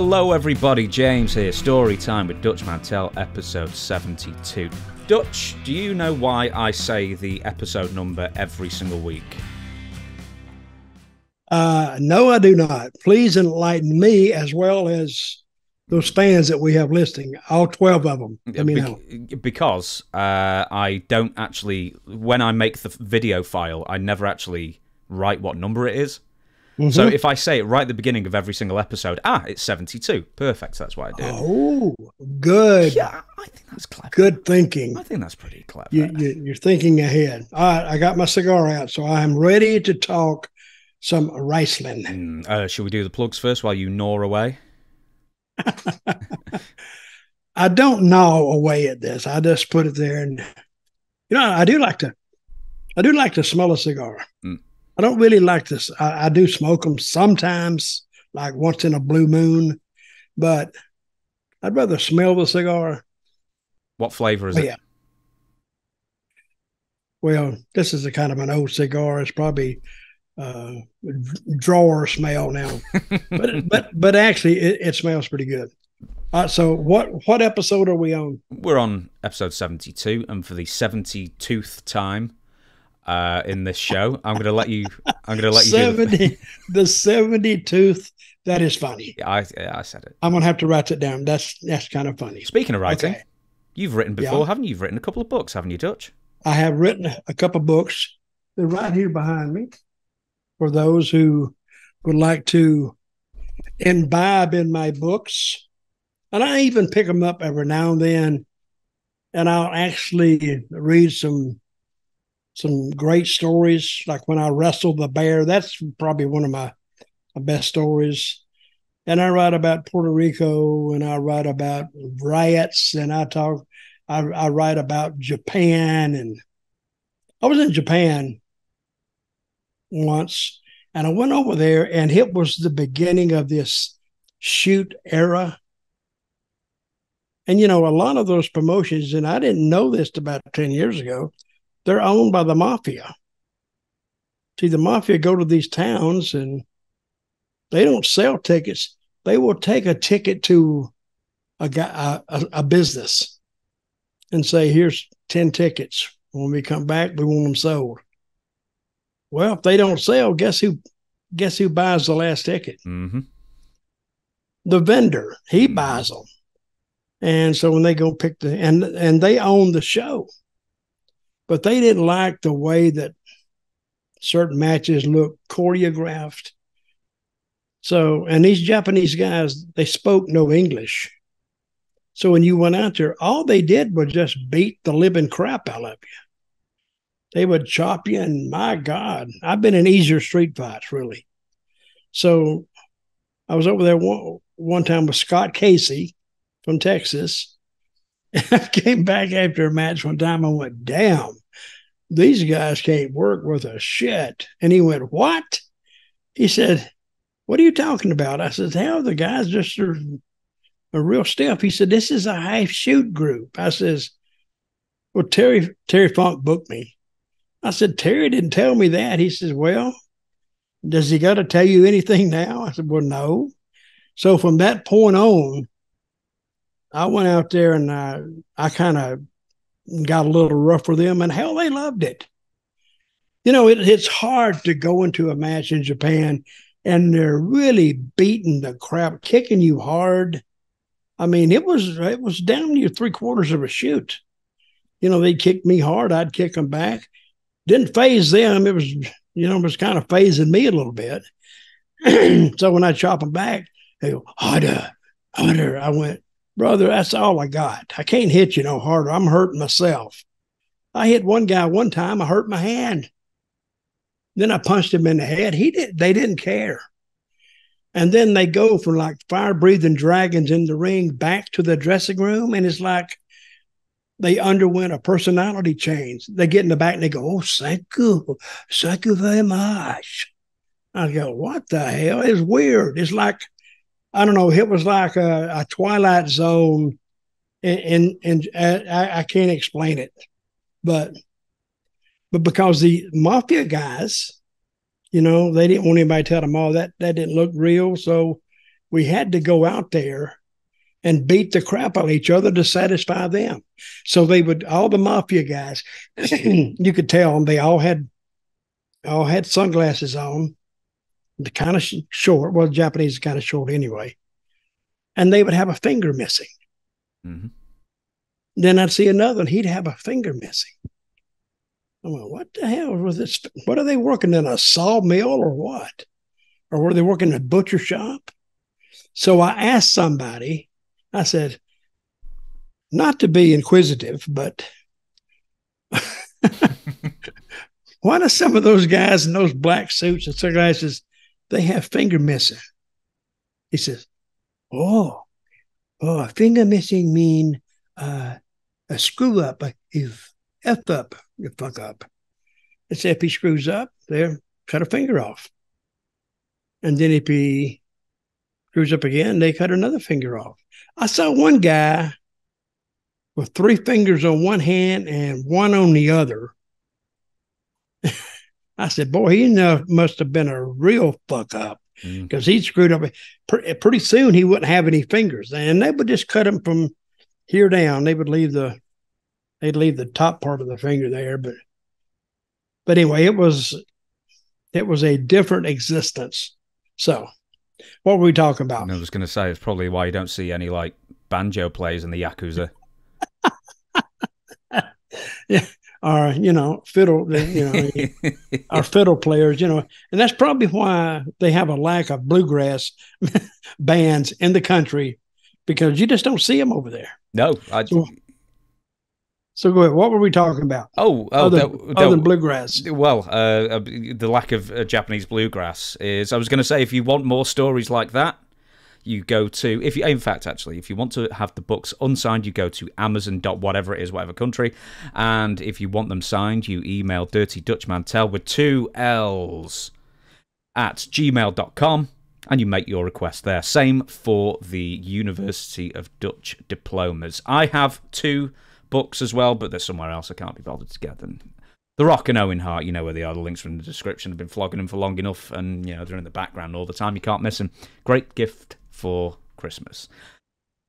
Hello, everybody. James here. Story time with Dutch Mantell, episode 72. Dutch, do you know why I say the episode number every single week? Uh, no, I do not. Please enlighten me as well as those fans that we have listening, all 12 of them. Let me know. Because uh, I don't actually, when I make the video file, I never actually write what number it is. Mm-hmm. So if I say it right at the beginning of every single episode, ah, it's 72. Perfect. That's why I do. Oh, good. Yeah, I think that's clever. Good thinking. I think that's pretty clever. You, you, you're thinking ahead. All right, I got my cigar out, so I'm ready to talk some wrestling. Mm, uh, should we do the plugs first while you gnaw away? I don't gnaw away at this. I just put it there, and you know, I do like to, I do like to smell a cigar. Mm. I don't really like this. I, I do smoke them sometimes, like once in a blue moon, but I'd rather smell the cigar. What flavor is Oh, it? yeah. Well, this is a kind of an old cigar. It's probably uh, drawer smell now, but but but actually, it, it smells pretty good. Right, so what what episode are we on? We're on episode 72, and for the 72th time uh, in this show, I'm going to let you. I'm going to let you. Seventy, the seventy tooth. That is funny. Yeah, I, I said it. I'm gonna have to write it down. That's that's kind of funny. Speaking of writing, Okay. you've written Yeah. before, haven't you? You've written a couple of books, haven't you, Dutch? I have written a couple of books. They're right here behind me for those who would like to imbibe in my books. And I even pick them up every now and then, and I'll actually read some some great stories. Like when I wrestled the bear, that's probably one of my, my best stories. And I write about Puerto Rico, and I write about riots, and I talk I, I write about Japan and I was in Japan once and I went over there and it was the beginning of this shoot era. And you know, a lot of those promotions, and I didn't know this about 10 years ago, they're owned by the mafia. See, the mafia go to these towns and they don't sell tickets. They will take a ticket to a guy, a, a business and say, here's 10 tickets. When we come back, we want them sold. Well, if they don't sell, guess who guess who buys the last ticket? Mm-hmm. The vendor. He buys them. And so when they go pick the and and they own the show. But they didn't like the way that certain matches looked choreographed. So, and these Japanese guys, they spoke no English. So when you went out there, all they did was just beat the living crap out of you. They would chop you, and my God, I've been in easier street fights, really. So I was over there one, one time with Scott Casey from Texas. I came back after a match one time. I went, damn, these guys can't work with a shit. And he went, what? He said, what are you talking about? I said, hell, the guys just are a real stiff. He said, This is a half shoot group. I says, Well, Terry Terry Funk booked me. I said, Terry didn't tell me that. He says, Well, does he got to tell you anything now? I said, Well, no. So from that point on, I went out there and I I kind of got a little rough with them, and hell, they loved it. You know, it, it's hard to go into a match in Japan and they're really beating the crap, kicking you hard. I mean, it was it was down near three quarters of a shoot. You know, they kicked me hard, I'd kick them back. Didn't phase them. It was, you know, it was kind of phasing me a little bit. so when I chop them back, they go, harder, harder. I went, brother, that's all I got. I can't hit you no harder. I'm hurting myself. I hit one guy one time, I hurt my hand. Then I punched him in the head. He did they didn't care. And then they go from like fire breathing dragons in the ring back to the dressing room. And it's like they underwent a personality change. They get in the back and they go, Oh, thank you. Thank you very much. I go, What the hell? It's weird. It's like, I don't know, it was like a, a twilight zone. And, and, and I, I can't explain it. But but because the mafia guys, you know, they didn't want anybody to tell them all that that didn't look real. So we had to go out there and beat the crap out of each other to satisfy them. So they would all the mafia guys, you could tell them they all had all had sunglasses on, the kind of short. Well, Japanese is kind of short anyway, and they would have a finger missing. Mm-hmm. Then I'd see another, and he'd have a finger missing. I'm like, what the hell was this? What are they working in a sawmill or what? Or were they working in a butcher shop? So I asked somebody, I said, not to be inquisitive, but why do some of those guys in those black suits and sunglasses, they have finger missing? He says, oh, oh, a finger missing mean uh, a screw up is F up, you fuck up. It's if he screws up, there, cut a finger off. And then if he screws up again, they cut another finger off. I saw one guy with three fingers on one hand and one on the other. I said, boy, he must have been a real fuck up because mm. he screwed up. Pretty soon he wouldn't have any fingers, and they would just cut him from here down. They would leave the they'd leave the top part of the finger there, but but anyway, it was it was a different existence. So, what were we talking about? I was going to say it's probably why you don't see any like banjo players in the yakuza. yeah, or you know, fiddle, you know, our fiddle players, you know, and that's probably why they have a lack of bluegrass bands in the country because you just don't see them over there. No, I. So, so go ahead. What were we talking about? Oh, oh, other, that, other than bluegrass. Well, uh, uh, the lack of uh, Japanese bluegrass is. I was going to say, if you want more stories like that, you go to. If you, in fact, actually, if you want to have the books unsigned, you go to Amazon. dot Whatever it is, whatever country, and if you want them signed, you email Dirty Dutch Mantell with two L's at gmail.com and you make your request there. Same for the University of Dutch diplomas. I have two books as well, but they're somewhere else. I can't be bothered to get them. The Rock and Owen Hart, you know where they are. The links are in the description. I've been flogging them for long enough, and you know they're in the background all the time. You can't miss them. Great gift for Christmas.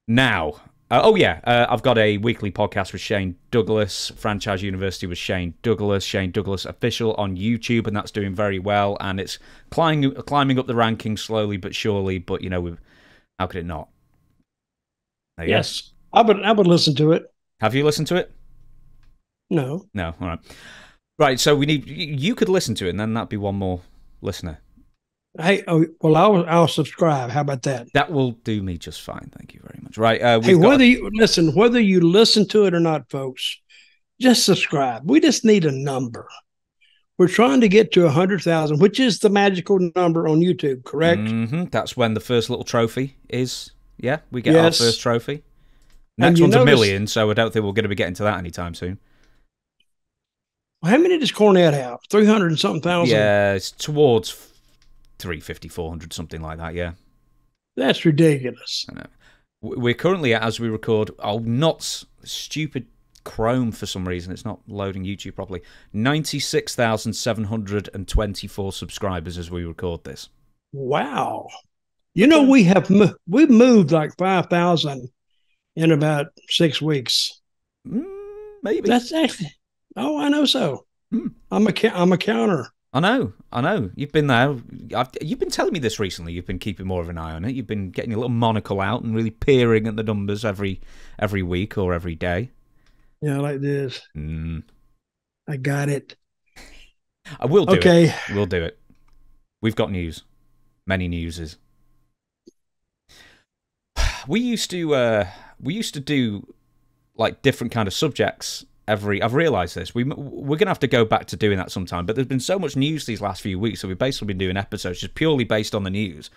Now, uh, oh yeah, uh, I've got a weekly podcast with Shane Douglas, Franchise University with Shane Douglas, Shane Douglas official on YouTube, and that's doing very well. And it's climbing climbing up the rankings slowly but surely. But you know, how could it not? Yes, I would I would listen to it. Have you listened to it? No. No. All right. Right. So we need you could listen to it, and then that'd be one more listener. Hey, oh, well, I'll I'll subscribe. How about that? That will do me just fine. Thank you very much. Right. Uh, hey, whether you listen, whether you listen to it or not, folks, just subscribe. We just need a number. We're trying to get to a hundred thousand, which is the magical number on YouTube. Correct? Mm-hmm. That's when the first little trophy is. Yeah, we get yes. our first trophy. Next one's notice, a million, so I don't think we're going to be getting to that anytime soon. How many does Cornette have? 300 and something thousand? Yeah, it's towards 350, 400, something like that, yeah. That's ridiculous. We're currently, as we record, oh, not stupid Chrome for some reason. It's not loading YouTube properly. 96,724 subscribers as we record this. Wow. You know, we have we've moved like 5,000 in about six weeks. Mm, maybe that's actually. Oh, I know so. Mm. I'm a I'm a counter. I know, I know. You've been there. I've, you've been telling me this recently. You've been keeping more of an eye on it. You've been getting your little monocle out and really peering at the numbers every every week or every day. Yeah, like this. Mm. I got it. I will do okay. it. We'll do it. We've got news. Many newses. We used to. Uh, we used to do like different kind of subjects every I've realized this. We we're going to have to go back to doing that sometime, but there's been so much news these last few weeks so we've basically been doing episodes just purely based on the news.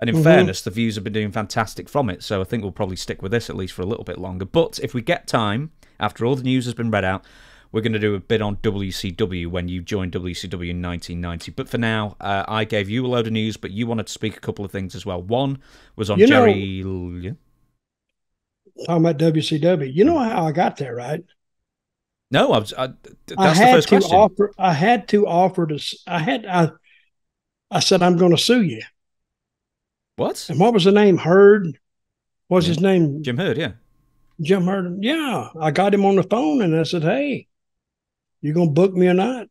And in mm-hmm. fairness, the views have been doing fantastic from it, so I think we'll probably stick with this at least for a little bit longer. But if we get time after all the news has been read out, we're going to do a bit on WCW when you joined WCW in 1990. But for now, uh, I gave you a load of news, but you wanted to speak a couple of things as well. One was on you Jerry. Know, talking about WCW. You know how I got there, right? No, I was. I, that's I had to question. offer. I had to offer to. I had. I. I said I'm going to sue you. What? And what was the name? Herd. What's his name? Jim Herd. yeah. Jim Herd. Yeah, I got him on the phone and I said, "Hey, you gonna book me or not?"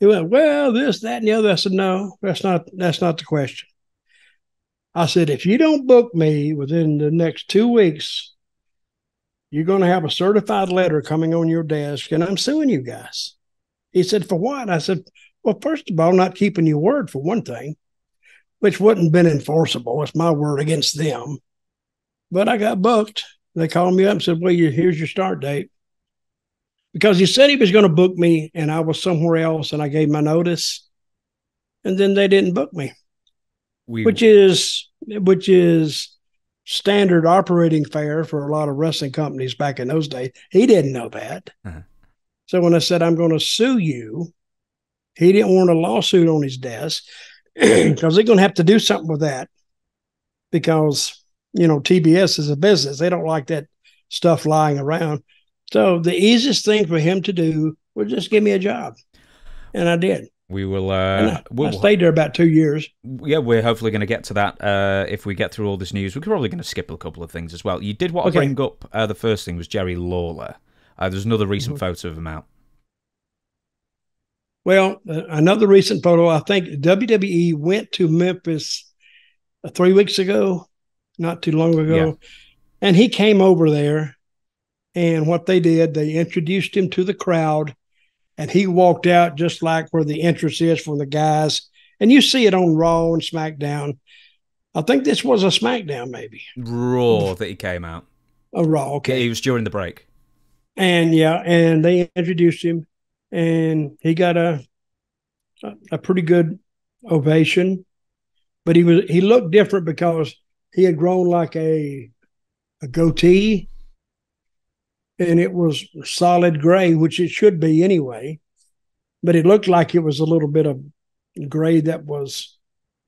He went, "Well, this, that, and the other." I said, "No, that's not that's not the question." I said, "If you don't book me within the next two weeks, you're going to have a certified letter coming on your desk, and I'm suing you guys." He said, "For what?" I said, "Well, first of all, not keeping your word for one thing, which wouldn't have been enforceable. It's my word against them." But I got booked. They called me up and said, Well, you, here's your start date. Because he said he was going to book me and I was somewhere else and I gave my notice. And then they didn't book me. We, which is which is standard operating fare for a lot of wrestling companies back in those days. He didn't know that. Uh-huh. So when I said I'm going to sue you, he didn't want a lawsuit on his desk because they're going to have to do something with that because you know, TBS is a business. They don't like that stuff lying around. So the easiest thing for him to do was just give me a job. And I did. We will. Uh, I, we'll, I stayed there about two years. Yeah, we're hopefully going to get to that uh, if we get through all this news. We're probably going to skip a couple of things as well. You did want to Okay. bring up uh, the first thing was Jerry Lawler. Uh, there's another recent Mhm. photo of him out. Well, uh, another recent photo, I think WWE went to Memphis uh, three weeks ago, not too long ago. Yeah. And he came over there. And what they did, they introduced him to the crowd. And he walked out just like where the entrance is for the guys. And you see it on Raw and SmackDown. I think this was a SmackDown, maybe. Raw that he came out. A Raw, okay. He was during the break. And yeah, and they introduced him, and he got a a, a pretty good ovation. But he was he looked different because he had grown like a a goatee, and it was solid gray, which it should be anyway. But it looked like it was a little bit of gray that was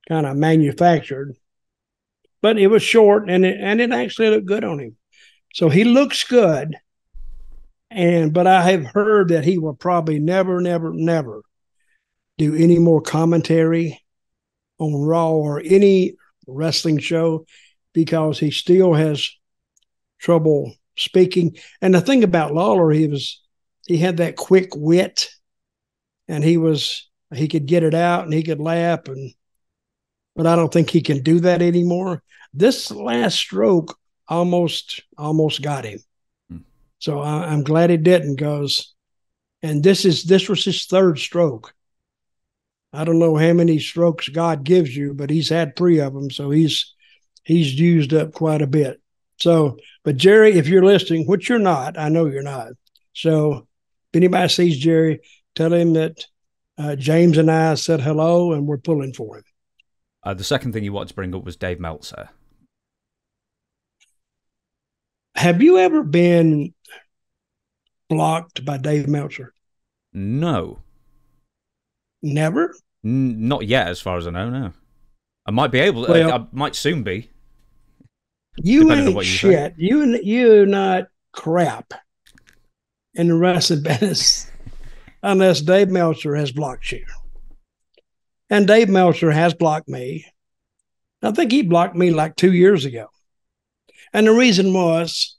kind of manufactured. But it was short, and it and it actually looked good on him. So he looks good and but I have heard that he will probably never, never, never do any more commentary on Raw or any wrestling show because he still has trouble speaking. And the thing about Lawler, he was he had that quick wit, and he was he could get it out and he could laugh and but I don't think he can do that anymore. This last stroke almost almost got him. Hmm. So I, I'm glad it didn't, because, and this is this was his third stroke. I don't know how many strokes God gives you, but he's had three of them, so he's he's used up quite a bit. So, but Jerry, if you're listening, which you're not, I know you're not. So, if anybody sees Jerry, tell him that uh, James and I said hello, and we're pulling for him. Uh, the second thing you wanted to bring up was Dave Meltzer. Have you ever been blocked by Dave Meltzer? No, Never. N- not yet, as far as I know. No, I might be able. Well- I, I might soon be. You ain't what you say. shit. You you not crap in the wrestling business unless Dave Meltzer has blocked you. And Dave Meltzer has blocked me. I think he blocked me like two years ago. And the reason was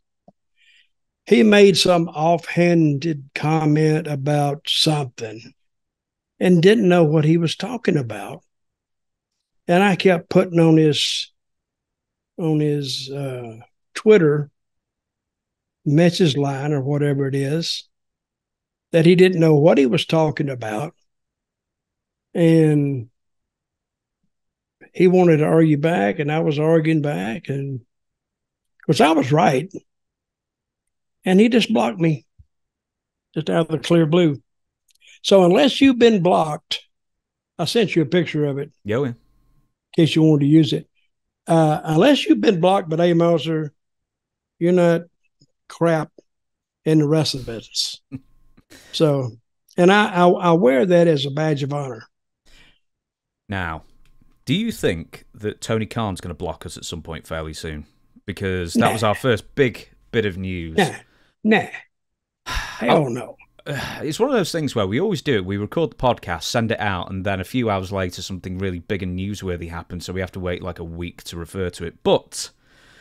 he made some offhanded comment about something and didn't know what he was talking about. And I kept putting on his on his uh, Twitter message line or whatever it is that he didn't know what he was talking about. And he wanted to argue back, and I was arguing back, and because I was right. And he just blocked me just out of the clear blue. So unless you've been blocked, I sent you a picture of it yeah. in case you wanted to use it. Uh, unless you've been blocked by A. Meltzer, you're not crap in the wrestling business. so, and I, I I wear that as a badge of honor. Now, do you think that Tony Khan's going to block us at some point fairly soon? Because that Nah. was our first big bit of news. Nah, nah, hell no. it's one of those things where we always do it. We record the podcast, send it out, and then a few hours later, something really big and newsworthy happens, so we have to wait like a week to refer to it. But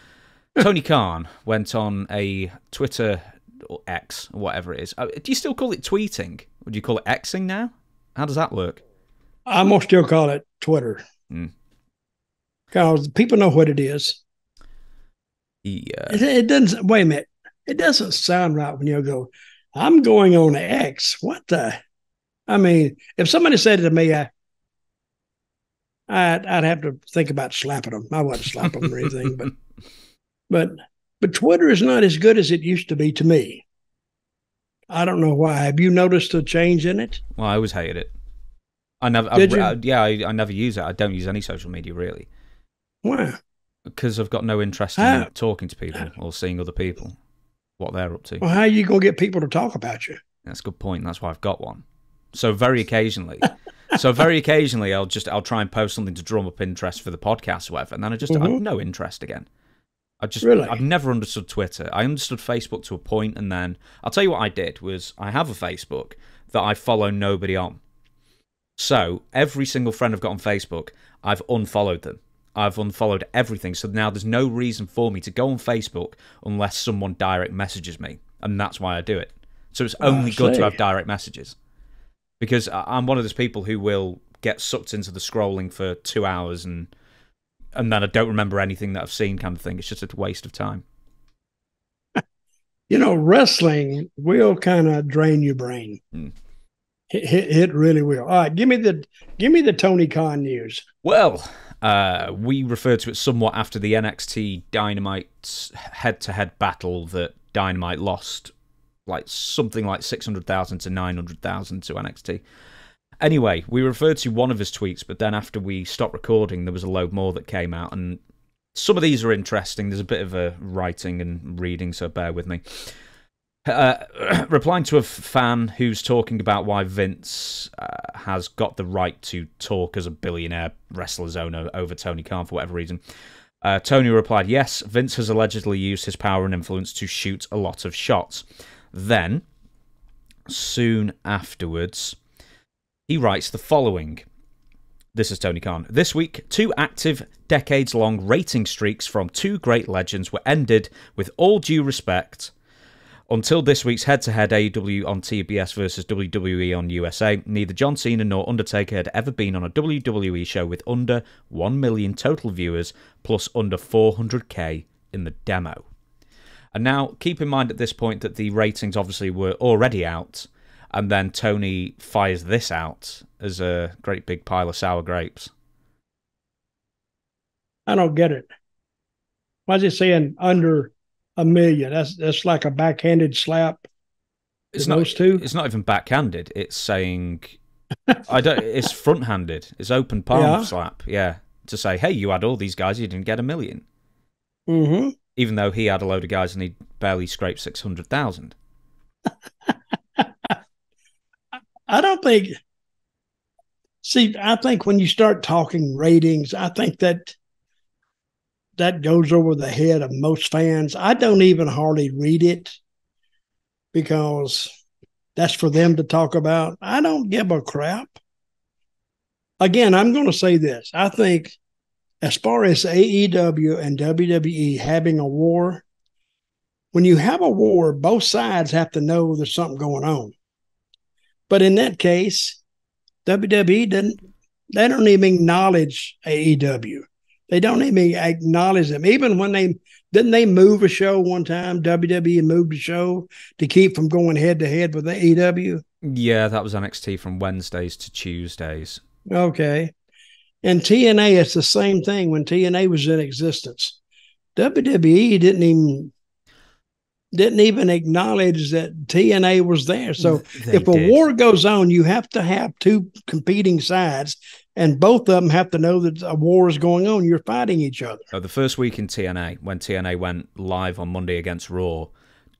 Tony Khan went on a Twitter or X or whatever it is. Uh, do you still call it tweeting? Would you call it Xing now? How does that work? I'm gonna still call it Twitter Mm. because people know what it is. He, uh, It, it doesn't. Wait a minute. It doesn't sound right when you go. I'm going on X. What the? I mean, if somebody said it to me, I, I'd, I'd have to think about slapping them. I wouldn't slap them or anything, but, but, but Twitter is not as good as it used to be to me. I don't know why. Have you noticed a change in it? well, I always hated it. I never, Did I, you? I, yeah, I, I never use it. I don't use any social media really Why? because I've got no interest in talking to people or seeing other people, what they're up to. Well, how are you going to get people to talk about you? That's a good point. That's why I've got one. So very occasionally, so very occasionally, I'll just I'll try and post something to drum up interest for the podcast or whatever, and then I just I've Mhm. no interest again. I just Really? I've never understood Twitter. I understood Facebook to a point, and then I'll tell you what I did was I have a Facebook that I follow nobody on. So every single friend I've got on Facebook, I've unfollowed them. I've unfollowed everything. So now there's no reason for me to go on Facebook unless someone direct messages me, and that's why I do it. So it's Oh, only good to have direct messages because I'm one of those people who will get sucked into the scrolling for two hours and and then I don't remember anything that I've seen, kind of thing. It's just a waste of time. You know, wrestling will kind of drain your brain. Mm. It, it, it really will. All right, give me the give me the Tony Khan news. Well, uh, we referred to it somewhat after the NXT Dynamite head-to-head battle that Dynamite lost, like something like six hundred thousand to nine hundred thousand to NXT. Anyway, we referred to one of his tweets, but then after we stopped recording, there was a load more that came out, and some of these are interesting. There's a bit of a writing and reading, so bear with me. Uh, replying to a fan who's talking about why Vince uh, has got the right to talk as a billionaire wrestler's owner over Tony Khan for whatever reason. Uh, Tony replied, Yes, Vince has allegedly used his power and influence to shoot a lot of shots. Then, soon afterwards, he writes the following. This is Tony Khan. This week, two active, decades long rating streaks from two great legends were ended with all due respect. Until this week's head to head AEW on TBS versus WWE on USA, neither John Cena nor Undertaker had ever been on a WWE show with under 1 million total viewers plus under 400k in the demo. And now, keep in mind at this point that the ratings obviously were already out, and then Tony fires this out as a great big pile of sour grapes. I don't get it. Why is he saying under a million? That's that's like a backhanded slap. It's not. those two? It's not even backhanded. It's saying, I don't. It's front-handed. It's open palm Yeah. slap. Yeah, to say, hey, you had all these guys, you didn't get a million. Mm-hmm. Even though he had a load of guys and he barely scraped six hundred thousand. I don't think. See, I think when you start talking ratings, I think that that goes over the head of most fans. I don't even hardly read it because that's for them to talk about. I don't give a crap. Again, I'm going to say this. I think as far as AEW and WWE having a war, when you have a war, both sides have to know there's something going on. But in that case, WWE doesn't they don't even acknowledge AEW. They don't even acknowledge them. Even when they didn't they move a show one time, WWE moved a show to keep from going head to head with the AEW. Yeah, that was NXT from Wednesdays to Tuesdays. Okay. And TNA, it's the same thing when TNA was in existence. WWE didn't even didn't even acknowledge that TNA was there. So They if a did. war goes on, you have to have two competing sides, and both of them have to know that a war is going on. You're fighting each other. Oh, the first week in TNA, when TNA went live on Monday against Raw,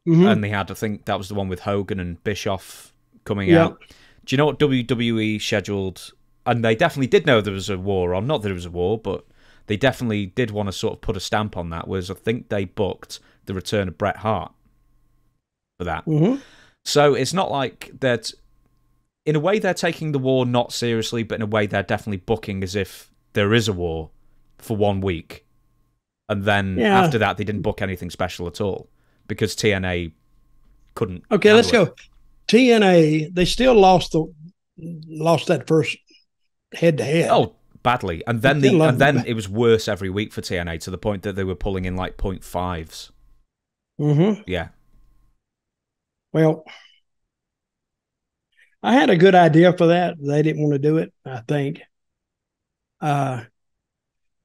Mhm. and they had, I think that was the one with Hogan and Bischoff coming Yeah. out. Do you know what WWE scheduled? And they definitely did know there was a war on. Not that it was a war, but they definitely did want to sort of put a stamp on that. Was I think they booked the return of Bret Hart for that. Mhm. So it's not like that. In a way, they're taking the war not seriously, but in a way, they're definitely booking as if there is a war for one week, and then Yeah. after that, they didn't book anything special at all because TNA couldn't. Okay, let's handle go. TNA, they still lost the lost that first head to head. Oh, badly, and then the and then it. it was worse every week for TNA to the point that they were pulling in like point fives. Mm-hmm. Yeah, Well, I had a good idea for that. They didn't want to do it, I think. Uh,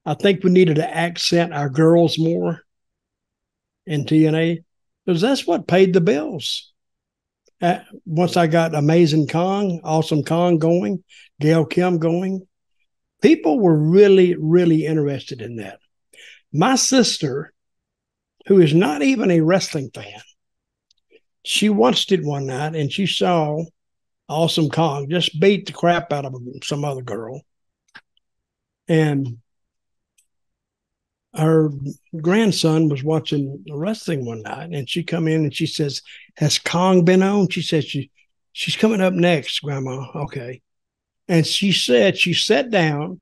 I think we needed to accent our girls more in TNA because that's what paid the bills. Uh, once I got Amazing Kong, Awesome Kong going, Gail Kim going, people were really, really interested in that. My sister, who is not even a wrestling fan, she watched it one night and she saw Awesome Kong just beat the crap out of some other girl. And her grandson was watching the wrestling one night and she come in and she says, Has Kong been on? She says she she's coming up next, Grandma. Okay. And she said she sat down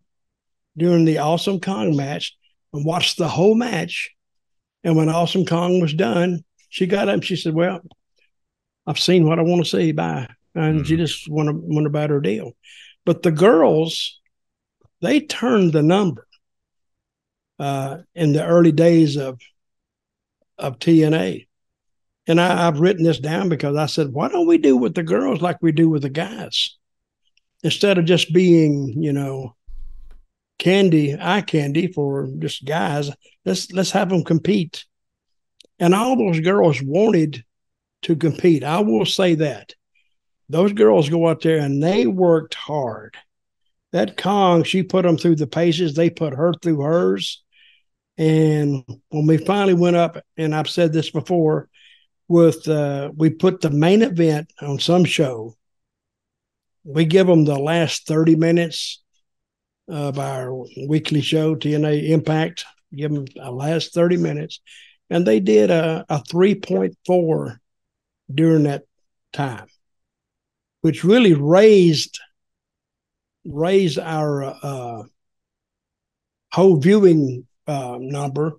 during the Awesome Kong match and watched the whole match. And when Awesome Kong was done, she got up she said, Well, I've seen what I want to see. Bye. And she just went, went about her deal. But the girls, they turned the number uh, in the early days of of TNA. And I, I've written this down because I said, why don't we do with the girls like we do with the guys? Instead of just being, you know, candy, eye candy for just guys, let's let's have them compete. And all those girls wanted to compete. I will say that. Those girls go out there and they worked hard. That Kong, she put them through the paces, they put her through hers. And when we finally went up, and I've said this before, with uh, we put the main event on some show. We give them the last 30 minutes of our weekly show, TNA Impact. Give them the last 30 minutes. And they did a, a 3.4 during that time, which really raised raised our uh, whole viewing uh, number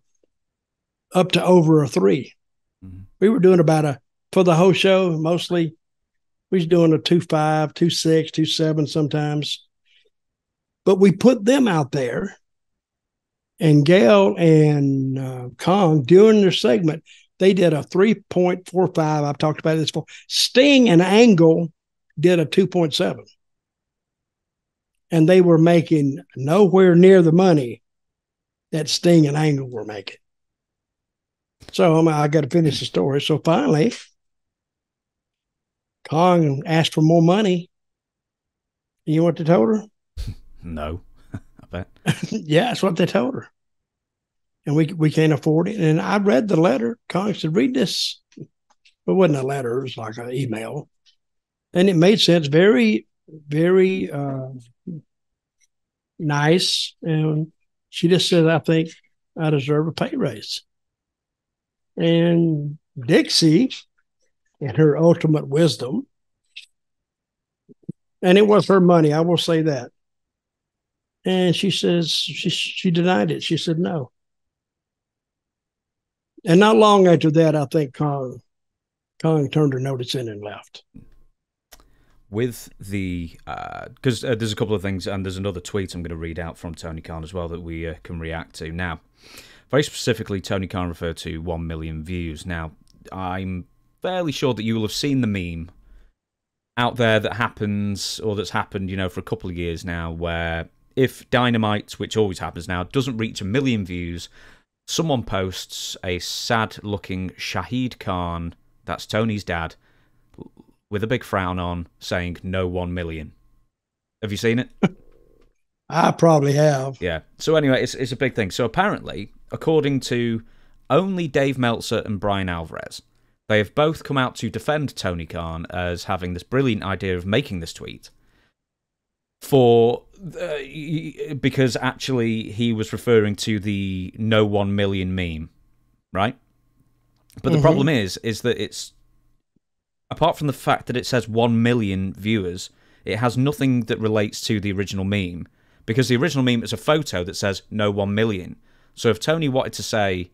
up to over a 3 Mhm. We were doing about a for the whole show mostly. We was doing a two five, two six, two seven sometimes, but we put them out there. And Gail and uh, Kong during their segment, they did a 3.45. I've talked about this before. Sting and Angle did a 2.7. And they were making nowhere near the money that Sting and Angle were making. So I got to finish the story. So finally, Kong asked for more money. You know what they told her? no, I bet. yeah, that's what they told her. And we we can't afford it. And I read the letter. Kong said, read this. It wasn't a letter, it was like an email. And it made sense. Very, very uh, nice. And she just said, I think I deserve a pay raise. And Dixie, in her ultimate wisdom, and it was her money, I will say that. And she says she she denied it. She said no. And not long after that, I think Kong Kong turned her notice in and left. with the because uh, there's a couple of things and there's another tweet I'm going to read out from Tony Khan as well that we uh, can react to now. Very specifically, Tony Khan referred to one million views. Now, I'm fairly sure that you will have seen the meme out there that happens or that's happened, you know, for a couple of years now, where if Dynamite, which always happens now, doesn't reach a million views, someone posts a sad-looking Shahid Khan, that's Tony's dad, with a big frown on, saying no one million. Have you seen it? I probably have. Yeah. So anyway, it's it's a big thing. So apparently, according to only Dave Meltzer and Bryan Alvarez, they have both come out to defend Tony Khan as having this brilliant idea of making this tweet for uh, because actually he was referring to the no 1 million meme, right? But the Mhm. problem is is that it's apart from the fact that it says 1 million viewers, it has nothing that relates to the original meme because the original meme is a photo that says no 1 million. So if Tony wanted to say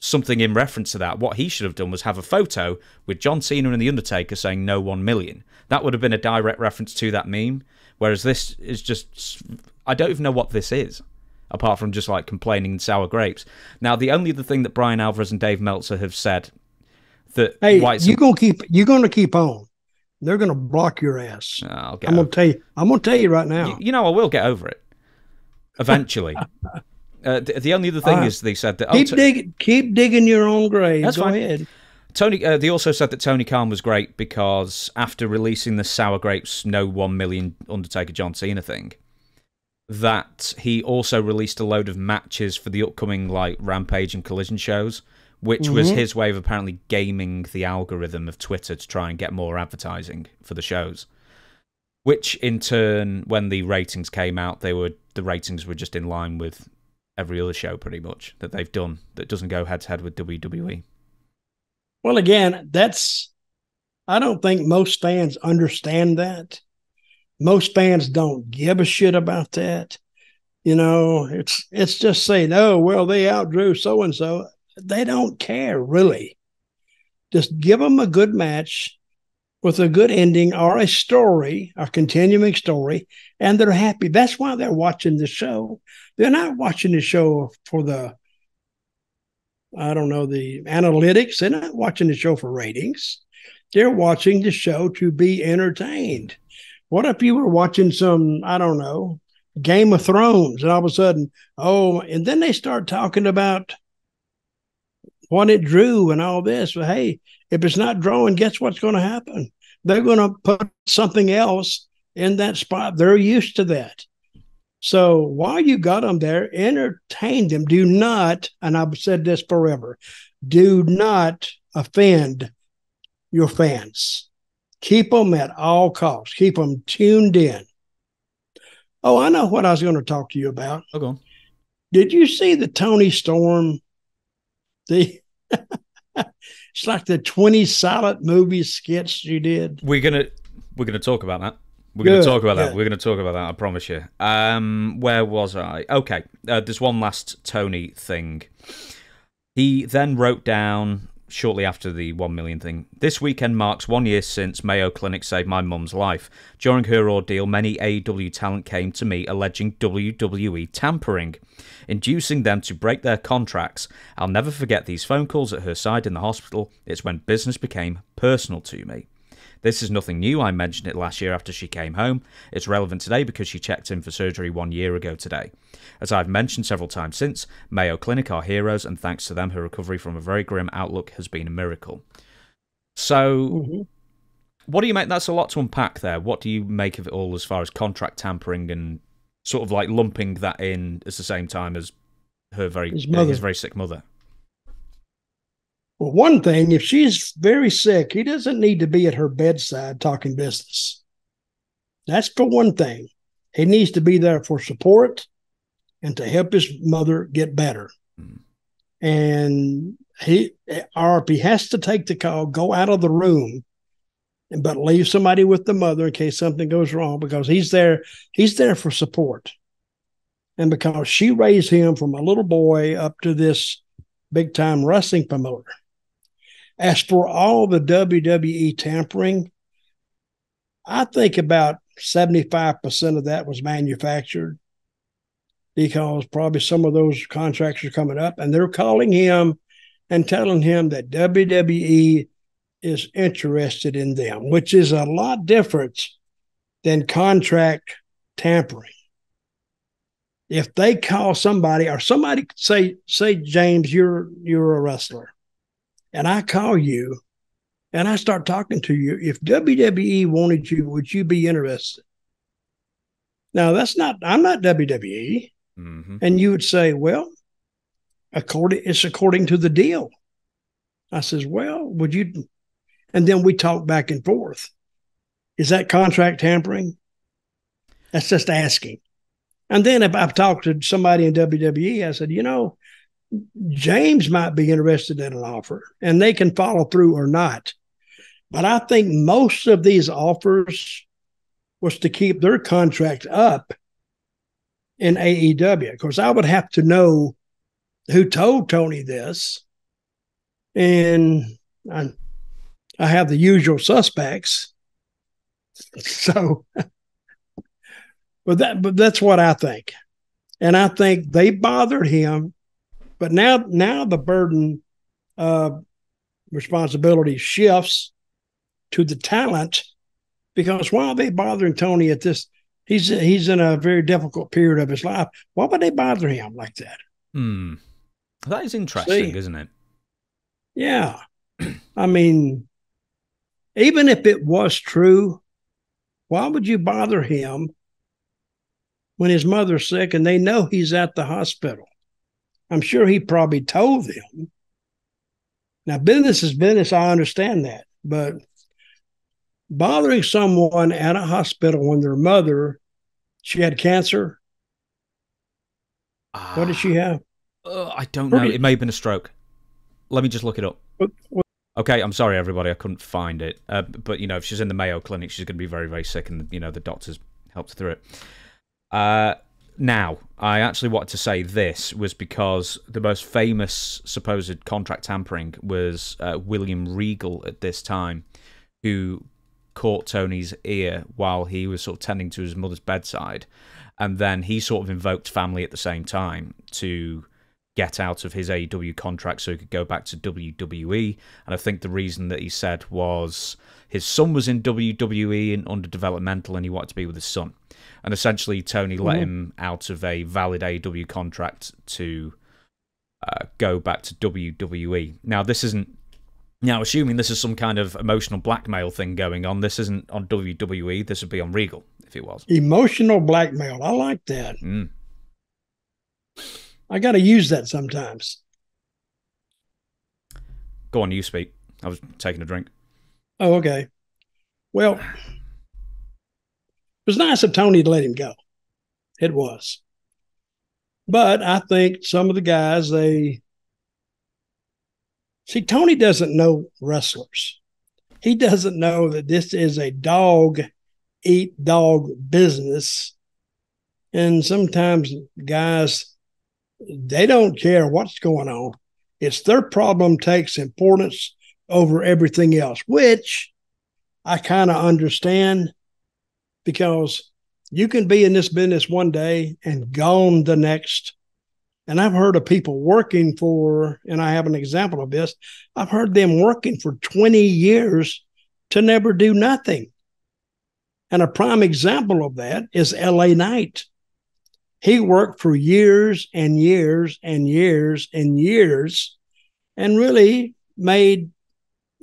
something in reference to that, what he should have done was have a photo with John Cena and The Undertaker saying no 1 million. That would have been a direct reference to that meme. Whereas this is just, I don't even know what this is, apart from just like complaining and sour grapes. Now, the only other thing that Bryan Alvarez and Dave Meltzer have said that hey, you're gonna keep you're gonna keep on. They're gonna block your ass. I'm gonna tell you. I'm gonna tell you right now. You, you know, I will get over it eventually. uh, the, the, only other thing is they said that keep oh, digging, keep digging your own grave. That's Go fine. ahead. Tony, uh, they also said that Tony Khan was great because after releasing the Sour Grapes No One Million Undertaker John Cena thing, that he also released a load of matches for the upcoming like Rampage and Collision shows, which mm-hmm. was his way of apparently gaming the algorithm of Twitter to try and get more advertising for the shows. Which in turn, when the ratings came out, they were the ratings were just in line with every other show pretty much that they've done that doesn't go head to head with WWE. Well, again, that's I don't think most fans understand that. Most fans don't give a shit about that. You know, it's it's just saying, oh, well, they outdrew so and so. They don't care really. Just give them a good match with a good ending or a story, a continuing story, and they're happy. That's why they're watching the show. They're not watching the show for the I don't know, the analytics. They're not watching the show for ratings. They're watching the show to be entertained. What if you were watching some, I don't know, Game of Thrones, and all of a sudden, oh, and then they start talking about what it drew and all this. Well, hey, if it's not drawing, guess what's going to happen? They're going to put something else in that spot. They're used to that. So while you got them there, entertain them. Do not, and I've said this forever, do not offend your fans. Keep them at all costs. Keep them tuned in. Oh, I know what I was going to talk to you about. Okay. Oh, Did you see the Toni Storm? The it's like the 20 silent movie skits you did. We're gonna we're gonna talk about that. We're going to talk about that. We're going to talk about that. I promise you. Um, where was I? Okay, uh, there's one last Tony thing. He then wrote down shortly after the 1 million thing. This weekend marks one year since Mayo Clinic saved my mum's life. During her ordeal, many AEW talent came to me alleging WWE tampering, inducing them to break their contracts. I'll never forget these phone calls at her side in the hospital. It's when business became personal to me. This is nothing new. I mentioned it last year after she came home. It's relevant today because she checked in for surgery one year ago today. As I've mentioned several times since, Mayo Clinic are heroes, and thanks to them, her recovery from a very grim outlook has been a miracle. So, mm-hmm. what do you make? That's a lot to unpack there. What do you make of it all as far as contract tampering and sort of like lumping that in at the same time as her very his, his very sick mother? Well, one thing, if she's very sick, he doesn't need to be at her bedside talking business. That's for one thing. He needs to be there for support and to help his mother get better. Mm. And he, or if he has to take the call, go out of the room, but leave somebody with the mother in case something goes wrong because he's there. He's there for support. And because she raised him from a little boy up to this big time wrestling promoter. As for all the WWE tampering, I think about 75% of that was manufactured because probably some of those contracts are coming up and they're calling him and telling him that WWE is interested in them, which is a lot different than contract tampering. If they call somebody or somebody say say James you're you're a wrestler and I call you and I start talking to you, if WWE wanted you, would you be interested? Now, that's not, I'm not WWE. Mm-hmm. And you would say, well, according, it's according to the deal. I says, well, would you? And then we talk back and forth. Is that contract tampering? That's just asking. And then if I've talked to somebody in WWE, I said, you know, James might be interested in an offer and they can follow through or not. But I think most of these offers was to keep their contract up in AEW. Of course, I would have to know who told Tony this. And I, I have the usual suspects. So, but that but that's what I think. And I think they bothered him, but now now the burden of responsibility shifts to the talent because why are they bothering Tony at this? He's he's in a very difficult period of his life. Why would they bother him like that? Hmm. That is interesting, See? isn't it? Yeah. I mean, even if it was true, why would you bother him when his mother's sick and they know he's at the hospital? I'm sure he probably told them. Now, business is business. I understand that. But bothering someone at a hospital when their mother, she had cancer. What did she have? Uh, I don't know. It may have been a stroke. Let me just look it up. Okay, I'm sorry, everybody. I couldn't find it. Uh, but you know, if she's in the Mayo Clinic, she's going to be very, very sick, and you know, the doctors helped through it. Now, I actually wanted to say this was because the most famous supposed contract tampering was uh, William Regal at this time, who caught Tony's ear while he was sort of tending to his mother's bedside, and then he sort of invoked family at the same time to get out of his AEW contract so he could go back to WWE. And I think the reason that he said was his son was in WWE and under developmental and he wanted to be with his son. And essentially, Tony let Mhm. him out of a valid AEW contract to uh, go back to WWE. Now, this isn't. Now, assuming this is some kind of emotional blackmail thing going on, this isn't on WWE. This would be on Regal if it was. emotional blackmail. I like that. Mm. I got to use that sometimes. Go on, you speak. I was taking a drink. Oh, okay. Well, it was nice of Tony to let him go. It was. But I think some of the guys, they see, Tony doesn't know wrestlers. He doesn't know that this is a dog eat dog business. And sometimes guys, they don't care what's going on. It's their problem takes importance over everything else, which I kind of understand because you can be in this business one day and gone the next. And I've heard of people working for, and I have an example of this. I've heard them working for 20 years to never do nothing. And a prime example of that is LA Knight. He worked for years and years and years and years and really made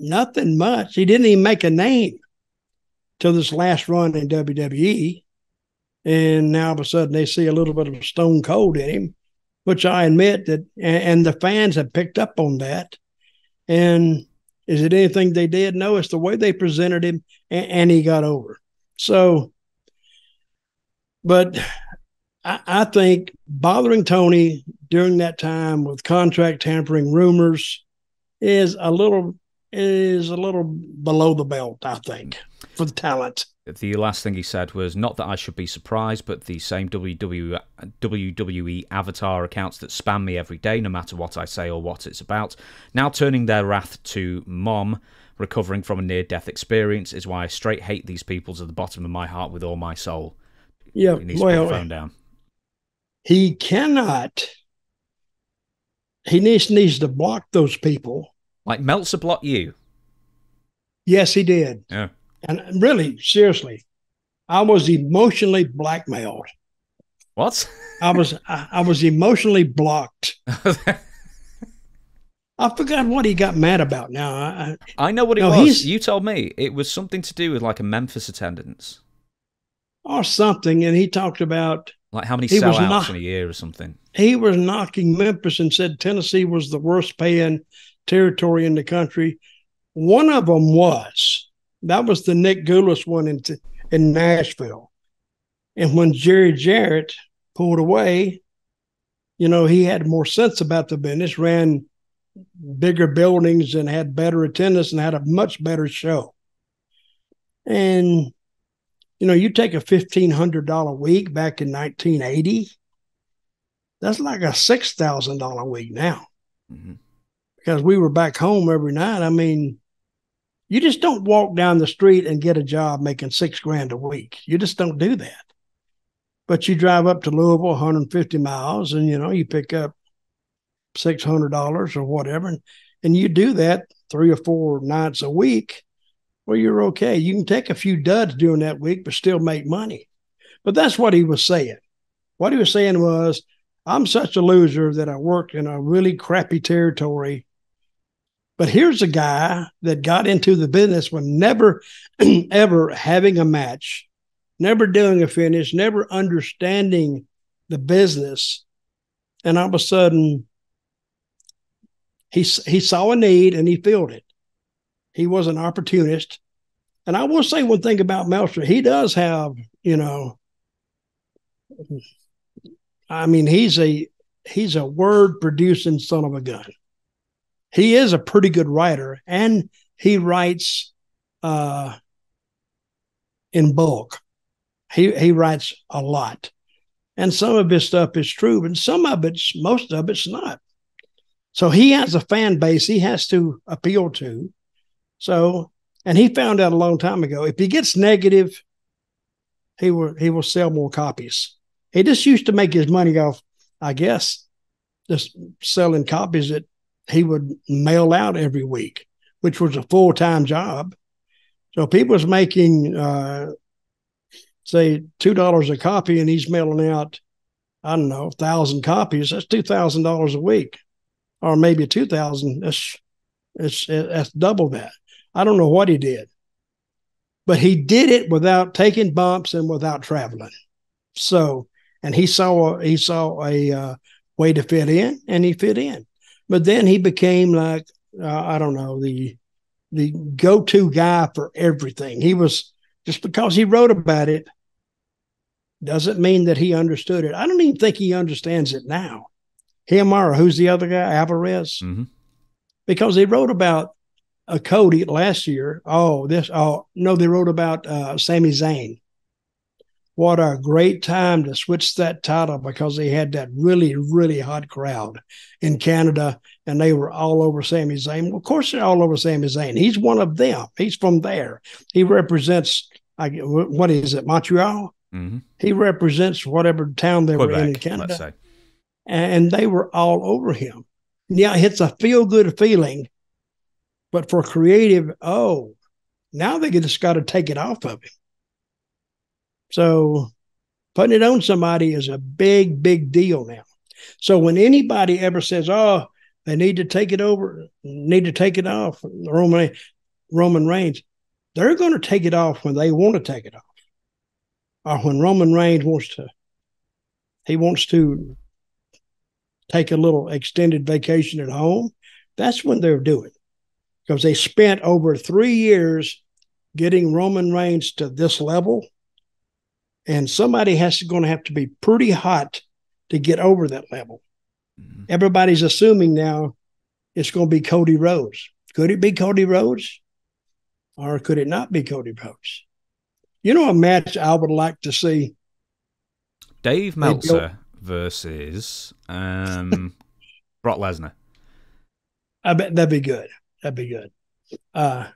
nothing much. He didn't even make a name till this last run in WWE. And now all of a sudden they see a little bit of stone cold in him, which I admit that, and, and the fans have picked up on that. And is it anything they did? No, it's the way they presented him, and, and he got over. So, but I, I think bothering Tony during that time with contract tampering rumors is a little is a little below the belt, I think, for the talent. The last thing he said was not that I should be surprised, but the same WWE, WWE avatar accounts that spam me every day, no matter what I say or what it's about, now turning their wrath to mom. Recovering from a near death experience is why I straight hate these people to the bottom of my heart with all my soul. Yeah, He needs to put the phone down. he cannot. He needs needs to block those people. Like Meltzer block you. Yes, he did, Yeah. and really, seriously, I was emotionally blackmailed. What? I was I, I was emotionally blocked. I forgot what he got mad about. Now, I, I, know what it No, was. You told me it was something to do with like a Memphis attendance, or something, and he talked about like how many sellouts not- in a year or something. he was knocking Memphis and said Tennessee was the worst paying territory in the country. One of them was that was the Nick Gulas one in in Nashville, and when Jerry Jarrett pulled away, you know he had more sense about the business, ran bigger buildings, and had better attendance, and had a much better show. And you know, you take a fifteen hundred dollar week back in nineteen eighty, that's like a six thousand dollar week now. Mm-hmm. Because we were back home every night. I mean, you just don't walk down the street and get a job making six grand a week. You just don't do that. But you drive up to Louisville, 150 miles, and you know you pick up six hundred dollars or whatever, and, and you do that three or four nights a week. Well, you're okay. You can take a few duds during that week, but still make money. But that's what he was saying. What he was saying was, I'm such a loser that I worked in a really crappy territory but here's a guy that got into the business with never, ever having a match, never doing a finish, never understanding the business. And all of a sudden, he, he saw a need and he filled it. He was an opportunist. And I will say one thing about Meltzer. He does have, you know, I mean, he's a he's a word producing son of a gun he is a pretty good writer and he writes uh, in bulk. He he writes a lot. And some of his stuff is true, but some of it's most of it's not. So he has a fan base he has to appeal to. So and he found out a long time ago if he gets negative, he will he will sell more copies. He just used to make his money off, I guess, just selling copies that he would mail out every week, which was a full time job. So people was making uh, say two dollars a copy, and he's mailing out I don't know thousand copies. That's two thousand dollars a week, or maybe two thousand. That's it's that's double that. I don't know what he did, but he did it without taking bumps and without traveling. So, and he saw he saw a uh, way to fit in, and he fit in. But then he became like uh, I don't know the the go to guy for everything. He was just because he wrote about it doesn't mean that he understood it. I don't even think he understands it now. Him or who's the other guy, Alvarez, mm-hmm. because they wrote about a Cody last year. Oh, this. Oh no, they wrote about uh, Sami Zayn what a great time to switch that title because they had that really, really hot crowd in Canada and they were all over Sami Zayn. Well, of course, they're all over Sami Zayn. He's one of them. He's from there. He represents, I, what is it, Montreal? Mm-hmm. He represents whatever town they Quebec, were in in Canada. And they were all over him. Yeah, it's a feel good feeling, but for creative, oh, now they just got to take it off of him. So putting it on somebody is a big, big deal now. So when anybody ever says, "Oh, they need to take it over, need to take it off," Roman Roman Reigns, they're going to take it off when they want to take it off, or when Roman Reigns wants to. He wants to take a little extended vacation at home. That's when they're doing, because they spent over three years getting Roman Reigns to this level and somebody has to going to have to be pretty hot to get over that level. Mm-hmm. Everybody's assuming now it's going to be Cody Rhodes. Could it be Cody Rhodes, or could it not be Cody Rhodes? You know, a match I would like to see. Dave Meltzer versus um, Brock Lesnar. I bet that'd be good. That'd be good. Uh,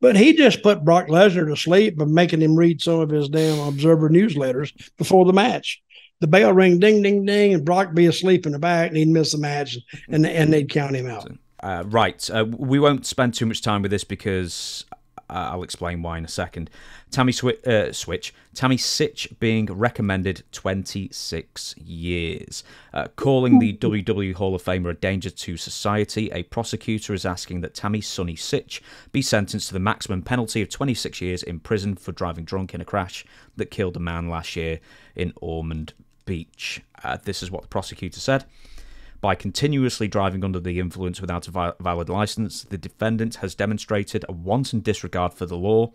but he just put Brock Lesnar to sleep by making him read some of his damn Observer newsletters before the match. The bell ring, ding, ding, ding, and Brock be asleep in the back, and he'd miss the match, and and they'd count him out. Uh, right. Uh, we won't spend too much time with this because I'll explain why in a second. Tammy Swi- uh, Switch, Tammy Sytch being recommended 26 years. Uh, calling the WWE Hall of Famer a danger to society, a prosecutor is asking that Tammy Sunny Sytch be sentenced to the maximum penalty of 26 years in prison for driving drunk in a crash that killed a man last year in Ormond Beach. Uh, this is what the prosecutor said. By continuously driving under the influence without a valid license, the defendant has demonstrated a wanton disregard for the law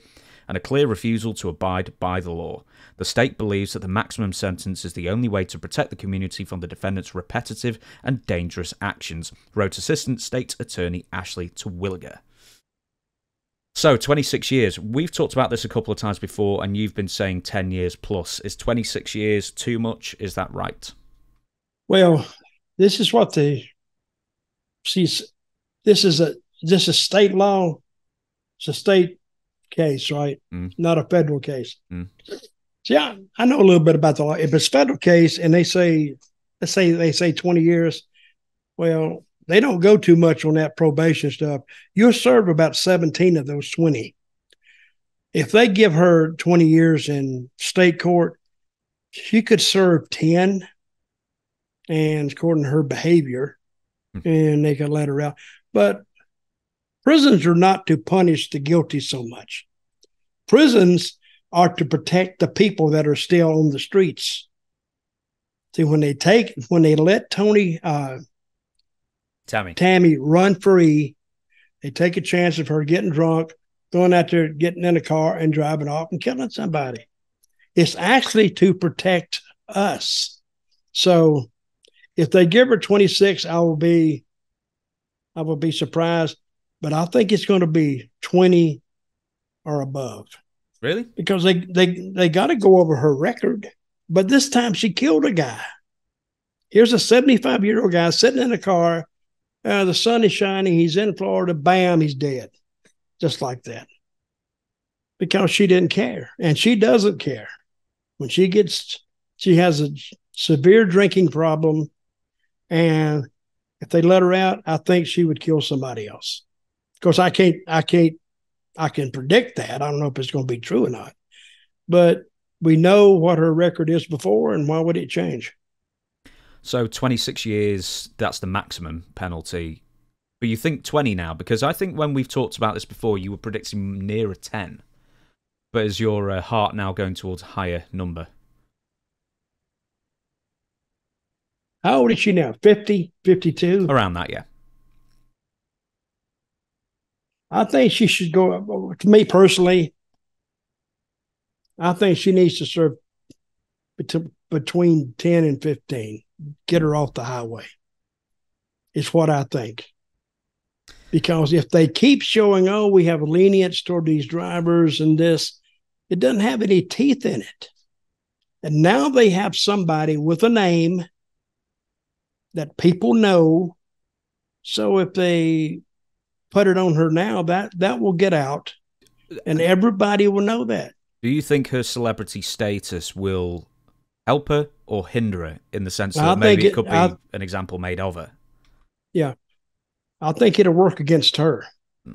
and a clear refusal to abide by the law. The state believes that the maximum sentence is the only way to protect the community from the defendant's repetitive and dangerous actions, wrote Assistant State Attorney Ashley Terwilliger. So, 26 years. We've talked about this a couple of times before, and you've been saying 10 years plus. Is 26 years too much? Is that right? Well, this is what the she's. This is a this is state law. It's a state case, right? Mm. Not a federal case. Mm. See, I, I know a little bit about the law. If it's federal case and they say, let's say they say 20 years, well, they don't go too much on that probation stuff. You'll serve about 17 of those 20. If they give her 20 years in state court, she could serve 10 and according to her behavior, Hmm. and they could let her out. But prisons are not to punish the guilty so much. Prisons are to protect the people that are still on the streets. See, when they take, when they let Tony, uh, Tammy. Tammy run free, they take a chance of her getting drunk, going out there, getting in a car and driving off and killing somebody. It's actually to protect us. So if they give her 26, I will be I will be surprised, but I think it's going to be 20 or above Really? because they they they got to go over her record. But this time she killed a guy. Here's a 75 year old guy sitting in a car. Uh, the sun is shining. He's in Florida. Bam, he's dead, just like that. Because she didn't care, and she doesn't care. When she gets, she has a severe drinking problem, and if they let her out, I think she would kill somebody else. Of course, I can't, I can't, I can predict that. I don't know if it's going to be true or not, but we know what her record is before, and why would it change? So 26 years, that's the maximum penalty. But you think 20 now? Because I think when we've talked about this before, you were predicting nearer 10. But is your uh, heart now going towards a higher number? How old is she now? 50, 52? Around that, yeah. I think she should go. To me personally, I think she needs to serve bet- between 10 and 15. Get her off the highway. It's what I think. Because if they keep showing, oh, we have lenience toward these drivers and this, it doesn't have any teeth in it. And now they have somebody with a name that people know. So if they put it on her now, that that will get out, and everybody will know that. Do you think her celebrity status will help her or hinder her in the sense that I maybe it it- could be I- an example made of her? Yeah, I think it'll work against her. Hmm.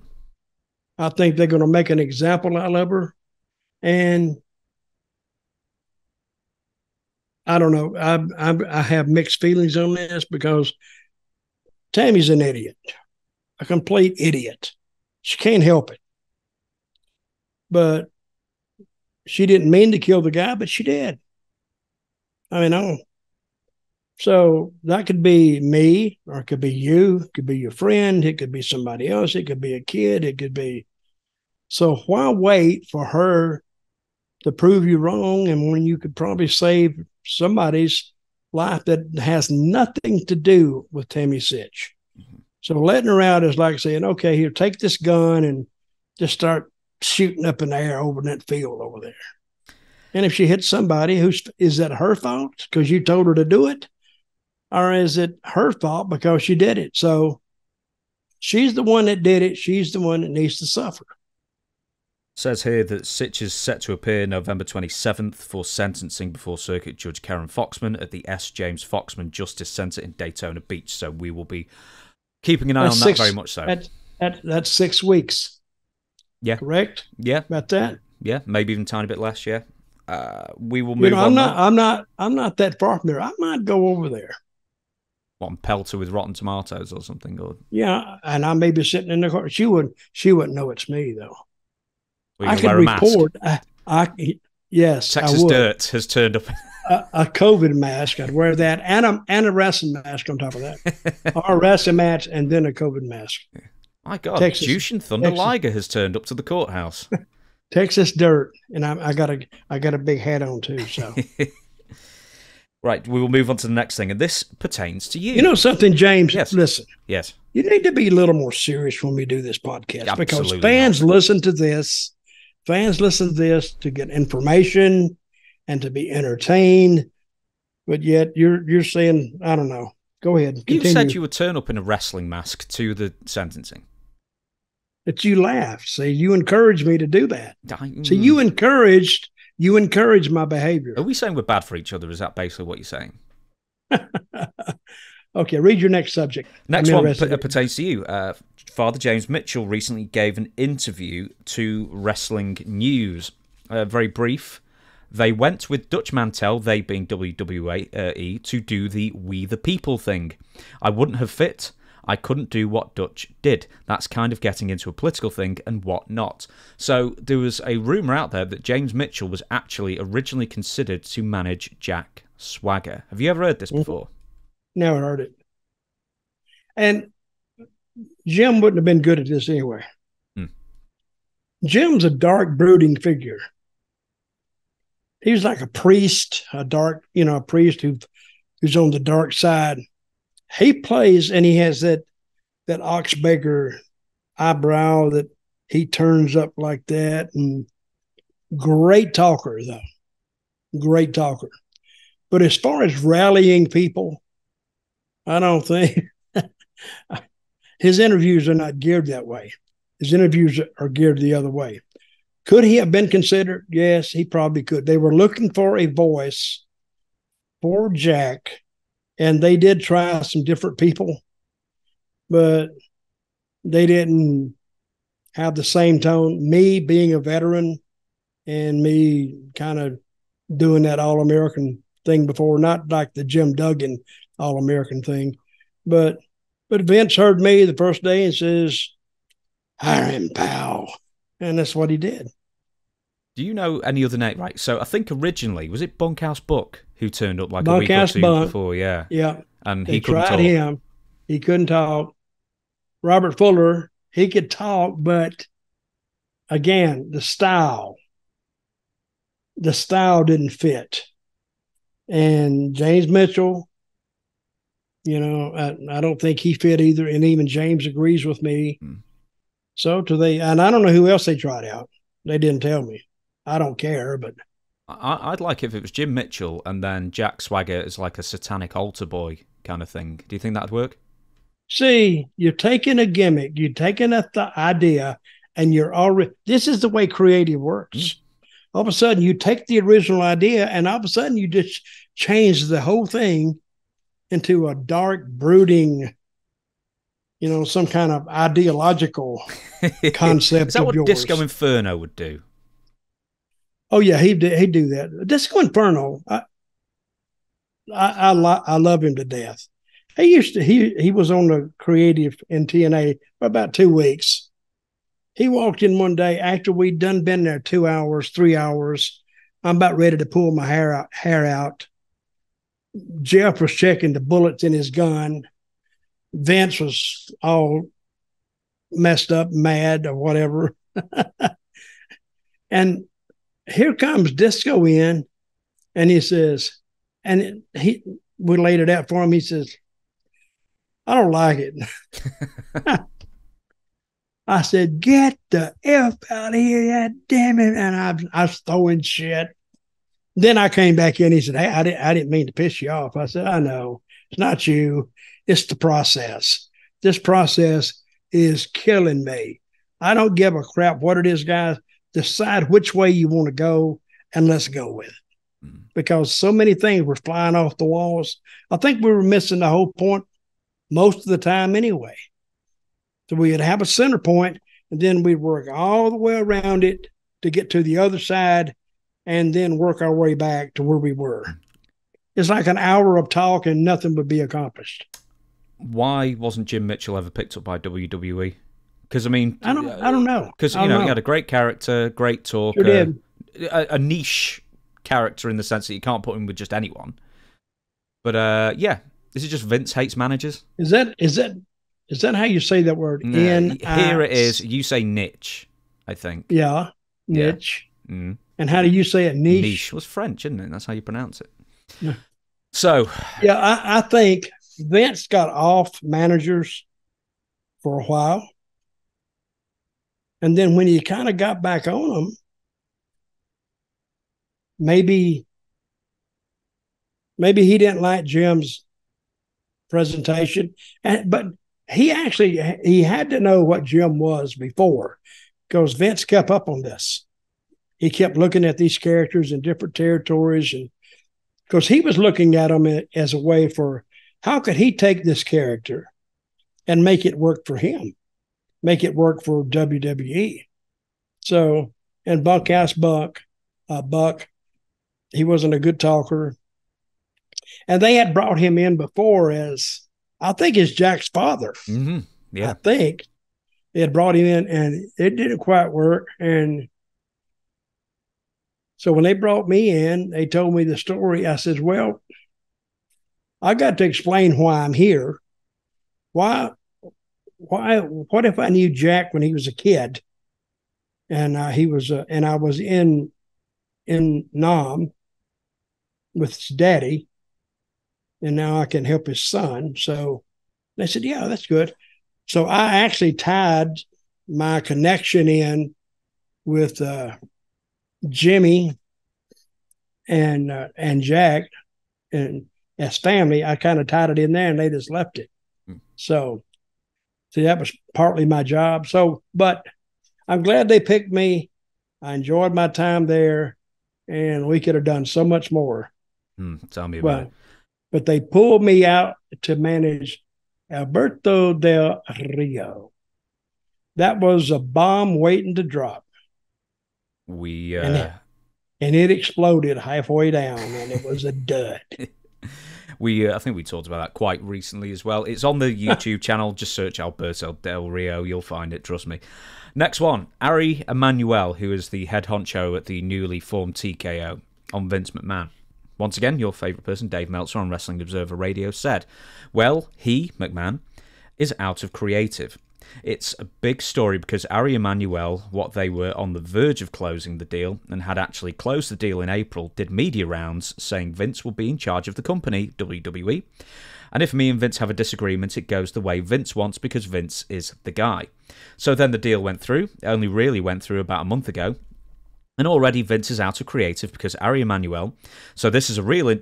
I think they're going to make an example out of her, and I don't know. I I, I have mixed feelings on this because Tammy's an idiot, a complete idiot. She can't help it, but she didn't mean to kill the guy, but she did. I mean, I. So that could be me, or it could be you, it could be your friend, it could be somebody else, it could be a kid, it could be. So why wait for her to prove you wrong and when you could probably save somebody's life that has nothing to do with Tammy Sytch? Mm-hmm. So letting her out is like saying, okay, here, take this gun and just start shooting up in the air over in that field over there. And if she hits somebody, who's is that her fault because you told her to do it? Or is it her fault because she did it? So she's the one that did it. She's the one that needs to suffer. Says here that Sytch is set to appear November 27th for sentencing before Circuit Judge Karen Foxman at the S. James Foxman Justice Centre in Daytona Beach. So we will be keeping an eye That's on six- that very much so. That, that, that's six weeks. Yeah. Correct? Yeah, About that? yeah, maybe even a tiny bit less. Yeah, uh, we will You move know. I'm not now. I'm not I'm not that far from there. I might go over there. What, and pelter with rotten tomatoes or something, or Yeah. And I may be sitting in the car. She wouldn't she wouldn't know it's me though. I can could wear a mask. report. I, uh, I yes, Texas I. Dirt has turned up. a, a COVID mask. I'd wear that and a, and a wrestling mask on top of that, or a wrestling match and then a COVID mask. My God, Texas- Jushin Thunder Texas. Liger has turned up to the courthouse. Texas dirt, and I, I got a I got a big hat on too. So Right, we will move on to the next thing, and this pertains to you. You know something, James? Yes. Listen, yes. you need to be a little more serious when we do this podcast because Absolutely fans listen to this. Fans listen to this to get information and to be entertained. But yet you're you're saying, I don't know. Go ahead. You said you would turn up in a wrestling mask to the sentencing. that you laughed. See, you encouraged me to do that. I- So you encouraged you encouraged my behavior. Are we saying we're bad for each other? Is that basically what you're saying? Okay, read your next subject. Next one p- pertains to you. Uh, Father James Mitchell recently gave an interview to Wrestling News. Uh, very brief. They went with Dutch Mantell, they being WWE, to do the We the People thing. I wouldn't have fit. I couldn't do what Dutch did. That's kind of getting into a political thing and what not. So there was a rumour out there that James Mitchell was actually originally considered to manage Jack Swagger. Have you ever heard this before? Never heard it. And Jim wouldn't have been good at this anyway. Hmm. Jim's a dark, brooding figure. He was like a priest, a dark, you know, a priest who who's on the dark side. He plays and he has that that Ox Baker eyebrow that he turns up like that and great talker though. Great talker. But as far as rallying people, I don't think his interviews are not geared that way. His interviews are geared the other way. Could he have been considered? Yes, he probably could. They were looking for a voice for Jack, and they did try some different people, but they didn't have the same tone. Me being a veteran and me kind of doing that all American thing before, not like the Jim Duggan all American thing. But but Vince heard me the first day and says, Hire him, pal. And that's what he did. Do you know any other name? Right. So I think originally was it Bunkhouse Buck who turned up like a week or two Buck. before, yeah, Yeah. and They he couldn't tried talk. him. He couldn't talk. Robert Fuller, he could talk, but again, the style, the style didn't fit. And James Mitchell, you know, I, I don't think he fit either. And even James agrees with me. Hmm. So to they, and I don't know who else they tried out. They didn't tell me. I don't care, but I, I'd like if it was Jim Mitchell and then Jack Swagger as like a satanic altar boy kind of thing. Do you think that'd work? See, you're taking a gimmick, you're taking a th- idea, and you're already. This is the way creative works. All of a sudden, you take the original idea, and all of a sudden, you just change the whole thing into a dark, brooding, you know, some kind of ideological concept Is that of what yours. Disco Inferno would do? Oh yeah, he would he'd do that. Disco Inferno, I I I, lo- I love him to death. He used to he he was on the creative in TNA for about two weeks. He walked in one day after we'd done been there two hours, three hours. I'm about ready to pull my hair out. Hair out. Jeff was checking the bullets in his gun. Vince was all messed up, mad, or whatever. and here comes Disco in, and he says, and he we laid it out for him. He says, "I don't like it." I said, "Get the f out of here, God damn it!" And I I was throwing shit. Then I came back in. He said, "Hey, I didn't I didn't mean to piss you off." I said, "I know it's not you. It's the process. This process is killing me. I don't give a crap what it is, guys. Decide which way you want to go, and let's go with it." Mm. Because so many things were flying off the walls. I think we were missing the whole point most of the time anyway. So we'd have a center point, and then we'd work all the way around it to get to the other side, and then work our way back to where we were. It's like an hour of talk, and nothing would be accomplished. Why wasn't Jim Mitchell ever picked up by WWE? Because I mean, I don't. I don't know. Because you don't know, he had a great character, great talker, Sure a, a niche character in the sense that you can't put him with just anyone. But uh, yeah, is it just Vince hates managers? Is that is that is that how you say that word? No, here it is. You say niche, I think. Yeah, Yeah. niche. Mm. And how do you say it? Niche. Niche was French, isn't it? That's how you pronounce it. Yeah. So, yeah, I, I think Vince got off managers for a while. And then when he kind of got back on them, maybe maybe he didn't like Jim's presentation. And but he actually he had to know what Jim was before because Vince kept up on this. He kept looking at these characters in different territories and because he was looking at them as a way for how could he take this character and make it work for him, make it work for WWE. So, and Buck asked Buck, uh, Buck, he wasn't a good talker. And they had brought him in before as, I think, as Jack's father. Mm-hmm. Yeah. I think they had brought him in and it didn't quite work. And so when they brought me in, they told me the story. I said, Well, I got to explain why I'm here. Why, why, what if I knew Jack when he was a kid? And uh, he was, uh, and I was in, in Nam with his daddy, and now I can help his son. So they said, Yeah, that's good. So I actually tied my connection in with uh, Jimmy and uh, and Jack and as family, I kind of tied it in there and they just left it. Hmm. So, see, that was partly my job. So, but I'm glad they picked me. I enjoyed my time there, and we could have done so much more. Hmm, tell me about it. But they pulled me out to manage Alberto Del Rio. That was a bomb waiting to drop. We uh... and, it, and it exploded halfway down, and it was a dud. We, uh, I think we talked about that quite recently as well. It's on the YouTube channel. Just search Alberto Del Rio. You'll find it. Trust me. Next one, Ari Emanuel, who is the head honcho at the newly formed TKO on Vince McMahon. Once again, your favourite person, Dave Meltzer on Wrestling Observer Radio, said, Well, he, McMahon, is out of creative. It's a big story because Ari Emanuel, what they were on the verge of closing the deal and had actually closed the deal in April, did media rounds saying Vince will be in charge of the company, WWE. And if me and Vince have a disagreement, it goes the way Vince wants because Vince is the guy. So then the deal went through. It only really went through about a month ago. And already Vince is out of creative because Ari Emanuel. So this is a real.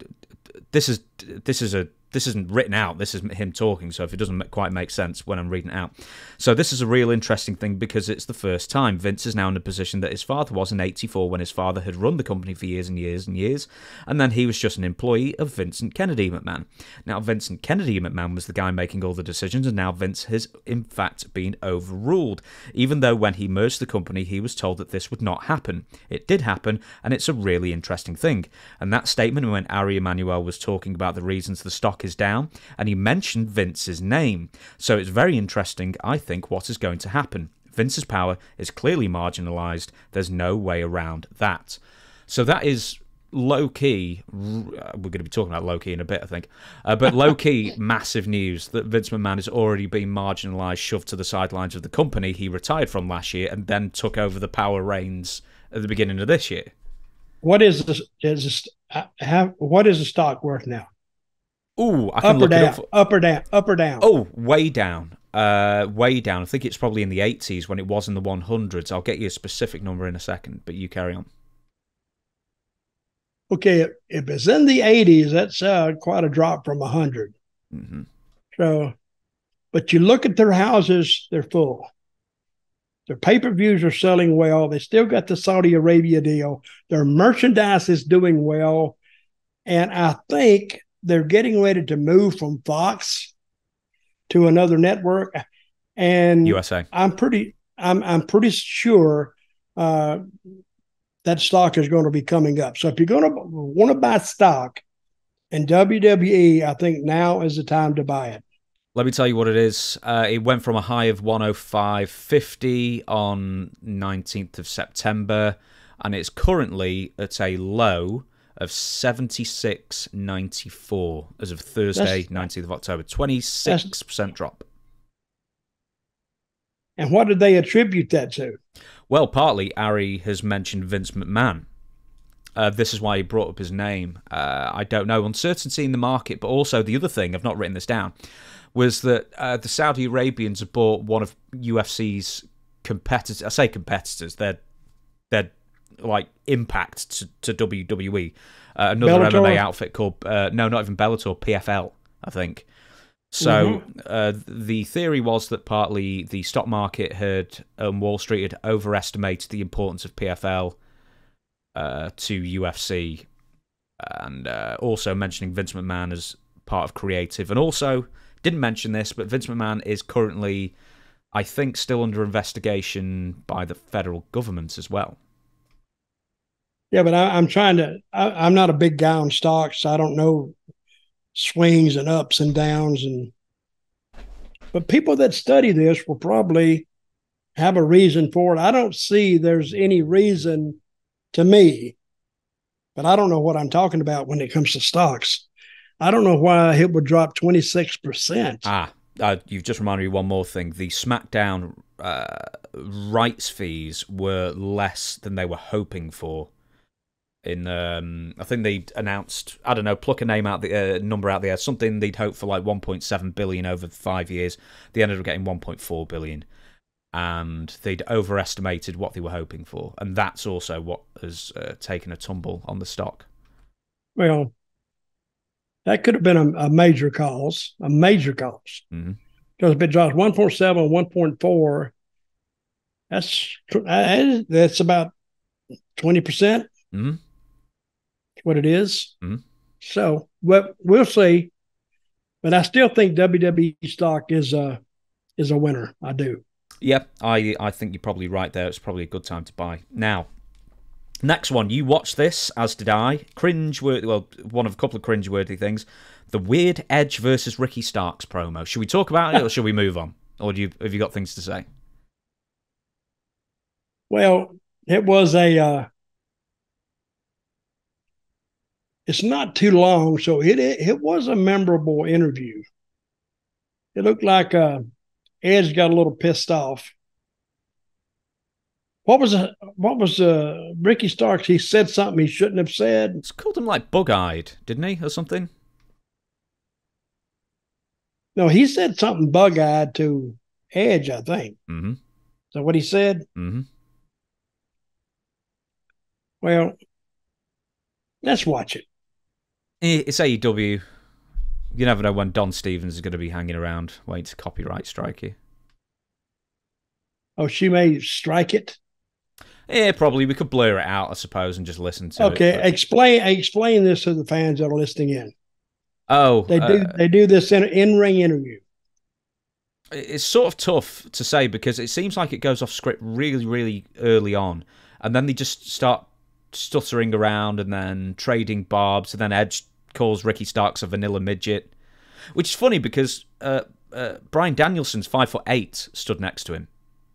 This is this is a this isn't written out. This is him talking. So if it doesn't quite make sense when I'm reading it out, so this is a real interesting thing because it's the first time Vince is now in a position that his father was in '84 when his father had run the company for years and years and years, and then he was just an employee of Vincent Kennedy McMahon. Now Vincent Kennedy McMahon was the guy making all the decisions, and now Vince has in fact been overruled. Even though when he merged the company, he was told that this would not happen. It did happen, and it's a really interesting thing. And that statement when Ari Emanuel was talking about the reasons the stock is down, and he mentioned Vince's name. So it's very interesting, I think, what is going to happen. Vince's power is clearly marginalized. There's no way around that. So that is low key. We're going to be talking about low key in a bit, I think. Uh, but low key, massive news that Vince McMahon has already been marginalized, shoved to the sidelines of the company he retired from last year, and then took over the power reins at the beginning of this year. What is this? Is this, uh, have, what is the stock worth now? Ooh, I can up look or down, it up. For... Up or down, up or down. Oh, way down. Uh, way down. I think it's probably in the 80s when it was in the 100s. I'll get you a specific number in a second, but you carry on. Okay, if it's in the 80s, that's uh, quite a drop from 100. Mm-hmm. So, but you look at their houses, they're full. Their pay per views are selling well. They still got the Saudi Arabia deal. Their merchandise is doing well. And I think they're getting ready to move from Fox to another network, and USA. I'm pretty I'm I'm pretty sure uh, that stock is going to be coming up. So if you're going to want to buy stock in WWE, I think now is the time to buy it. Let me tell you what it is. Uh, it went from a high of 105.50 on 19th of September, and it's currently at a low of 76.94 as of Thursday, that's, 19th of October. 26% drop. And what did they attribute that to? Well, partly Ari has mentioned Vince McMahon. uh, this is why he brought up his name. Uh, I don't know. Uncertainty in the market, but also the other thing, I've not written this down, was that uh, the Saudi Arabians have bought one of UFC's competitors. I say competitors, they're, they're like impact to, to WWE. Uh, another Bellator. MMA outfit called, uh, no, not even Bellator, PFL, I think. So mm-hmm. uh, the theory was that partly the stock market had, um, Wall Street had overestimated the importance of PFL uh, to UFC, and uh, also mentioning Vince McMahon as part of creative, and also didn't mention this, but Vince McMahon is currently, I think, still under investigation by the federal government as well. Yeah, but I, am trying to. I, am not a big guy on stocks. So I don't know swings and ups and downs, and but people that study this will probably have a reason for it. I don't see there's any reason to me, but I don't know what I'm talking about when it comes to stocks. I don't know why it would drop 26%. Ah, uh, you've just reminded me one more thing. The SmackDown uh, rights fees were less than they were hoping for. In, um, I think they announced, I don't know, pluck a name out the uh, number out there, something they'd hoped for like 1.7 billion over five years. They ended up getting 1.4 billion and they'd overestimated what they were hoping for, and that's also what has uh, taken a tumble on the stock. Well, that could have been a, a major cause, a major cause, mm-hmm. because if it drops one point seven, one point four, that's that's about twenty percent. Mm-hmm. What it is. Mm-hmm. So, well, we'll see. But I still think WWE stock is a is a winner. I do. Yep, I I think you're probably right there. It's probably a good time to buy. Now, next one. You watched this, as did I. Cringe worthy. Well, one of a couple of cringe worthy things. The weird Edge versus Ricky Starks promo. Should we talk about it, or should we move on? Or do you have you got things to say? Well, it was a. Uh, it's not too long, so it, it it was a memorable interview. It looked like a Edge got a little pissed off. What was uh, what was uh, Ricky Starks? He said something he shouldn't have said. It's called him like bug-eyed, didn't he, or something? No, he said something bug-eyed to Edge, I think. Mm-hmm. So what he said? Mm-hmm. Well, let's watch it. It's AEW. You never know when Don Stevens is going to be hanging around waiting to copyright strike you. Oh, she may strike it. Yeah, probably. We could blur it out, I suppose, and just listen to okay, it. Okay, explain explain this to the fans that are listening in. Oh, they do uh, they do this in in ring interview. It's sort of tough to say because it seems like it goes off script really, really early on, and then they just start stuttering around and then trading barbs, and then Edge calls Ricky Starks a vanilla midget, which is funny because uh, uh, Bryan Danielson's five foot eight stood next to him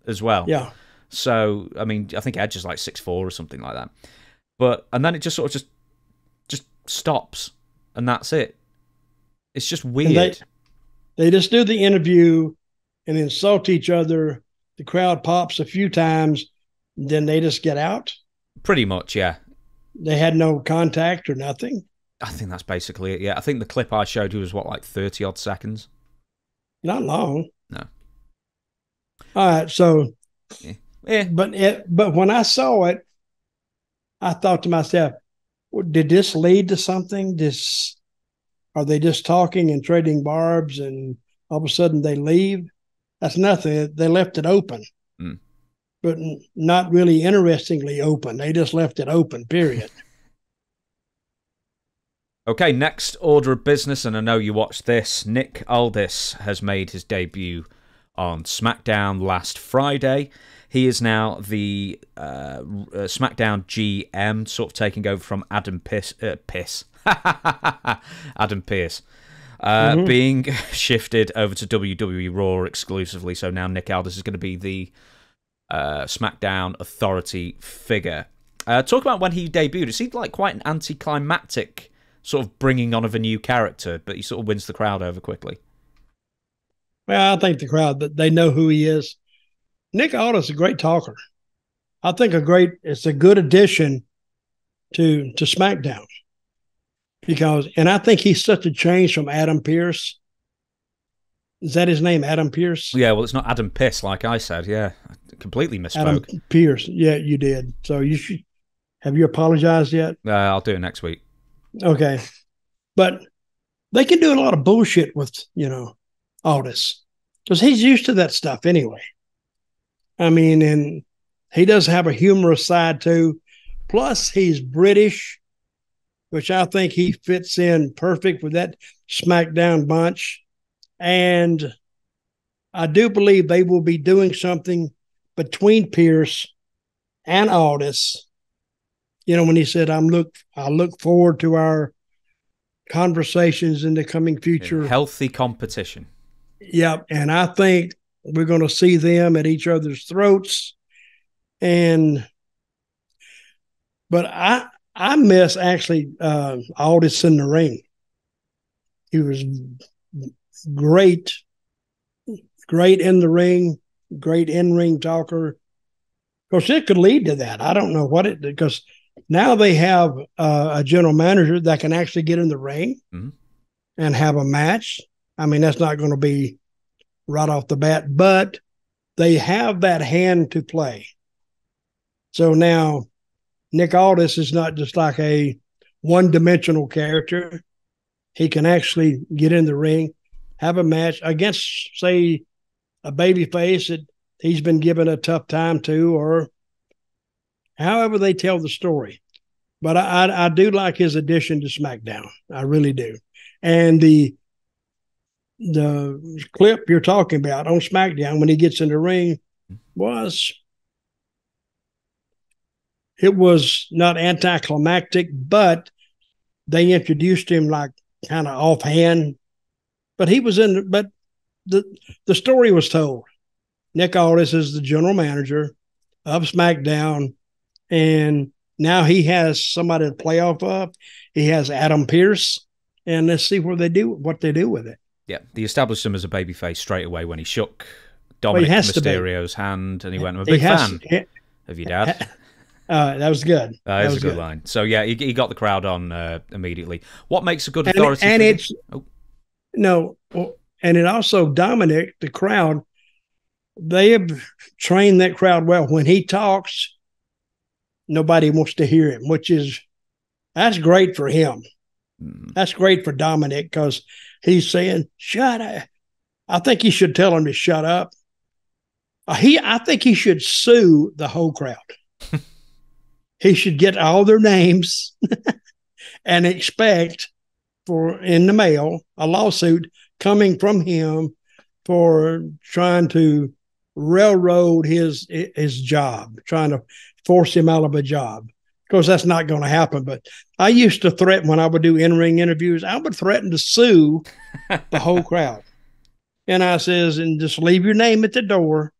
as well. Yeah. So I mean, I think Edge is like six four or something like that. But and then it just sort of just just stops, and that's it. It's just weird. They, they just do the interview and insult each other. The crowd pops a few times, then they just get out. Pretty much, yeah. They had no contact or nothing. I think that's basically it. Yeah, I think the clip I showed you was what like thirty odd seconds. Not long. No. All right, so. Yeah. yeah. But it, but when I saw it, I thought to myself, did this lead to something? This are they just talking and trading barbs, and all of a sudden they leave? That's nothing. They left it open, mm. but not really interestingly open. They just left it open. Period. Okay, next order of business, and I know you watched this. Nick Aldis has made his debut on SmackDown last Friday. He is now the uh, uh, SmackDown GM, sort of taking over from Adam Piss. Uh, Piss. Adam Pearce. Uh, mm-hmm. Being shifted over to WWE Raw exclusively. So now Nick Aldis is going to be the uh, SmackDown authority figure. Uh, talk about when he debuted. It seemed like quite an anticlimactic sort of bringing on of a new character, but he sort of wins the crowd over quickly. Well, I think the crowd that they know who he is. Nick Aldis is a great talker. I think a great it's a good addition to to SmackDown because, and I think he's such a change from Adam Pearce. Is that his name, Adam Pearce? Yeah, well, it's not Adam Piss, like I said. Yeah, I completely misspoke. Adam Pearce. Yeah, you did. So you should. Have you apologized yet? Uh, I'll do it next week. Okay, but they can do a lot of bullshit with you know Aldis because he's used to that stuff anyway. I mean, and he does have a humorous side too. Plus, he's British, which I think he fits in perfect with that SmackDown bunch. And I do believe they will be doing something between Pearce and Aldis. You know, when he said, "I'm look, I look forward to our conversations in the coming future." Healthy competition. Yep, and I think we're going to see them at each other's throats, and but I I miss actually uh, Aldis in the ring. He was great, great in the ring, great in ring talker. Of course, it could lead to that. I don't know what it because now they have uh, a general manager that can actually get in the ring mm-hmm. and have a match. I mean, that's not going to be right off the bat, but they have that hand to play. So now Nick Aldis is not just like a one dimensional character. He can actually get in the ring, have a match against, say, a baby face that he's been given a tough time to, or however they tell the story. But I, I, I do like his addition to SmackDown. I really do. And the the clip you're talking about on SmackDown when he gets in the ring was it was not anticlimactic, but they introduced him like kind of offhand. But he was in, but the the story was told. Nick Aldis is the general manager of SmackDown, and now he has somebody to play off of. He has Adam Pearce, and let's see what they do what they do with it. Yeah, they established him as a babyface straight away when he shook Dominic well, he Mysterio's hand, and he went, "I'm a big fan he, of your dad." Uh, that was good. that is a good, good, line. So yeah, he, he, got the crowd on uh, immediately. What makes a good and, authority? And it's oh. no, and it also Dominic the crowd. They have trained that crowd well. When he talks, nobody wants to hear him, which is that's great for him. Mm. That's great for Dominic because he's saying, "Shut up." I think he should tell him to shut up. Uh, he, I think he should sue the whole crowd he should get all their names and expect for in the mail a lawsuit coming from him for trying to railroad his his job, trying to force him out of a job. Of course, that's not going to happen. But I used to threaten when I would do in ring interviews. I would threaten to sue the whole crowd, and I says, and just leave your name at the door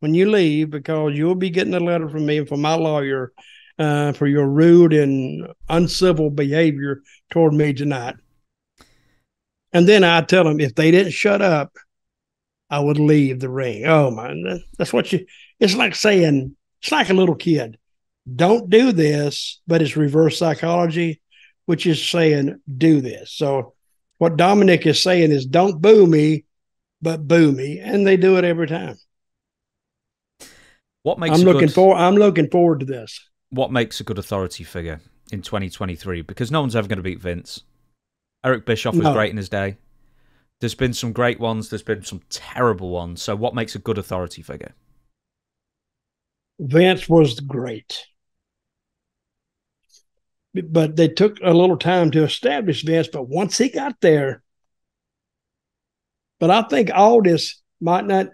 when you leave because you'll be getting a letter from me and from my lawyer uh, for your rude and uncivil behavior toward me tonight. And then I tell them if they didn't shut up, I would leave the ring. Oh man, that's what you. It's like saying it's like a little kid. Don't do this, but it's reverse psychology, which is saying do this. So what Dominic is saying is don't boo me, but boo me, and they do it every time. What makes I'm looking good... for? I'm looking forward to this what makes a good authority figure in 2023 because no one's ever going to beat Vince. Eric Bischoff was no. great in his day. There's been some great ones, there's been some terrible ones. So, what makes a good authority figure? Vince was great. But they took a little time to establish Vince. But once he got there, but I think Aldis might not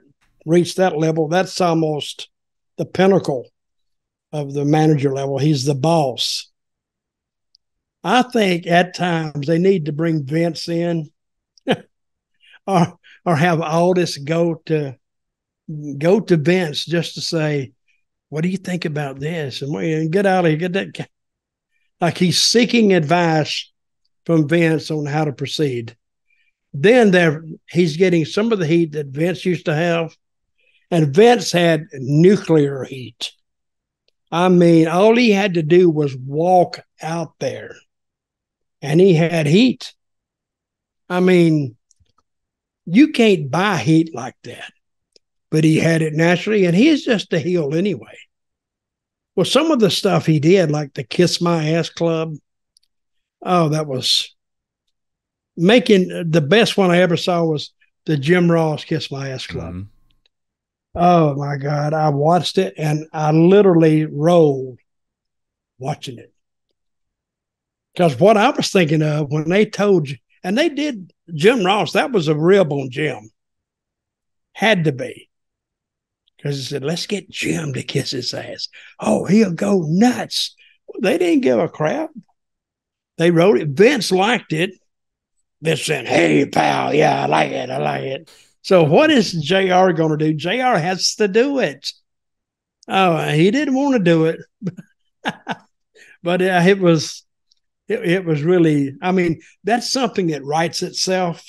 reach that level. That's almost the pinnacle of the manager level. He's the boss. I think at times they need to bring Vince in or or have Aldis go to go to Vince just to say, what do you think about this? And get out of here, get that like he's seeking advice from Vince on how to proceed. Then there he's getting some of the heat that Vince used to have. And Vince had nuclear heat. I mean, all he had to do was walk out there and he had heat. I mean, you can't buy heat like that, but he had it naturally and he's just a heel anyway. Well, some of the stuff he did, like the Kiss My Ass Club, oh, that was making the best one I ever saw was the Jim Ross Kiss My Ass Club. Mm-hmm. Oh my God. I watched it and I literally rolled watching it. Because what I was thinking of when they told you, and they did Jim Ross, that was a rib on Jim. Had to be. Because he said, let's get Jim to kiss his ass. Oh, he'll go nuts. They didn't give a crap. They wrote it. Vince liked it. Vince said, hey, pal, yeah, I like it. I like it. So what is JR going to do? JR has to do it. Oh, he didn't want to do it. but uh, it was it, it, was really i mean that's something that writes itself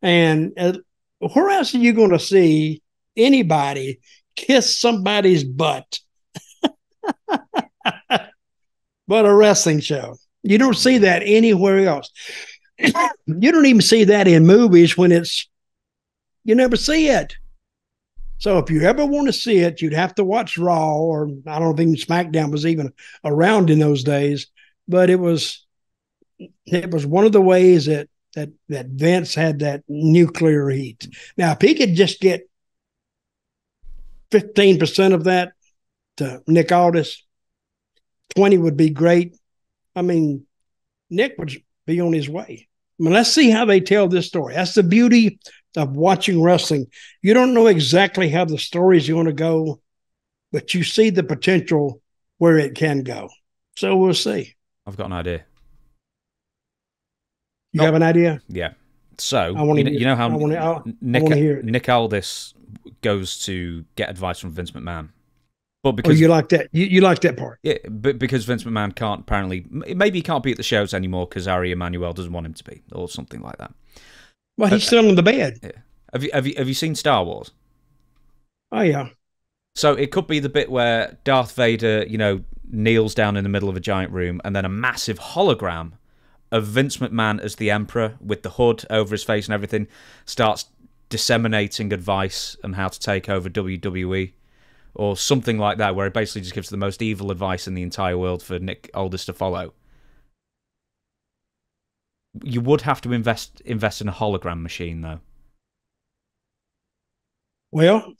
and uh, where else are you going to see anybody kiss somebody's butt. But a wrestling show. You don't see that anywhere else. You don't even see that in movies when it's you never see it. So if you ever want to see it you'd have to watch raw or i don't think smackdown was even around in those days but it was it was one of the ways that that that Vince had that nuclear heat. Now, if he could just get fifteen percent of that to Nick Aldis, twenty would be great. I mean, Nick would be on his way. I mean, let's see how they tell this story. That's the beauty of watching wrestling. You don't know exactly how the story is going to go, but you see the potential where it can go. So we'll see. I've got an idea. You oh, have an idea? Yeah. So I you, know, you know how I wanna, Nick, Nick Aldis goes to get advice from Vince McMahon. But oh, because oh, you like that, you, you like that part, yeah. But because Vince McMahon can't apparently, maybe he can't be at the shows anymore because Ari Emanuel doesn't want him to be, or something like that. Well, he's uh, still in the bed. Yeah. Have you have you have you seen Star Wars? Oh yeah. So it could be the bit where Darth Vader, you know, kneels down in the middle of a giant room, and then a massive hologram of Vince McMahon as the Emperor with the hood over his face and everything starts disseminating advice on how to take over WWE or something like that, where it basically just gives the most evil advice in the entire world for Nick Aldis to follow. You would have to invest invest in a hologram machine, though. Well,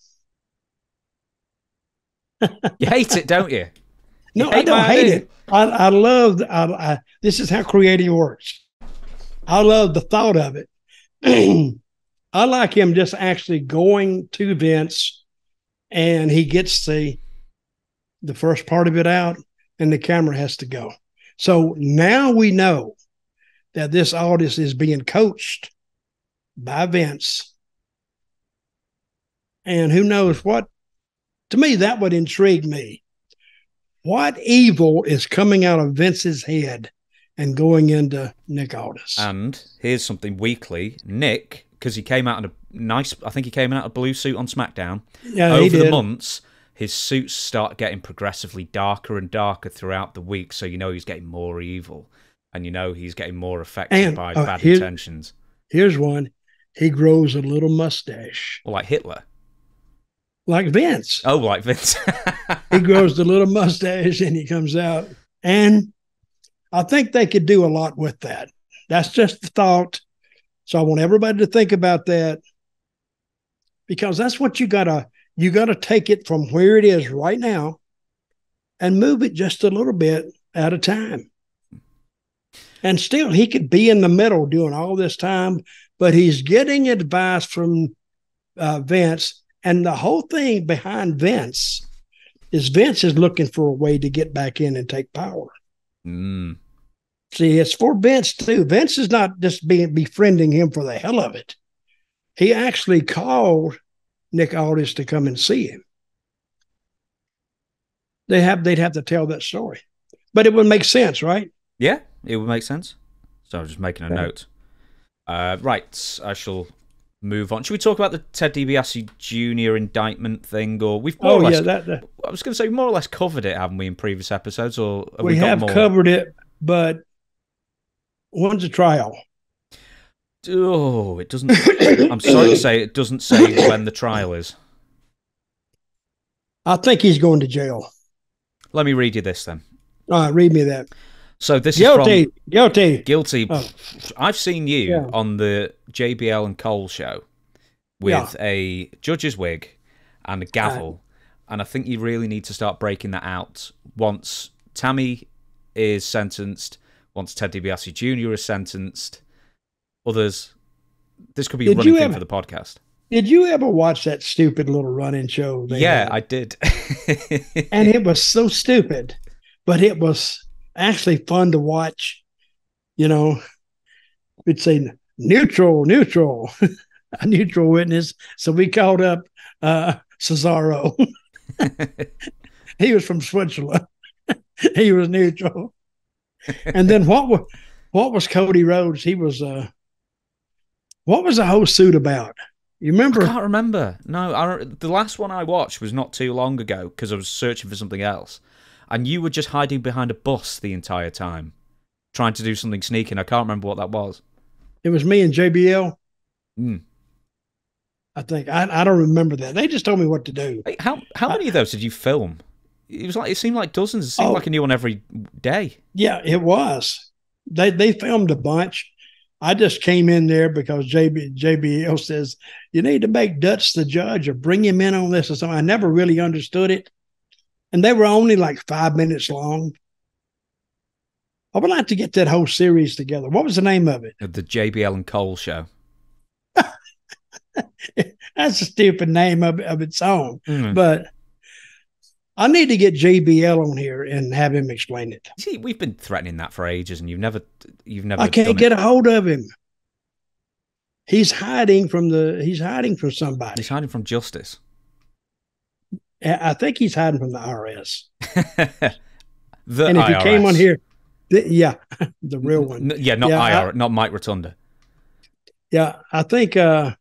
you hate it, don't you? No, I don't hate it. I, I love. I, I, this is how creating works. I love the thought of it. I like him just actually going to Vince, and he gets the the first part of it out, and the camera has to go. So now we know that this Aldis is being coached by Vince, and who knows what. To me, that would intrigue me what evil is coming out of Vince's head and going into Nick Aldis? And here's something weekly. Nick, because he came out in a nice, I think he came out a blue suit on SmackDown. Yeah, Over the months, his suits start getting progressively darker and darker throughout the week. So you know he's getting more evil. And you know he's getting more affected and, by uh, bad here, intentions. Here's one. He grows a little mustache. Like Hitler like Vince. Oh, like Vince. he grows the little mustache and he comes out. And I think they could do a lot with that. That's just the thought. So I want everybody to think about that because that's what you gotta you gotta take it from where it is right now and move it just a little bit at a time. And still he could be in the middle doing all this time, but he's getting advice from uh, Vince and the whole thing behind Vince is Vince is looking for a way to get back in and take power. Mm. See, it's for Vince too. Vince is not just being befriending him for the hell of it. He actually called Nick Aldis to come and see him. They have they'd have to tell that story. But it would make sense, right? Yeah, it would make sense. So I'm just making a okay. note. Uh, right, I shall move on. Should we talk about the Ted DiBiase Jr. indictment thing, or we've more Oh or less? yeah, that, that I was going to say we more or less covered it, haven't we, in previous episodes? Or have we, we, have more? covered it, but when's the trial? Oh, it doesn't. I'm sorry to say, it doesn't say when the trial is. I think he's going to jail. Let me read you this then. All right, read me that. So this Guilty, is from guilty. guilty. Oh. I've seen you Yeah. on the JBL and Cole show with a judge's wig and a gavel, and I think you really need to start breaking that out once Tammy is sentenced, once Ted DiBiase Jr. is sentenced, others. This could be a running thing ever- for the podcast. Did you ever watch that stupid little running show? Yeah, had? I did. and it was so stupid, but it was actually fun to watch. You know, we'd say neutral, neutral, a neutral witness. So we called up uh, Cesaro. he was from Switzerland. he was neutral. And then what was what was Cody Rhodes? He was uh, what was the whole suit about? You remember? I can't remember. No, I, the last one I watched was not too long ago because I was searching for something else, and you were just hiding behind a bus the entire time, trying to do something sneaking. I can't remember what that was. It was me and JBL. Mm. I think I, I don't remember that. They just told me what to do. How how many of those did you film? It was like it seemed like dozens. It seemed Oh. like a new one every day. Yeah, it was. They they filmed a bunch. I just came in there because JB JBL says you need to make Dutch the judge or bring him in on this or something. I never really understood it, and they were only like five minutes long. I would like to get that whole series together. What was the name of it? The JBL and Cole show. That's a stupid name of, of its own, Mm. but I need to get JBL on here and have him explain it. See, we've been threatening that for ages, and you've never you've never. I can't it. get a hold of him. He's hiding from the. He's hiding from somebody. He's hiding from justice. I I think he's hiding from the IRS. the and if he came on here, th- yeah, the real one. Yeah, not Yeah, I- IR, not Mike Rotunda. Yeah, I think uh,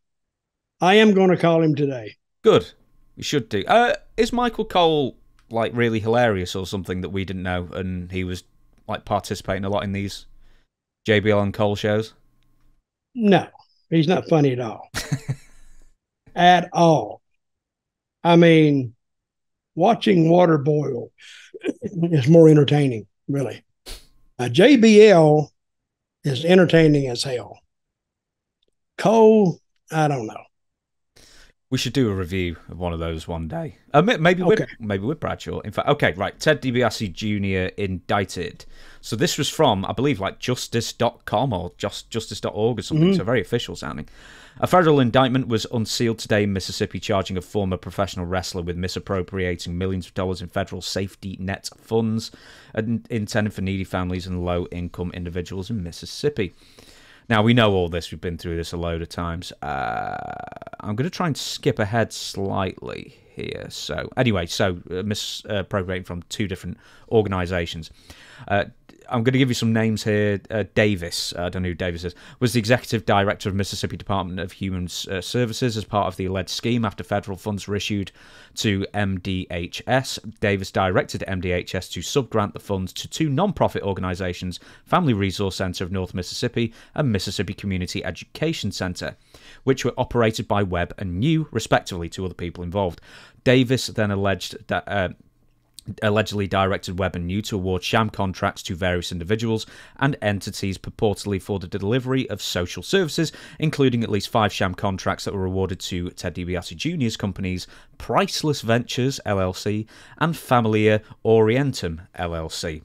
I am going to call him today. Good. you should do. Uh, is Michael Cole like really hilarious or something that we didn't know, and he was like participating a lot in these JBL and Cole shows? No, he's not funny at all. at all. I mean, watching water boil is more entertaining, really. Uh, JBL is entertaining as hell. Cole, I don't know. We should do a review of one of those one day. Uh, ma- maybe with Okay. maybe with Bradshaw. In fact, okay, right. Ted DiBiase Jr. indicted. So this was from, I believe, like justice.com or just justice.org or something. Mhm. So very official sounding. A federal indictment was unsealed today in Mississippi, charging a former professional wrestler with misappropriating millions of dollars in federal safety net funds and intended for needy families and low income individuals in Mississippi. Now we know all this. We've been through this a load of times. Uh, I'm going to try and skip ahead slightly here. So anyway, so uh, misappropriating from two different organisations. Uh, I'm going to give you some names here. Uh, Davis, I don't know who Davis is, was the executive director of Mississippi Department of Human uh, Services as part of the alleged scheme after federal funds were issued to MDHS. Davis directed MDHS to subgrant the funds to two non-profit organizations, Family Resource Center of North Mississippi and Mississippi Community Education Center, which were operated by Webb and New, respectively, to other people involved. Davis then alleged that. Uh, allegedly directed Webb and New to award sham contracts to various individuals and entities purportedly for the delivery of social services, including at least five sham contracts that were awarded to Ted DiBiase Jr.'s companies Priceless Ventures LLC and Familia Orientum LLC.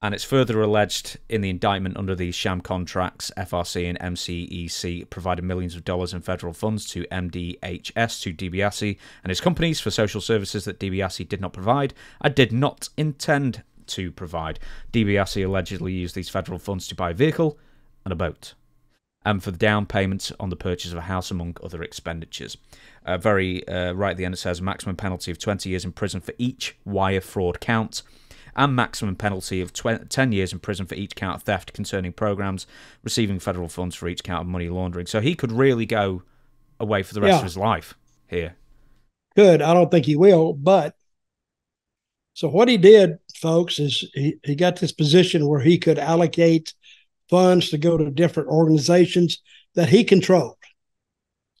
And it's further alleged in the indictment under these sham contracts, FRC and MCEC provided millions of dollars in federal funds to MDHS to DiBiase and his companies for social services that DiBiase did not provide and did not intend to provide. DiBiase allegedly used these federal funds to buy a vehicle and a boat and for the down payment on the purchase of a house, among other expenditures. Uh, very uh, right at the end, it says maximum penalty of 20 years in prison for each wire fraud count, and maximum penalty of tw- 10 years in prison for each count of theft concerning programs, receiving federal funds for each count of money laundering. So he could really go away for the rest Yeah. of his life here. Good. I don't think he will, but so what he did, folks, is he, he got this position where he could allocate funds to go to different organizations that he controlled.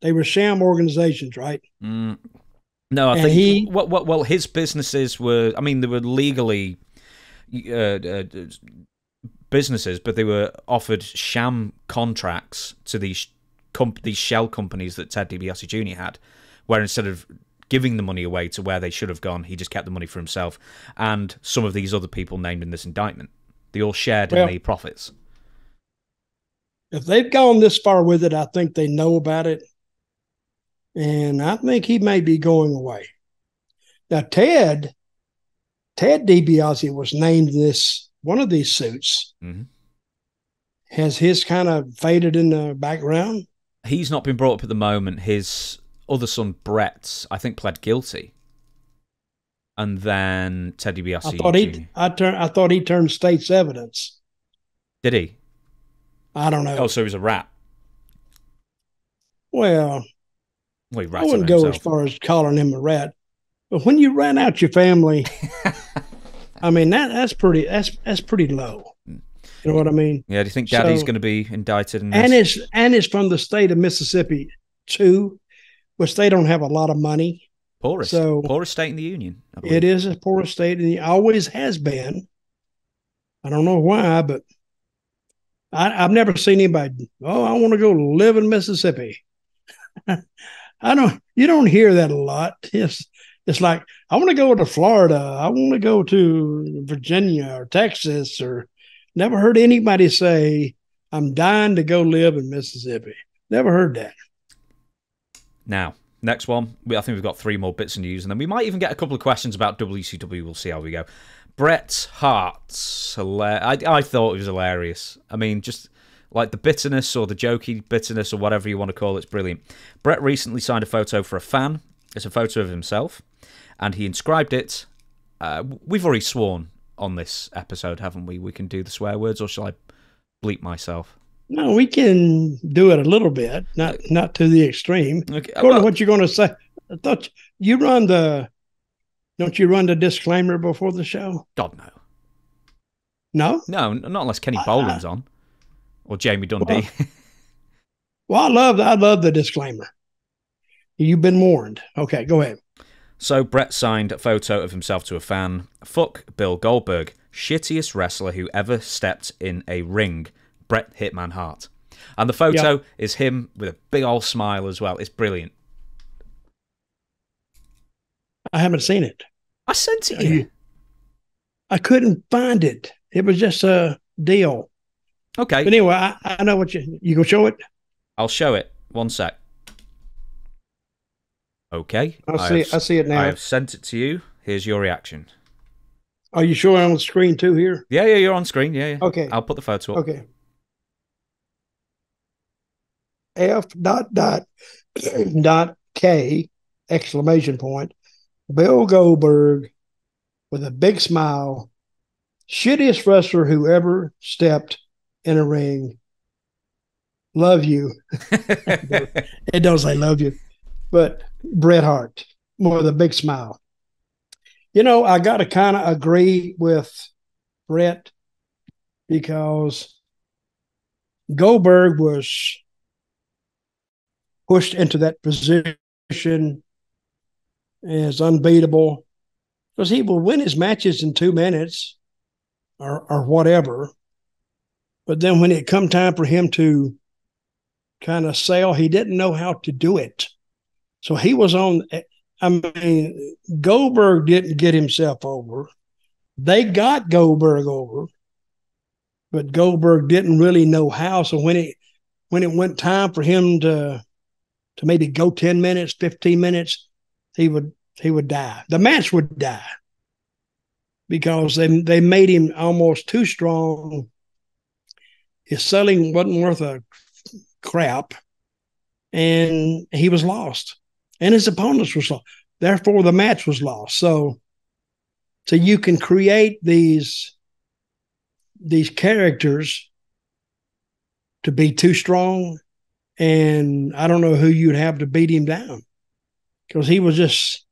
They were sham organizations, right? Mm. No, I And think he- what, what, well, his businesses were. I mean, they were legally uh, uh, businesses, but they were offered sham contracts to these comp- these shell companies that Ted DiBiase Jr. had, where instead of giving the money away to where they should have gone, he just kept the money for himself and some of these other people named in this indictment. They all shared Well- in the profits. If they've gone this far with it, I think they know about it. And I think he may be going away. Now, Ted, Ted DiBiase was named this one of these suits. Mhm. Has his kind of faded in the background? He's not been brought up at the moment. His other son Brett, I think, pled guilty, and then Ted DiBiase I thought he, I turn, I thought he turned state's evidence. did he? I don't know. Oh, so he was a rat. well, Well, I wouldn't go as far as calling him a rat, but when you rat out your family, I mean that that's pretty that's that's pretty low. You know what I mean? Yeah, do you think Daddy's So- going to be indicted in And it's and it's from the state of Mississippi too, which they don't have a lot of money. poorest, so- poorest state in the union. It is a poorest state, and it always has been. I don't know why, but I, I've never seen anybody. Oh, I want to go live in Mississippi. I don't. You don't hear that a lot. It's it's like I want to go to Florida. I want to go to Virginia or Texas. Or never heard anybody say I'm dying to go live in Mississippi. Never heard that. Now, next one. We, I think we've got three more bits of news, and then we might even get a couple of questions about WCW. We'll see how we go. Bret Hart's I, I thought it was hilarious. I mean, just like the bitterness or the jokey bitterness or whatever you want to call it, it's brilliant. Bret recently signed a photo for a fan. It's a photo of himself, and he inscribed it. Uh, we've already sworn on this episode, haven't we? We can do the swear words, or shall I bleep myself? No, we can do it a little bit, not not to the extreme. Okay, According well- to what you're going to say, I thought you run the. Don't you run the disclaimer before the show? God no. No. No, not unless Kenny Bolin's on or Jamie Dundee. Well, I love I love the disclaimer. You've been warned. Okay, go ahead. So Bret signed a photo of himself to a fan. Fuck Bill Goldberg, shittiest wrestler who ever stepped in a ring. Bret Hitman Hart. And the photo is him with a big old smile as well. It's brilliant. I haven't seen it. I sent it you. you- I couldn't find it. It was just a deal. Okay, But anyway, I, I know what you you go show it. I'll show it. One sec. Okay. I see. have, I see it now. I have sent it to you. Here's your reaction. Are you showing on the screen too here? Yeah, yeah, you're on screen. Yeah, yeah. Okay. I'll put the photo up. Okay. F dot dot dot K exclamation point. Bill Goldberg with a big smile. Shittiest wrestler who ever stepped in a ring. Love you. It doesn't say love you, but Bret Hart with a big smile. You know, I got to kind of agree with Bret because Goldberg was pushed into that position as unbeatable because he will win his matches in two minutes or, or whatever. But then when it come time for him to kind of sell, he didn't know how to do it. So he was on. I mean, Goldberg didn't get himself over. They got Goldberg over but Goldberg didn't really know how. So when it when it went time for him to to maybe go ten minutes, fifteen minutes, he would he would die. The match would die because they they made him almost too strong. His selling wasn't worth a crap, and he was lost, and his opponents were lost. Therefore, the match was lost. So, so you can create these these characters to be too strong and I don't know who you'd have to beat him down because he was just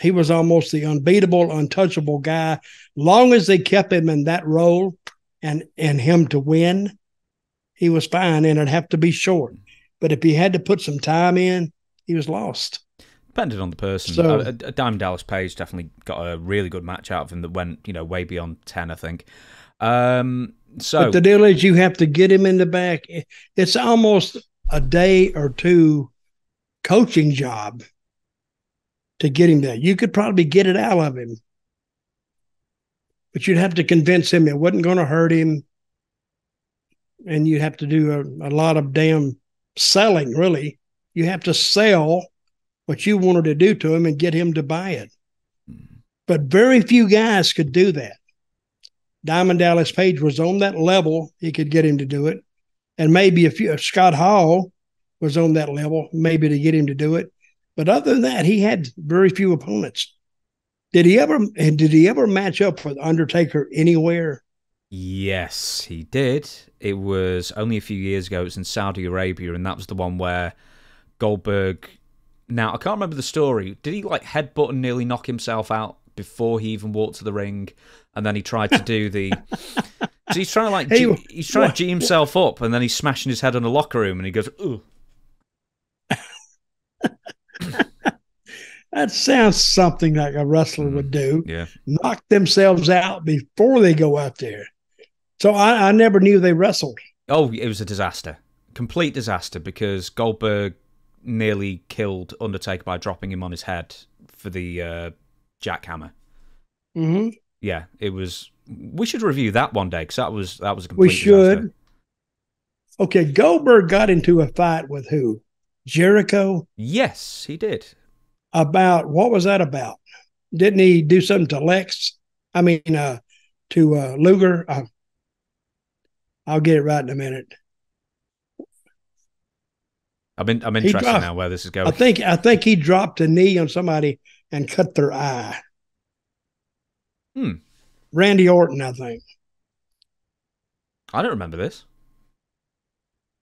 he was almost the unbeatable, untouchable guy. Long as they kept him in that role and and him to win, he was fine, and it'd have to be short. But if he had to put some time in, he was lost. Depending on the person, So- uh, Diamond Dallas Page definitely got a really good match out of him that went, you know, way beyond ten. I think. Um, so But the deal is, you have to get him in the back. It's almost a day or two coaching job to get him there. You could probably get it out of him, but you'd have to convince him it wasn't going to hurt him, and you'd have to do a, a lot of damn selling. Really, you have to sell what you wanted to do to him and get him to buy it. But very few guys could do that. Diamond Dallas Page was on that level, he could get him to do it. And maybe if, if Scott Hall was on that level, maybe to get him to do it. But other than that, he had very few opponents. Did he ever and did he ever match up with Undertaker anywhere? Yes, he did. It was only a few years ago. It was in Saudi Arabia, and that was the one where Goldberg. Now I can't remember the story. Did he like headbutt and nearly knock himself out before he even walked to the ring? And then he tried to do the. so he's trying to like Hey, G- he's trying what- to G himself up, and then he's smashing his head on a locker room, and he goes, "Ooh." That sounds something like a wrestler would mm. do. Yeah, Knock themselves out before they go out there. So I, I never knew they wrestled. Oh, it was a disaster. Complete disaster because Goldberg nearly killed Undertaker by dropping him on his head for the uh, jackhammer. hmm Yeah, it was. We should review that one day because that was that was a complete We should. disaster. Okay, Goldberg got into a fight with who? Jericho. Yes, he did. about what was that about? Didn't he do something to Lex? I mean, uh, to uh, Luger. Uh, I'll get it right in a minute. I'm in, I'm interested dropped- now where this is going. I think I think he dropped a knee on somebody and cut their eye. Hmm. Randy Orton, I think. I don't remember this.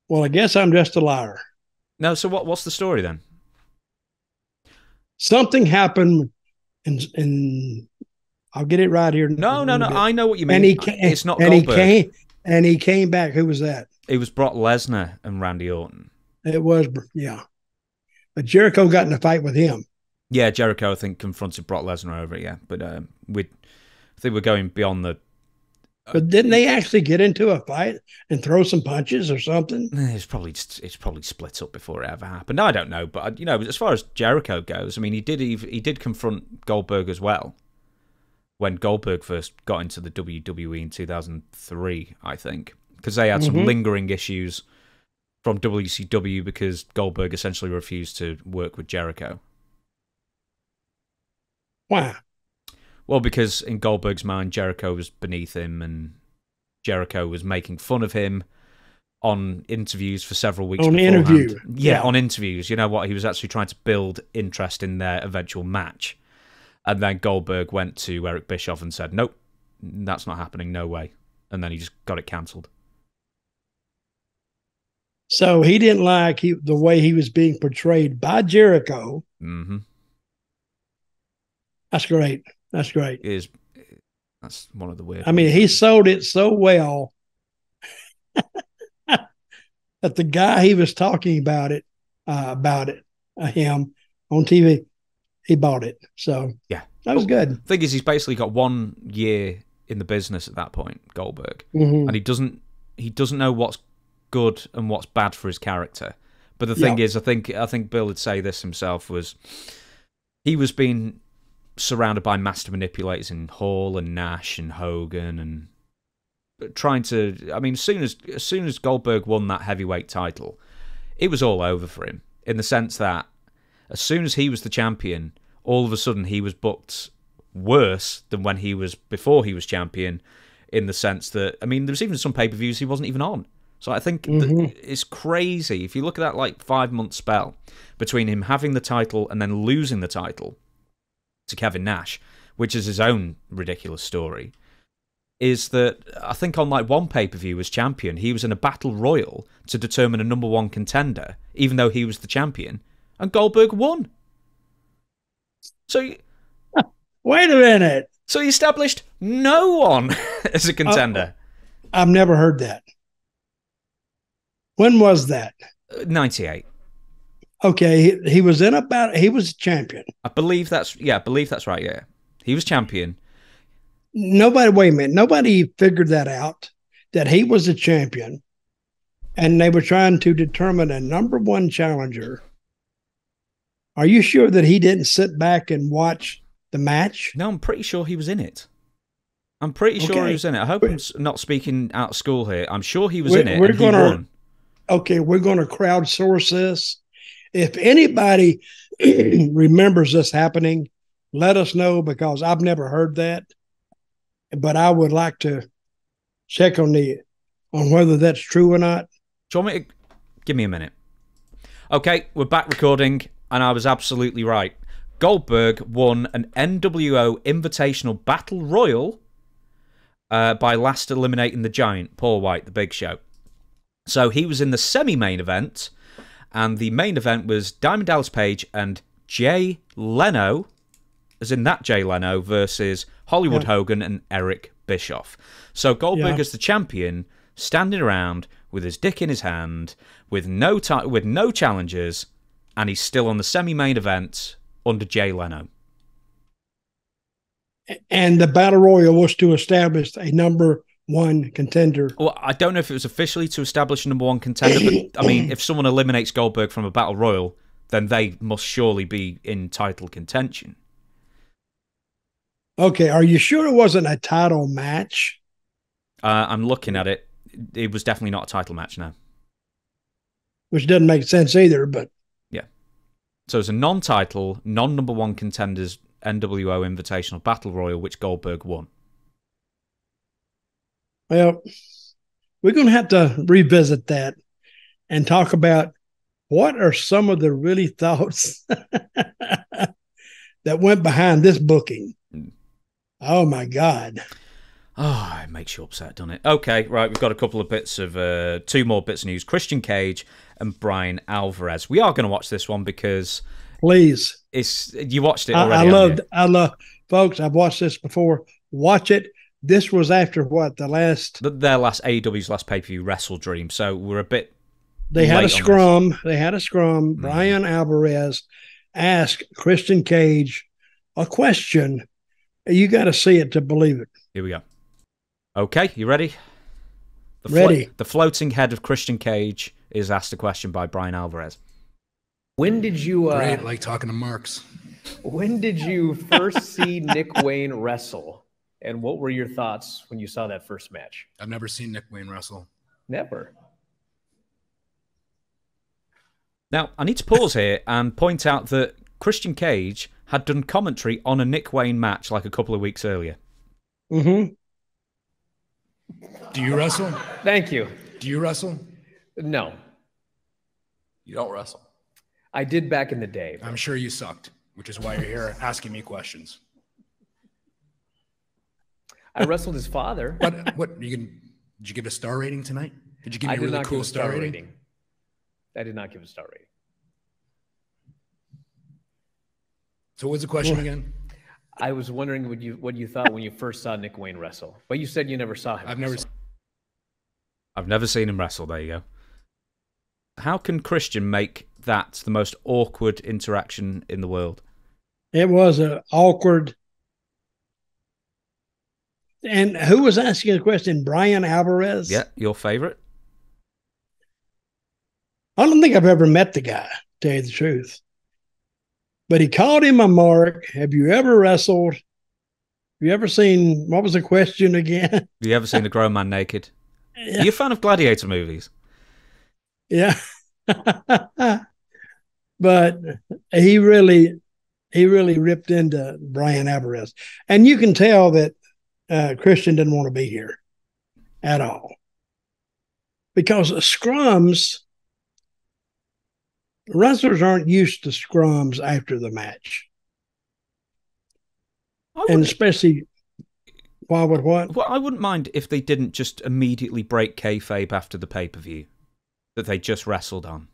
Well, I guess I'm just a liar. No, so what? What's the story then? Something happened, and and I'll get it right here. No, no, no. bit. I know what you mean. and he came, it's not and Goldberg. he came and he came back. Who was that? It was Brock Lesnar and Randy Orton. It was yeah. But Jericho got in a fight with him. Yeah, Jericho, I think, confronted Brock Lesnar over it. Yeah, but um, we, I think we're going beyond the. But didn't they actually get into a fight and throw some punches or something? It's probably just, it's probably split up before it ever happened. I don't know, but uh, you know, as far as Jericho goes, I mean, he did ev he did confront Goldberg as well when Goldberg first got into the WWE in 2003, I think, because they had some Mhm. lingering issues from WCW because Goldberg essentially refused to work with Jericho. Why? Well, because in Goldberg's mind, Jericho was beneath him, and Jericho was making fun of him on interviews for several weeks. On beforehand. interview, yeah, yeah. on interviews. You know what? He was actually trying to build interest in their eventual match, and then Goldberg went to Eric Bischoff and said, "Nope, that's not happening. No way." And then he just got it cancelled. So he didn't like he, the way he was being portrayed by Jericho. hmm That's great. That's great. It is that's one of the weird. I mean, he sold it so well that the guy he was talking about it uh, about it uh, him on TV, he bought it. So Yeah. that was good. thing is, he's basically got one year in the business at that point, Goldberg. Mhm. and he doesn't he doesn't know what's good and what's bad for his character. But the thing Yeah. is, I think I think Bill would say this himself was he was being surrounded by master manipulators in Hall and Nash and Hogan and trying to. I mean, as soon as as soon as Goldberg won that heavyweight title, it was all over for him in the sense that as soon as he was the champion, all of a sudden he was booked worse than when he was before he was champion. In the sense that, I mean, there was even some pay per views he wasn't even on. So I think th- Mhm. it's crazy if you look at that like five month spell between him having the title and then losing the title to Kevin Nash, which is his own ridiculous story. is that I think on like one pay per view as champion, he was in a battle royal to determine a number one contender, even though he was the champion, and Goldberg won. So, Wait a minute. so he established no one as a contender. I've never heard that. When was that? Uh, Ninety-eight, Okay, he, he was in about he was a champion. I believe that's yeah, I believe that's right. Yeah, he was champion. Nobody wait a minute. Nobody figured that out that he was a champion and they were trying to determine a number one challenger. Are you sure that he didn't sit back and watch the match? No, I'm pretty sure he was in it. I'm pretty sure he was in it. I hope I'm not speaking out of school here. I'm sure he was in it. we're gonna- won. Okay, we're going to crowdsource this. If anybody remembers this happening, let us know because I've never heard that. But I would like to check on the on whether that's true or not. Do you want me to give me a minute? Okay, we're back recording, and I was absolutely right. Goldberg won an NWO Invitational Battle Royal uh, by last eliminating the Giant, Paul White, the Big Show. So he was in the semi-main event, and the main event was Diamond Dallas Page and Jay Leno, as in that Jay Leno versus Hollywood Yeah. Hogan and Eric Bischoff. So Goldberg Yeah. as the champion, standing around with his dick in his hand, with no ti- with no challengers, and he's still on the semi-main event under Jay Leno. And the battle royal was to establish a number one contender. Well, I don't know if it was officially to establish a number one contender, but I mean, if someone eliminates Goldberg from a battle royal, then they must surely be in title contention. Okay, are you sure it wasn't a title match? Uh, I'm looking at it. It was definitely not a title match now. Which doesn't make sense either, but Yeah. So it's a non-title, non-number one contenders NWO Invitational Battle Royal, which Goldberg won. Well, we're going to have to revisit that and talk about what are some of the really thoughts that went behind this booking. Mm. Oh my God. Oh, it makes you upset, doesn't it? Okay, right. We've got a couple of bits of uh, two more bits of news: Christian Cage and Bryan Alvarez. We are going to watch this one because Please. it's you watched it I, already. I you? loved, I love, folks, I've watched this before. Watch it. This was after what? The last, Th- their last AEW's last pay per view, Wrestle Dream. So we're a bit. they had a on this. scrum. They had a scrum. Mhm. Bryan Alvarez asked Christian Cage a question. You got to see it to believe it. Here we go. Okay, you ready? The Ready. the floating head of Christian Cage is asked a question by Bryan Alvarez. When did you uh, Great, like talking to Marks. when did you first see Nick Wayne wrestle? And what were your thoughts when you saw that first match? I've never seen Nick Wayne wrestle. Never. Now, I need to pause here and point out that Christian Cage had done commentary on a Nick Wayne match like a couple of weeks earlier. Mm-hmm. Do you wrestle? Thank you. Do you wrestle? No, You don't wrestle. I did back in the day. I'm sure you sucked, which is why you're here asking me questions. I wrestled his father. What? What? You can? Did you give a star rating tonight? Did you give me I a did really cool a star, star rating? rating. I did not give a star rating. So what's the question again? I was wondering what you what you thought when you first saw Nick Wayne wrestle, but you said you never saw him. I've never. wrestle. I've never seen him wrestle. There you go. How can Christian make that the most awkward interaction in the world? It was an awkward. And who was asking the question? Bryan Alvarez. Yeah, your favorite? I don't think I've ever met the guy. To tell you the truth, but he called him a mark. Have you ever wrestled? Have you ever seen? What was the question again? Have you ever seen a grown man naked? Are you a fan of gladiator movies? Yeah. but he really he really ripped into Bryan Alvarez. And you can tell that uh, Christian didn't want to be here at all. Because scrums wrestlers aren't used to scrums after the match. I And especially Why would what? Well, I wouldn't mind if they didn't just immediately break kayfabe after the pay per view that they just wrestled on.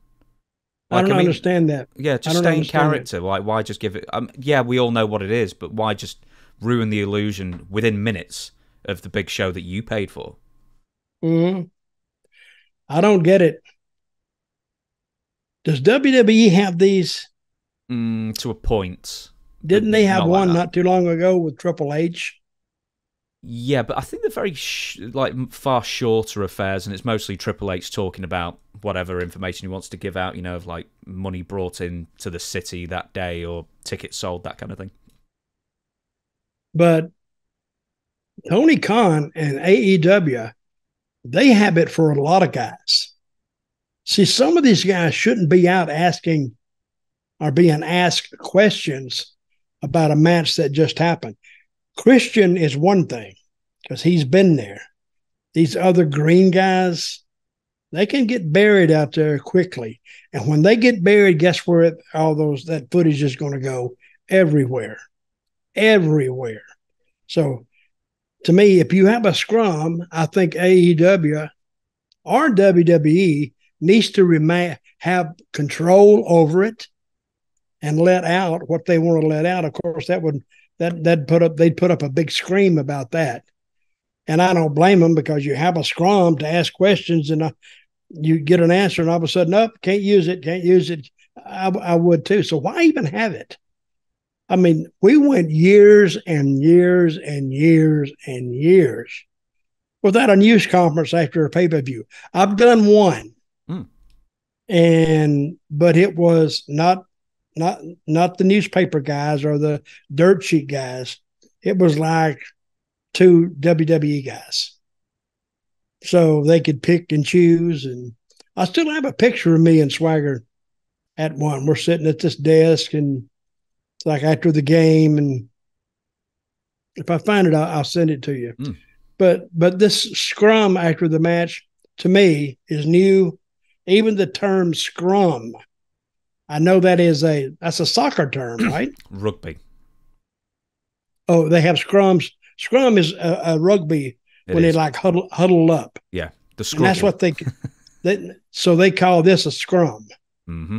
I Like, don't I mean- understand that. Yeah, just stay in character. Like, why just give it? Um, yeah, we all know what it is, but why just ruin the illusion within minutes of the big show that you paid for? hmm I don't get it. Does WWE have these? Mm, to a point. Didn't they have Not one that. not too long ago with Triple H? Yeah, but I think they're very sh- like far shorter affairs, and it's mostly Triple H talking about whatever information he wants to give out. You know, of like money brought in to the city that day or tickets sold, that kind of thing. But Tony Khan and AEW, they have it for a lot of guys. See, some of these guys shouldn't be out asking or being asked questions about a match that just happened. Christian is one thing because he's been there. These other green guys, they can get buried out there quickly. And when they get buried, guess where it, all those that footage is going to go? Everywhere. Everywhere. So to me, if you have a scrum, I think AEW or WWE needs to remain have control over it and let out what they want to let out. Of course, that would that that put up they'd put up a big scream about that, and I don't blame them because you have a scrum to ask questions and uh, you get an answer, and all of a sudden, nope, can't use it, can't use it. I, I would too. So why even have it? I mean, we went years and years and years and years without a news conference after a pay per view. I've done one, Hmm. and but it was not not not the newspaper guys or the dirt sheet guys. It was like two WWE guys, so they could pick and choose. And I still have a picture of me and Swagger at one. We're sitting at this desk and like after the game and if I find it, I'll, I'll send it to you. Mm. But but this scrum after the match to me is new. Even the term scrum, I know that is a that's a soccer term, right? Rugby. oh, they have scrums. Scrum is a, a rugby It when is. they like huddle huddle up, yeah, the and that's what they. they so they call this a scrum. Mm-hmm.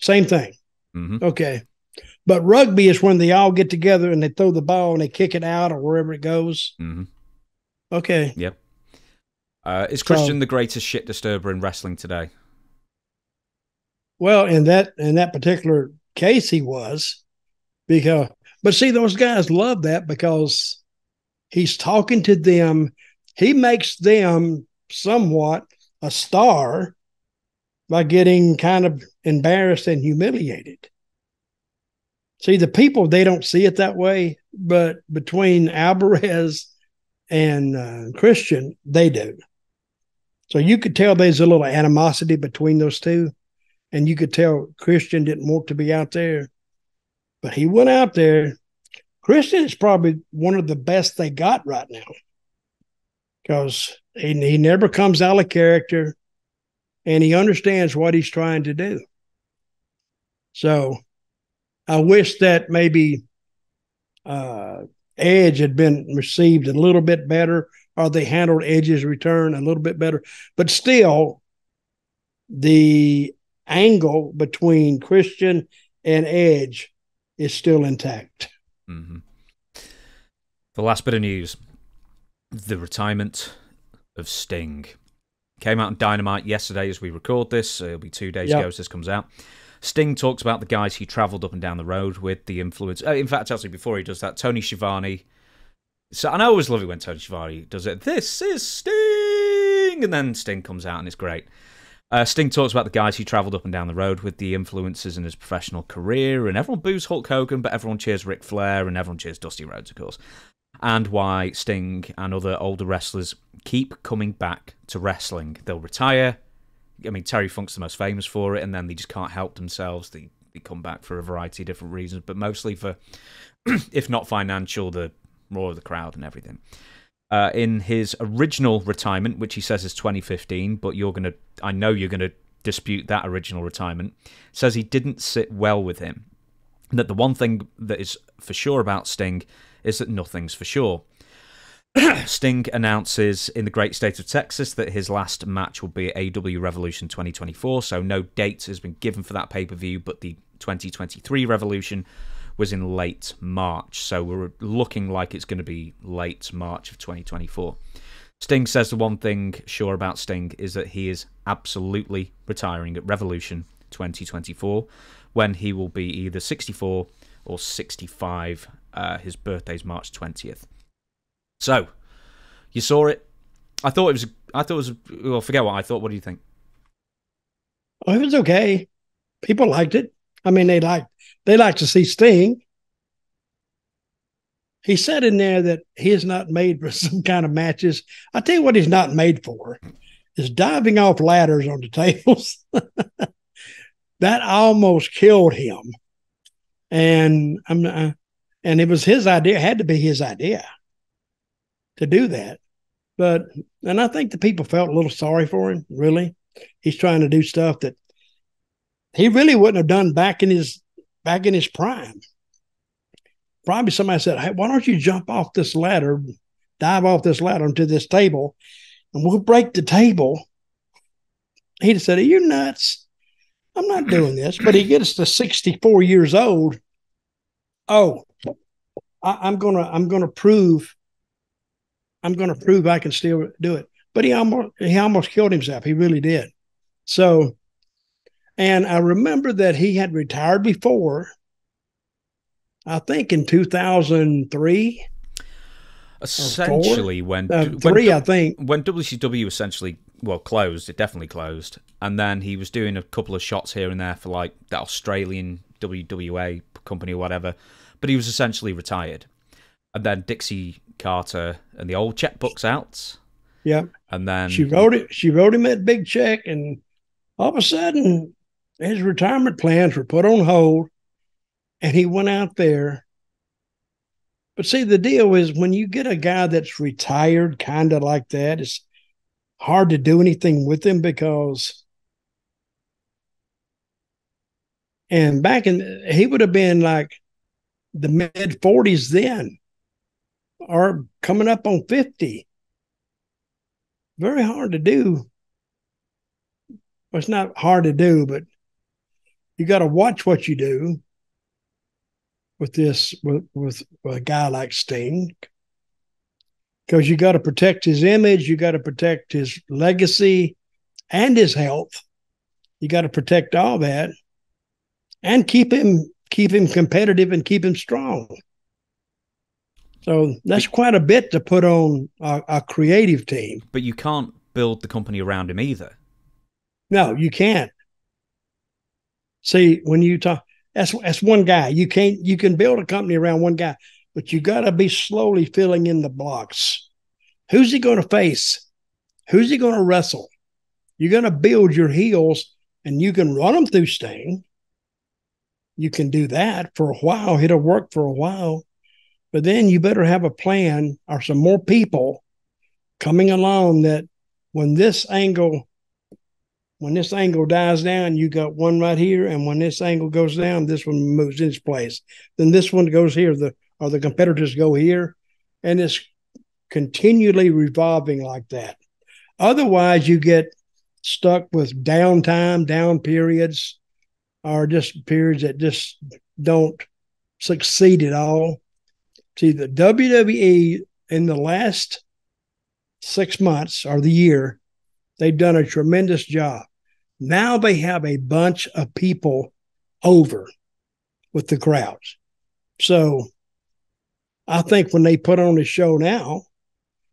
Same thing. Mm-hmm. Okay. But rugby is when they all get together and they throw the ball and they kick it out or wherever it goes. Mm-hmm. Okay. Yep. Uh, is So- Christian the greatest shit disturber in wrestling today? Well, in that in that particular case, he was because. But see, those guys love that because he's talking to them. He makes them somewhat a star by getting kind of embarrassed and humiliated. See, the people they don't see it that way, but between Alvarez and uh, Christian, they do. So you could tell there's a little animosity between those two and you could tell Christian didn't want to be out there, but he went out there. Christian is probably one of the best they got right now because he, he never comes out of character and he understands what he's trying to do. So I wish that maybe uh, Edge had been received a little bit better or they handled Edge's return a little bit better. But still, the angle between Christian and Edge is still intact. Mm-hmm. The last bit of news: the retirement of Sting came out on Dynamite yesterday as we record this. It'll be two days Yep. ago as this comes out. Sting talks about the guys he travelled up and down the road with, the influence. Uh, in fact, actually, before he does that, Tony Schiavone. So, and I always love it when Tony Schiavone does it. This is Sting, and then Sting comes out, and it's great. Uh, Sting talks about the guys he travelled up and down the road with, the influences in his professional career, and everyone boos Hulk Hogan, but everyone cheers Ric Flair, and everyone cheers Dusty Rhodes, of course. And why Sting and other older wrestlers keep coming back to wrestling. They'll retire. I mean, Terry Funk's the most famous for it, and then they just can't help themselves. They, they come back for a variety of different reasons, but mostly for, if not financial, the roar of the crowd and everything uh, in his original retirement, which he says is 2015, but you're gonna, I know you're gonna dispute that original retirement. Says he didn't sit well with him. That the one thing that is for sure about Sting is that nothing's for sure. Sting announces in the great state of Texas that his last match will be AEW Revolution 2024. So no date has been given for that pay per view, but the 2023 Revolution was in late March. So we're looking like it's going to be late March of 2024. Sting says the one thing sure about Sting is that he is absolutely retiring at Revolution 2024 when he will be either 64 or 65. Uh, his birthday's March 20th. So, you saw it. I thought it was. I thought it was. Well, forget what I thought. What do you think? Oh, it was okay. People liked it. I mean, they like they like to see Sting. He said in there that he is not made for some kind of matches. I tell you what, he's not made for is diving off ladders on the tables. that almost killed him, and I'm uh, and it was his idea. It had to be his idea to do that. But and I think the people felt a little sorry for him. Really, he's trying to do stuff that he really wouldn't have done back in his back in his prime. Probably somebody said, "Hey, why don't you jump off this ladder, dive off this ladder onto this table, and we'll break the table." He'd have said, "Are you nuts? I'm not doing this." But he gets to 64 years old. Oh, I, I'm gonna I'm gonna prove I'm going to prove I can still do it. But he almost he almost killed himself. He really did. So, and I remember that he had retired before. I think in 2003. Essentially, when, uh, when three, I think when WCW essentially well closed, it definitely closed, and then he was doing a couple of shots here and there for like the Australian WWA company or whatever, but he was essentially retired. And then Dixie Carter and the old checkbooks out. Yeah. And then she wrote it. She wrote him that big check, and all of a sudden, his retirement plans were put on hold, and he went out there. But see, the deal is when you get a guy that's retired, kind of like that, it's hard to do anything with him because. And back in, he would have been like the mid 40s then are coming up on 50. Very hard to do. Well, it's not hard to do, but you got to watch what you do with this with, with a guy like Sting because you got to protect his image, you got to protect his legacy and his health. You got to protect all that and keep him keep him competitive and keep him strong. So that's quite a bit to put on a, a, creative team. But you can't build the company around him either. No, you can't. See, when you talk, that's that's one guy. You can't. You can build a company around one guy, but you got to be slowly filling in the blocks. Who's he going to face? Who's he going to wrestle? You're going to build your heels, and you can run them through Sting. You can do that for a while. It'll work for a while but then you better have a plan or some more people coming along that when this angle when this angle dies down, you got one right here, and when this angle goes down, this one moves in its place. Then this one goes here, the or the competitors go here, and it's continually revolving like that. Otherwise, you get stuck with downtime, down periods, or just periods that just don't succeed at all. See, the WWE in the last six months or the year, they've done a tremendous job. Now they have a bunch of people over with the crowds. So I think when they put on the show now,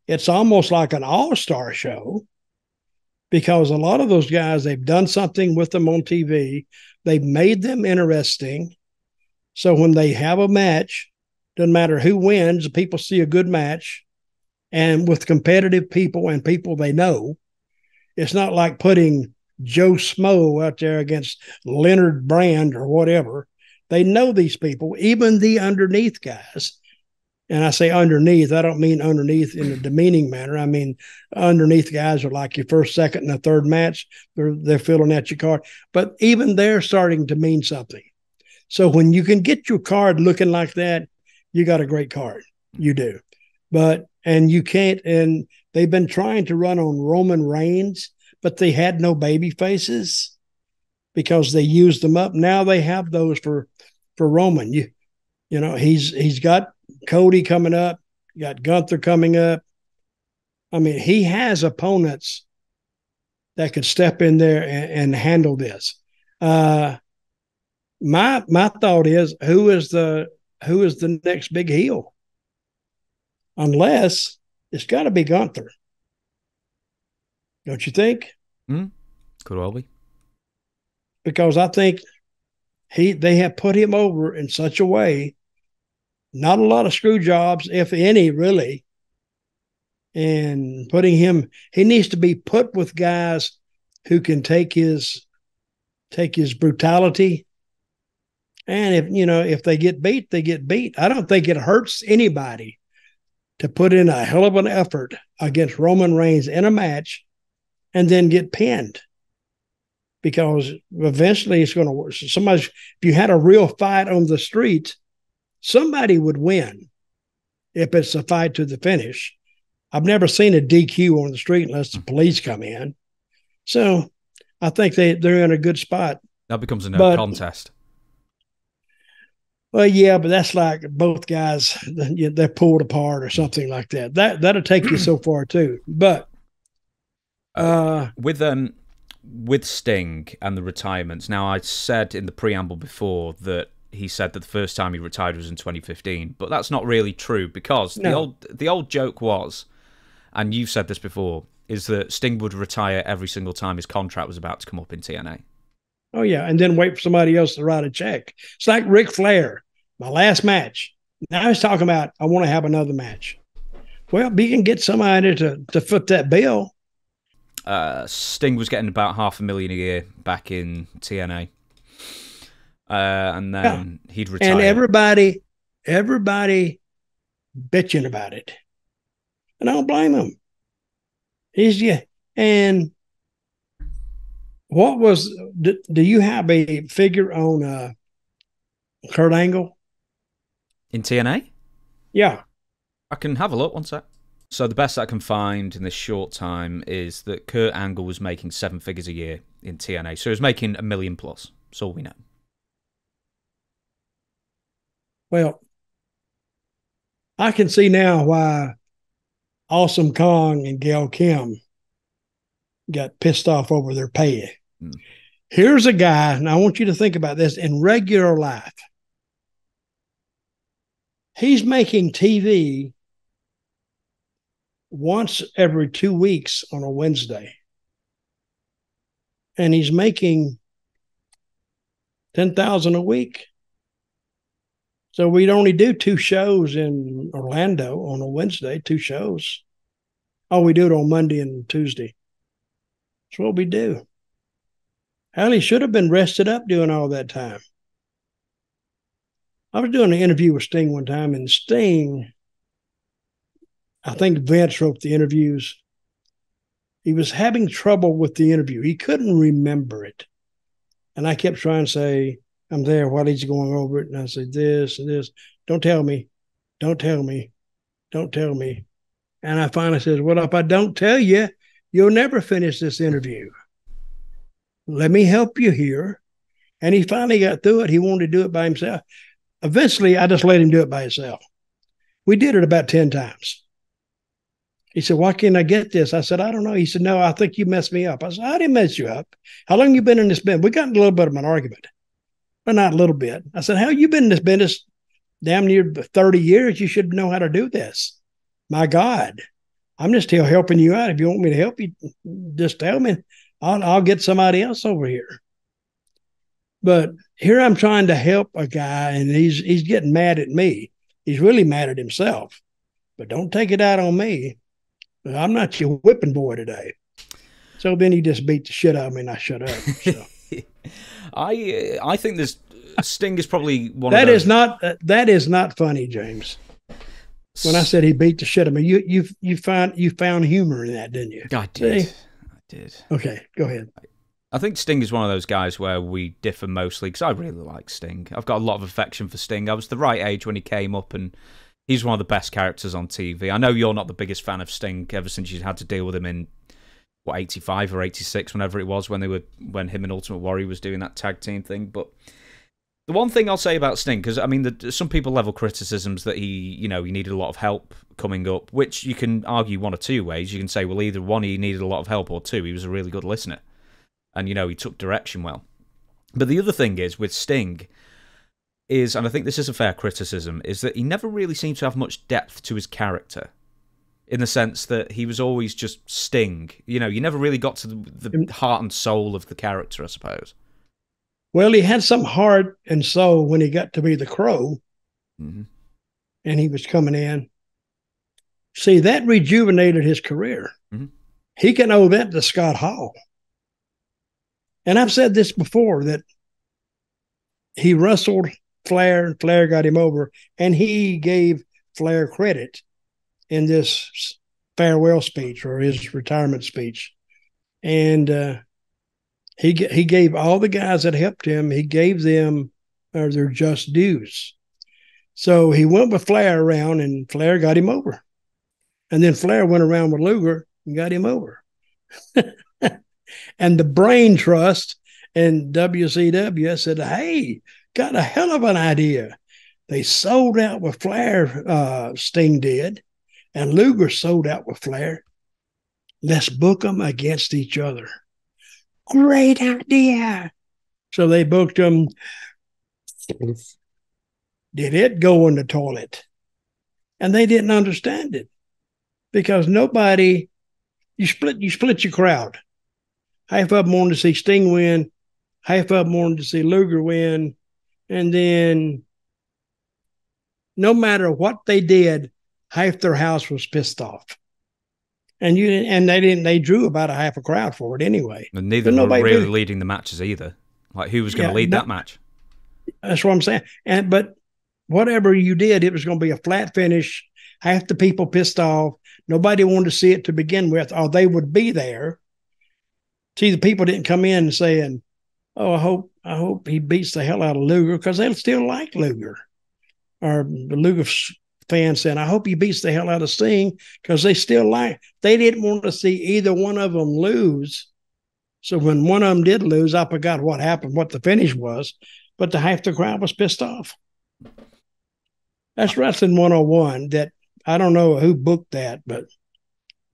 it's almost like an all star show because a lot of those guys, they've done something with them on TV, they've made them interesting. So when they have a match, doesn't matter who wins, people see a good match. And with competitive people and people they know, it's not like putting Joe Smo out there against Leonard Brand or whatever. They know these people, even the underneath guys. And I say underneath, I don't mean underneath in a demeaning manner. I mean underneath guys are like your first, second, and the third match. They're they're filling out your card. But even they're starting to mean something. So when you can get your card looking like that, you got a great card. You do. But and you can't. And they've been trying to run on Roman Reigns, but they had no baby faces because they used them up. Now they have those for for Roman. You you know he's he's got Cody coming up, got Gunther coming up. I mean, he has opponents that could step in there and, and handle this. Uh, my my thought is, who is the who is the next big heel? Unless it's got to be Gunther, don't you think? Hmm? Could well be. Because I think he they have put him over in such a way, not a lot of screw jobs, if any, really. And putting him, he needs to be put with guys who can take his take his brutality. And if you know, if they get beat, they get beat. I don't think it hurts anybody to put in a hell of an effort against Roman Reigns in a match and then get pinned because eventually it's going to work. Somebody, if you had a real fight on the street, somebody would win if it's a fight to the finish. I've never seen a DQ on the street unless the police come in. So I think they, they're in a good spot. That becomes a no But- contest. Well, yeah, but that's like both guys they're pulled apart or something like that. That that'll take you so far too. But uh with um with Sting and the retirements. Now I said in the preamble before that he said that the first time he retired was in 2015, but that's not really true because the old the old joke was, and you've said this before, is that Sting would retire every single time his contract was about to come up in TNA. Oh yeah, and then wait for somebody else to write a check. It's like Ric Flair, my last match. Now he's talking about I want to have another match. Well, you can get somebody to to foot that bill. Uh, Sting was getting about half a million a year back in TNA, uh, and then he'd retire. and everybody everybody bitching about it and i don't blame him he's yeah and what was do, do you have a figure on uh kurt angle in TNA. yeah I can have a look one sec. So the best I can find in this short time is that Kurt Angle was making seven figures a year in TNA. So he was making a million plus. That's all we know. well i can see now why awesome kong and gail kim got pissed off over their pay Hmm. here's a guy and i want you to think about this in regular life he's making tv once every two weeks on a wednesday. And he's making 10000 a week. So we'd only do two shows in orlando on a wednesday two shows. Oh we do it on monday and tuesday. That's what we do hell he should have been rested up doing all that time I was doing an interview with Sting one time, and Sting, I think Vince wrote the interviews. He was having trouble with the interview. He couldn't remember it. And I kept trying to say, I'm there while he's going over it. And I said, this and this. Don't tell me. Don't tell me. Don't tell me. And I finally said, Well, if I don't tell you, you'll never finish this interview. Let me help you here. And he finally got through it. He wanted to do it by himself. Eventually, I just let him do it by himself. We did it about 10 times. He said, Why can't I get this? I said, I don't know. He said, No, I think you messed me up. I said, I didn't mess you up. How long you been in this business? We got a little bit of an argument, but not a little bit. I said, How you been in this business damn near 30 years? You should know how to do this. My God. I'm just here helping you out. If you want me to help you, just tell me. I'll, I'll get somebody else over here. But here I'm trying to help a guy, and he's he's getting mad at me. He's really mad at himself. But don't take it out on me. I'm not your whipping boy today. So then he just beat the shit out of me, and I shut up. So. I I think there's Sting is probably one that is not uh, that is not funny, James. When I said he beat the shit out of me, you you you found you found humor in that, didn't you? God did. See? Did. Okay, go ahead. I think Sting is one of those guys where we differ mostly because I really like Sting. I've got a lot of affection for Sting. I was the right age when he came up and He's one of the best characters on TV. I know you're not the biggest fan of Sting ever since you had to deal with him in what 85 or 86 whenever it was when they were when him and Ultimate Warrior was doing that tag team thing, but the one thing I'll say about Sting, because I mean, the, some people level criticisms that he, you know, he needed a lot of help coming up, which you can argue one or two ways. You can say, well, either one, he needed a lot of help, or two, he was a really good listener, and you know, he took direction well. But the other thing is with Sting, is, and I think this is a fair criticism, is that he never really seemed to have much depth to his character. In the sense that he was always just Sting. You know, you never really got to the, the heart and soul of the character, I suppose. Well, he had some heart and soul when he got to be the crow Mm-hmm. and he was coming in. See, that rejuvenated his career. Mhm. He can owe that to Scott Hall. And I've said this before that he wrestled Flair and Flair got him over, and he gave Flair credit in this farewell speech or his retirement speech. And uh, he he gave all the guys that helped him, he gave them uh, their just dues. So he went with Flair around, and Flair got him over. And then Flair went around with Luger and got him over. and the Brain Trust and WCW said, "Hey, got a hell of an idea." They sold out with Flair. Uh, Sting did, and Luger sold out with Flair. Let's book them against each other. Great idea. So they booked them. Did it go in the toilet? And they didn't understand it because nobody you split you split your crowd. Half of them wanted to see Sting win, half of them wanted to see Luger win, and then no matter what they did, half their house was pissed off. And you and they didn't they drew about a half a crowd for it anyway. And neither were nobody really did. leading the matches either. Like, who was going to Yeah, lead no- that match? That's what I'm saying. And but whatever you did, it was going to be a flat finish. Half the people pissed off. Nobody wanted to see it to begin with, or they would be there. See, the people didn't come in saying, "Oh, I hope, I hope he beats the hell out of Luger," because they'll still like Luger. Or the Luger fans saying, "I hope he beats the hell out of Sting," because they still like. They didn't want to see either one of them lose. So when one of them did lose, I forgot what happened, what the finish was, but the half the crowd was pissed off. That's wrestling 101 that I don't know who booked that, but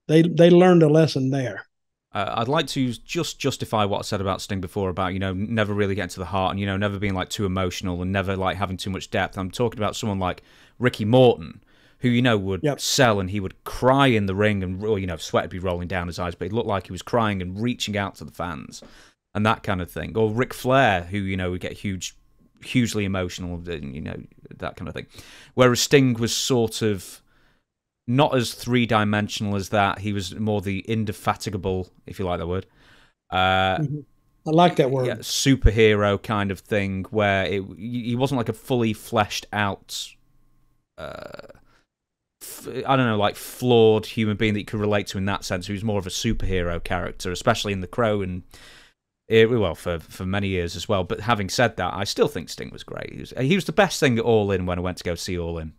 they they learned a lesson there. Uh, I'd like to just justify what I said about Sting before about you know never really getting to the heart and you know never being like too emotional and never like having too much depth. I'm talking about someone like Ricky Morton, who you know would Yep. sell and he would cry in the ring and well, you know sweat would be rolling down his eyes, but he looked like he was crying and reaching out to the fans and that kind of thing. Or Ric Flair, who you know would get huge, hugely emotional, and you know that kind of thing. Whereas Sting was sort of not as three dimensional as that. He was more the indefatigable, if you like that word. Uh, I like that word. yeah, superhero kind of thing where it he wasn't like a fully fleshed out uh f- I don't know like flawed human being that you could relate to in that sense he was more of a superhero character especially in the crow and eh, well for for many years as well but having said that I still think Sting was great he was, he was the best thing at All In when I went to go see All In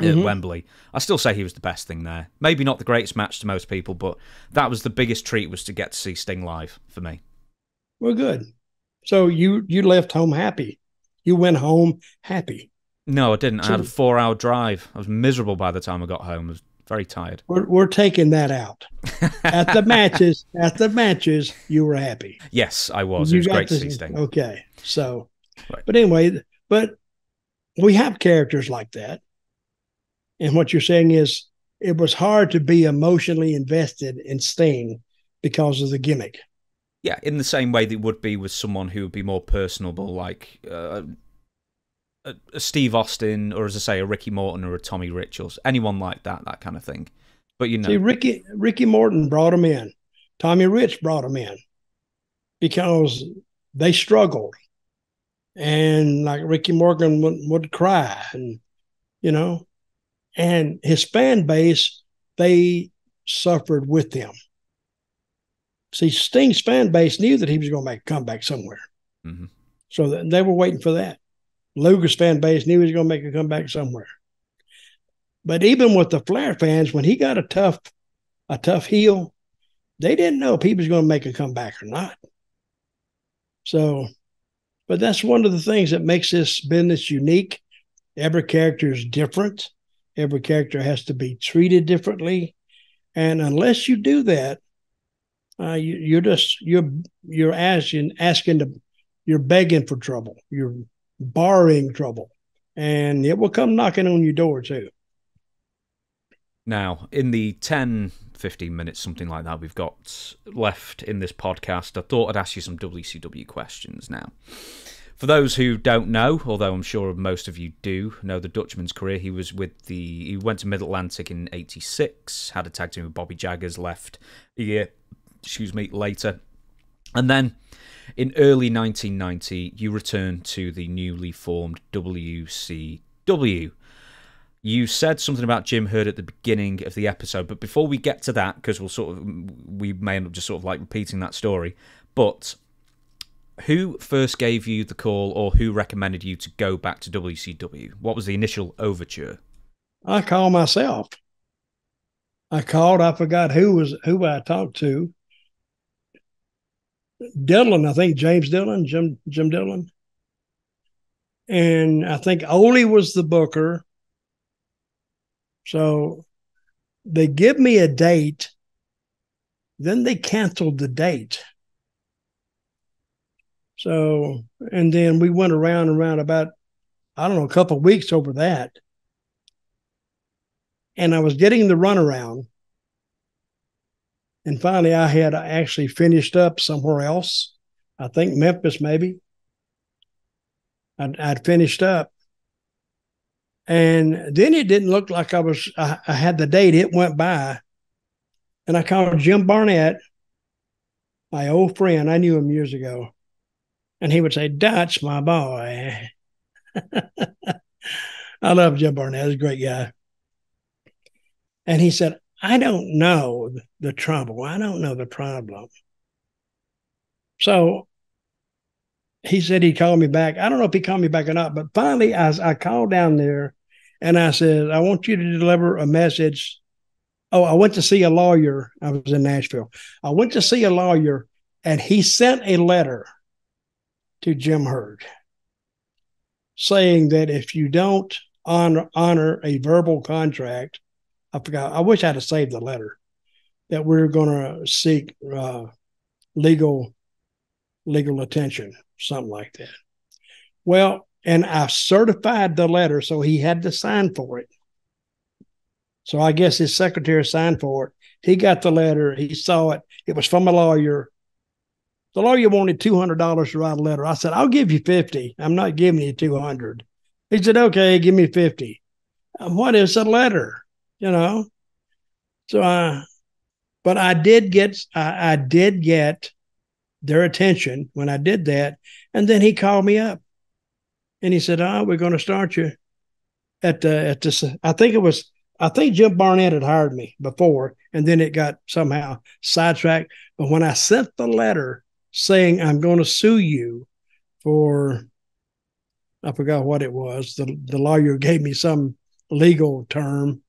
at Mhm. Wembley I still say he was the best thing there maybe not the greatest match to most people but that was the biggest treat was to get to see Sting live for me Well, good. So you you left home happy. You went home happy. No, I didn't. I had a four hour drive. I was miserable by the time I got home. I was very tired. We're we're taking that out. At the matches, at the matches, you were happy. yes, I was. You It was great to see Sting. Okay. So, Right. but anyway, but we have characters like that. And what you're saying is it was hard to be emotionally invested in Sting because of the gimmick. Yeah, in the same way that it would be with someone who would be more personable, like uh, a, a Steve Austin, or as I say, a Ricky Morton or a Tommy Rich, or anyone like that, that kind of thing. But you know, See, Ricky Ricky Morton brought him in. Tommy Rich brought him in because they struggled. And like Ricky Morton would, would cry and you know, and his fan base, they suffered with him. See, Sting's fan base knew that he was going to make a comeback somewhere. Mhm. So they were waiting for that. Luger's fan base knew he was going to make a comeback somewhere. But even with the Flair fans, when he got a tough, a tough heel, they didn't know if he was going to make a comeback or not. So, but that's one of the things that makes this business unique. Every character is different. Every character has to be treated differently, and unless you do that, uh, you, you're just you're you're asking asking to you're begging for trouble. You're borrowing trouble, and it will come knocking on your door too. Now, in the 10, 15 minutes, something like that, we've got left in this podcast, I thought I'd ask you some WCW questions now. For those who don't know, although I'm sure most of you do know the Dutchman's career, he was with the he went to Mid Atlantic in '86, had a tag team with Bobby Jaggers, left a year, excuse me, later, and then in early 1990 you returned to the newly formed WCW. You said something about Jim Herd at the beginning of the episode, but before we get to that, because we'll sort of we may end up just sort of like repeating that story, but who first gave you the call or who recommended you to go back to WCW? What was the initial overture? I called myself. I called. I forgot who was who I talked to. Dillon, I think James Dillon, Jim Jim Dillon, and I think Ole was the booker. So they give me a date, then they canceled the date. So, and then we went around and around about, I don't know, a couple of weeks over that. And I was getting the runaround. And finally, I had actually finished up somewhere else. I think Memphis, maybe. I'd, I'd finished up. And then it didn't look like I was, I, I had the date, it went by. And I called Jim Barnett, my old friend. I knew him years ago and he would say, Dutch, my boy. I love Jim Barnett. He's a great guy. And he said, I don't know the trouble. I don't know the problem. So he said he called me back. I don't know if he called me back or not, but finally I, I called down there and I said, I want you to deliver a message. Oh, I went to see a lawyer. I was in Nashville. I went to see a lawyer and he sent a letter to Jim Herd, saying that if you don't honor, honor a verbal contract, I forgot, I wish I'd have saved the letter, that we are going to seek uh, legal legal attention, something like that. Well, and I certified the letter, so he had to sign for it. So I guess his secretary signed for it. He got the letter. He saw it. It was from a lawyer. The lawyer wanted two hundred dollars to write a letter. I said, "I'll give you fifty. I'm not giving you two hundred. He said, "Okay, give me 50. What is a letter? You know. So I, but I did get I, I did get their attention when I did that, and then he called me up, and he said, "Oh, we're going to start you at the at this. I think it was I think Jim Barnett had hired me before, and then it got somehow sidetracked. But when I sent the letter saying, I'm going to sue you for, I forgot what it was. The, the lawyer gave me some legal term.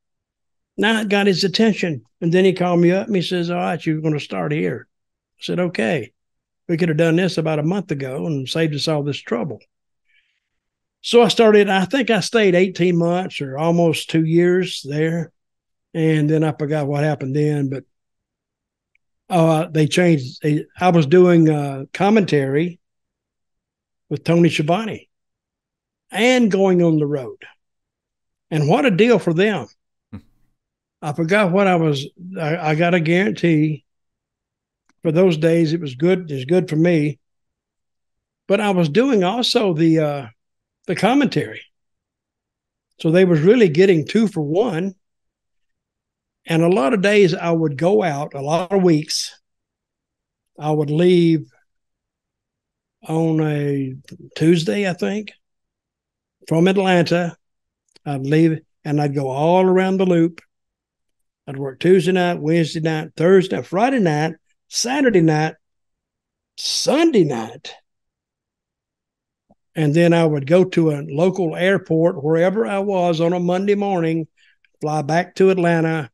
Now it got his attention. And then he called me up and he says, All right, you're going to start here. I said, Okay. We could have done this about a month ago and saved us all this trouble. So I started, I think I stayed 18 months or almost two years there. And then I forgot what happened then, but uh, they changed. They, I was doing uh, commentary with Tony Schiavone and going on the road. And what a deal for them. I forgot what I was, I, I, got a guarantee for those days. It was good. It was good for me. But I was doing also the, uh, the commentary. So they was really getting two for one. And a lot of days I would go out, a lot of weeks, I would leave on a Tuesday, I think, from Atlanta. I'd leave and I'd go all around the loop. I'd work Tuesday night, Wednesday night, Thursday, night, Friday night, Saturday night, Sunday night. And then I would go to a local airport, wherever I was on a Monday morning, fly back to Atlanta,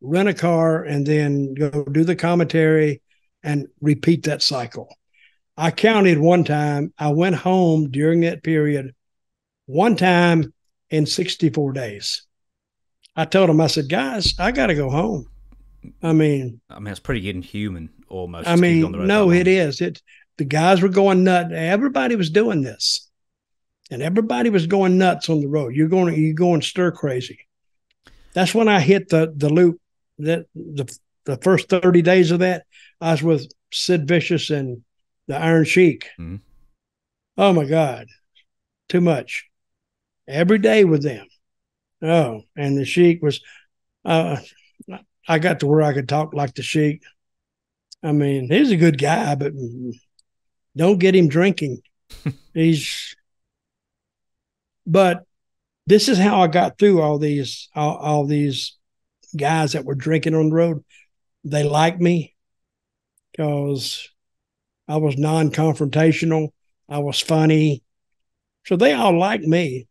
rent a car, and then go do the commentary and repeat that cycle. I counted one time, I went home during that period one time in 64 days. I told him, I said, guys, I got to go home. I mean, I mean, it's pretty inhuman almost. I mean, on the road no, it is. it long. is. It the guys were going nuts. Everybody was doing this, and everybody was going nuts on the road. You're going, you're going stir crazy. That's when I hit the the loop. That the the first thirty days of that, I was with Sid Vicious and the Iron Sheik. Mhm. Oh my God, too much. Every day with them. Oh, and the Sheik was. Uh, I got to where I could talk like the Sheik. I mean, he's a good guy, but don't get him drinking. he's. But this is how I got through all these all, all these guys that were drinking on the road. They liked me because I was non-confrontational. I was funny, so they all liked me.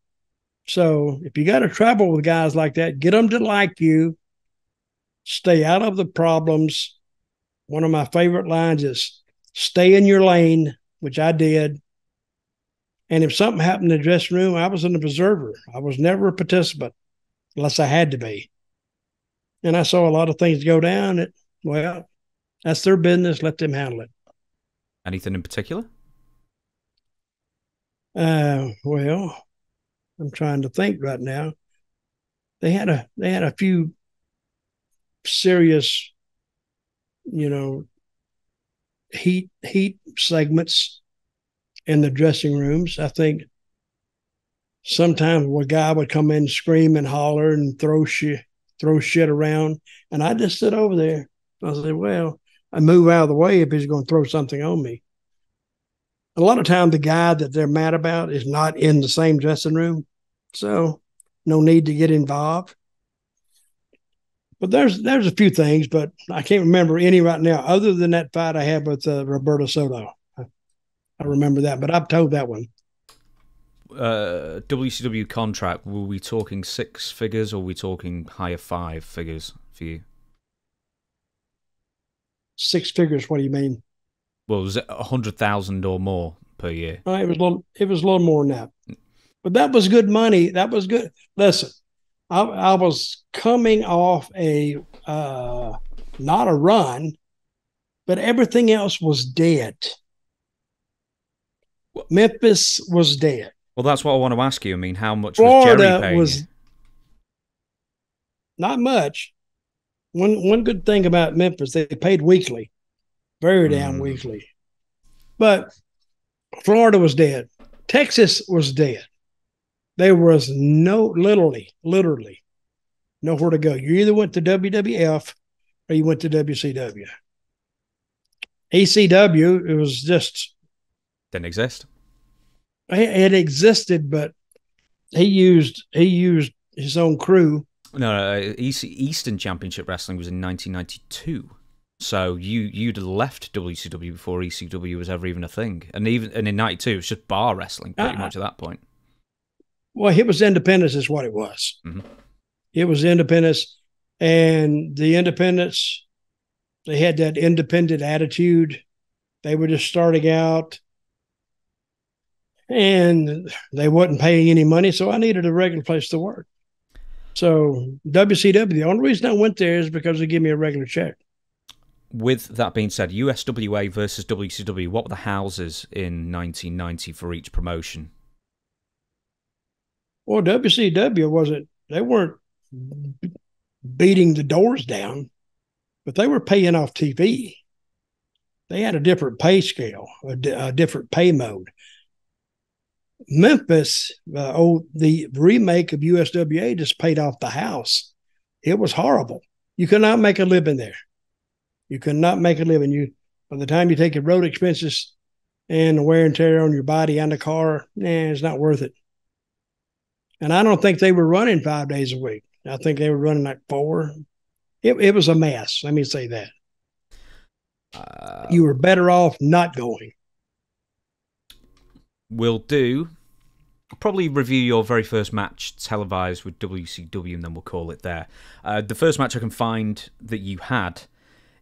So if you got to travel with guys like that, get them to like you. Stay out of the problems. One of my favorite lines is stay in your lane, which I did. And if something happened in the dressing room, I was an observer. I was never a participant unless I had to be. And I saw a lot of things go down. It well, that's their business. Let them handle it. Anything in particular? Uh, well, I'm trying to think right now. They had a they had a few serious, you know, heat heat segments in the dressing rooms. I think sometimes a guy would come in, scream and holler and throw shit throw shit around, and I just sit over there. I say, "Well, I move out of the way if he's going to throw something on me." A lot of times, the guy that they're mad about is not in the same dressing room, so no need to get involved. But there's there's a few things, but I can't remember any right now, other than that fight I had with uh, Roberto Soto. I, I remember that, but I've told that one. Uh, WCW contract, were we talking six figures or were we talking higher five figures for you? Six figures. What do you mean? Well, was it a hundred thousand or more per year? Uh, it was a little. It was a little more than that, but that was good money. That was good. Listen, I, I was coming off a uh, not a run, but everything else was dead. Memphis was dead. Well, that's what I want to ask you. I mean, how much was Jerry paying was you? not much. One one good thing about Memphis, they paid weekly, very damn Mm. weekly. But Florida was dead. Texas was dead. There was no literally, literally nowhere to go. You either went to WWF or you went to WCW. ECW, it was just Didn't exist. it existed, but he used he used his own crew. No, no uh, Eastern Championship Wrestling was in 1992. So you you'd left WCW before ECW was ever even a thing, and even and in '92 it was just bar wrestling pretty Uh-uh. much at that point. Well, it was independence, is what it was. Mhm. It was independence, and the independents, they had that independent attitude. They were just starting out, and they wasn't paying any money, so I needed a regular place to work. So WCW, the only reason I went there is because they give me a regular check. With that being said, USWA versus WCW, what were the houses in 1990 for each promotion? Well, WCW wasn't, they weren't beating the doors down, but they were paying off TV. They had a different pay scale, a, different pay mode. Memphis, uh, oh, the remake of USWA just paid off the house. It was horrible. You could not make a living there. You could not make a living. You by the time you take your road expenses and the wear and tear on your body and the car, nah, it's not worth it. And I don't think they were running five days a week. I think they were running like four. It, it was a mess. Let me say that. Uh, You were better off not going. we'll do probably review your very first match televised with WCW, and then we'll call it there. Uh, the first match I can find that you had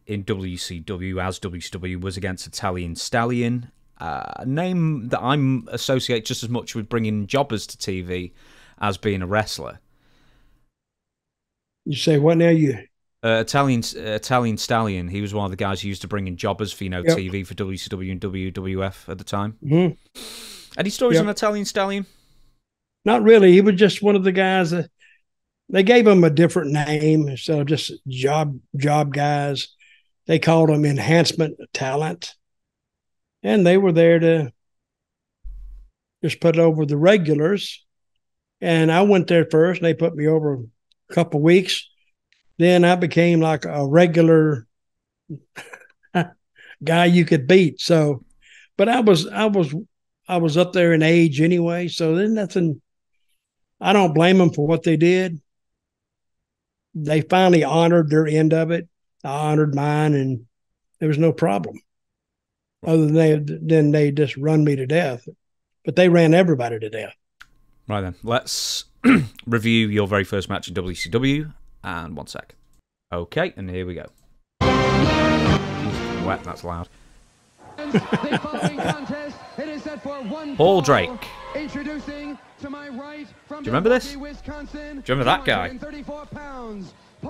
in WCW as WCW was against Italian Stallion, uh, a name that I'm associate just as much with bringing jobbers to TV as being a wrestler. You say what now? You Uh, Italian uh, Italian Stallion. He was one of the guys who used to bring in jobbers for you know Yep. TV for WCW and WWF at the time. Mhm. Any stories Yep. on Italian Stallion? not really. He was just one of the guys that they gave him a different name instead of just job job guys. They called them enhancement talent, and they were there to just put over the regulars. And I went there first, and they put me over a couple weeks. Then I became like a regular guy you could beat. So, but I was I was I was up there in age anyway, so there's nothing. I don't blame them for what they did. They finally honored their end of it. I honored mine, and there was no problem. Other than they then they just run me to death, but they ran everybody to death. Right then, let's review your very first match in WCW. And one sec. Okay, and here we go. Wet, that's loud. Paul Drake. Introducing to my right from Do you remember this? Wisconsin, Do you remember that guy?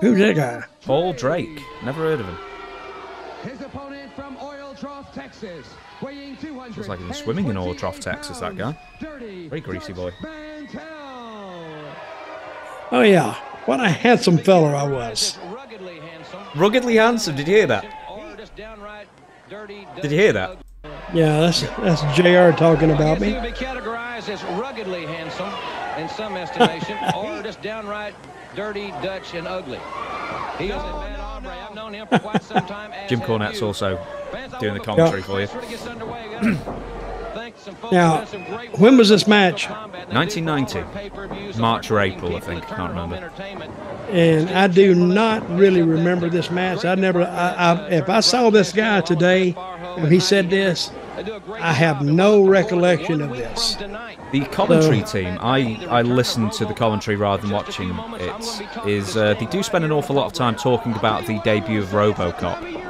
234 pounds, Who's that guy? Paul Drake. Never heard of him. His opponent from Oil Trough, Texas, weighing 200. Looks like he was swimming in Oil Trough, Texas, that guy. Very greasy boy. Oh yeah, what a handsome fella I was. Ruggedly handsome. Ruggedly handsome. Did you hear that? Or just downright dirty. Did you hear that? Yeah, that's that's Jr. talking about guess he me. would be categorized as ruggedly handsome in some estimation, or just downright dirty, Dutch, and ugly. He is a bad hombre. I've known him for quite some time. as Jim Cornette's you. also doing the commentary the for you. place really gets underway. Gotta thank some folks Now, who done some great when was this match? Combat. They do for all 1990. March or April, I think. that Can't remember. And I do not really remember this match. I never. I, I if I saw this guy today, and he said this, I have no recollection of this. The commentary team, I, I listen to the commentary rather than watching it, is uh, they do spend an awful lot of time talking about the debut of Robocop.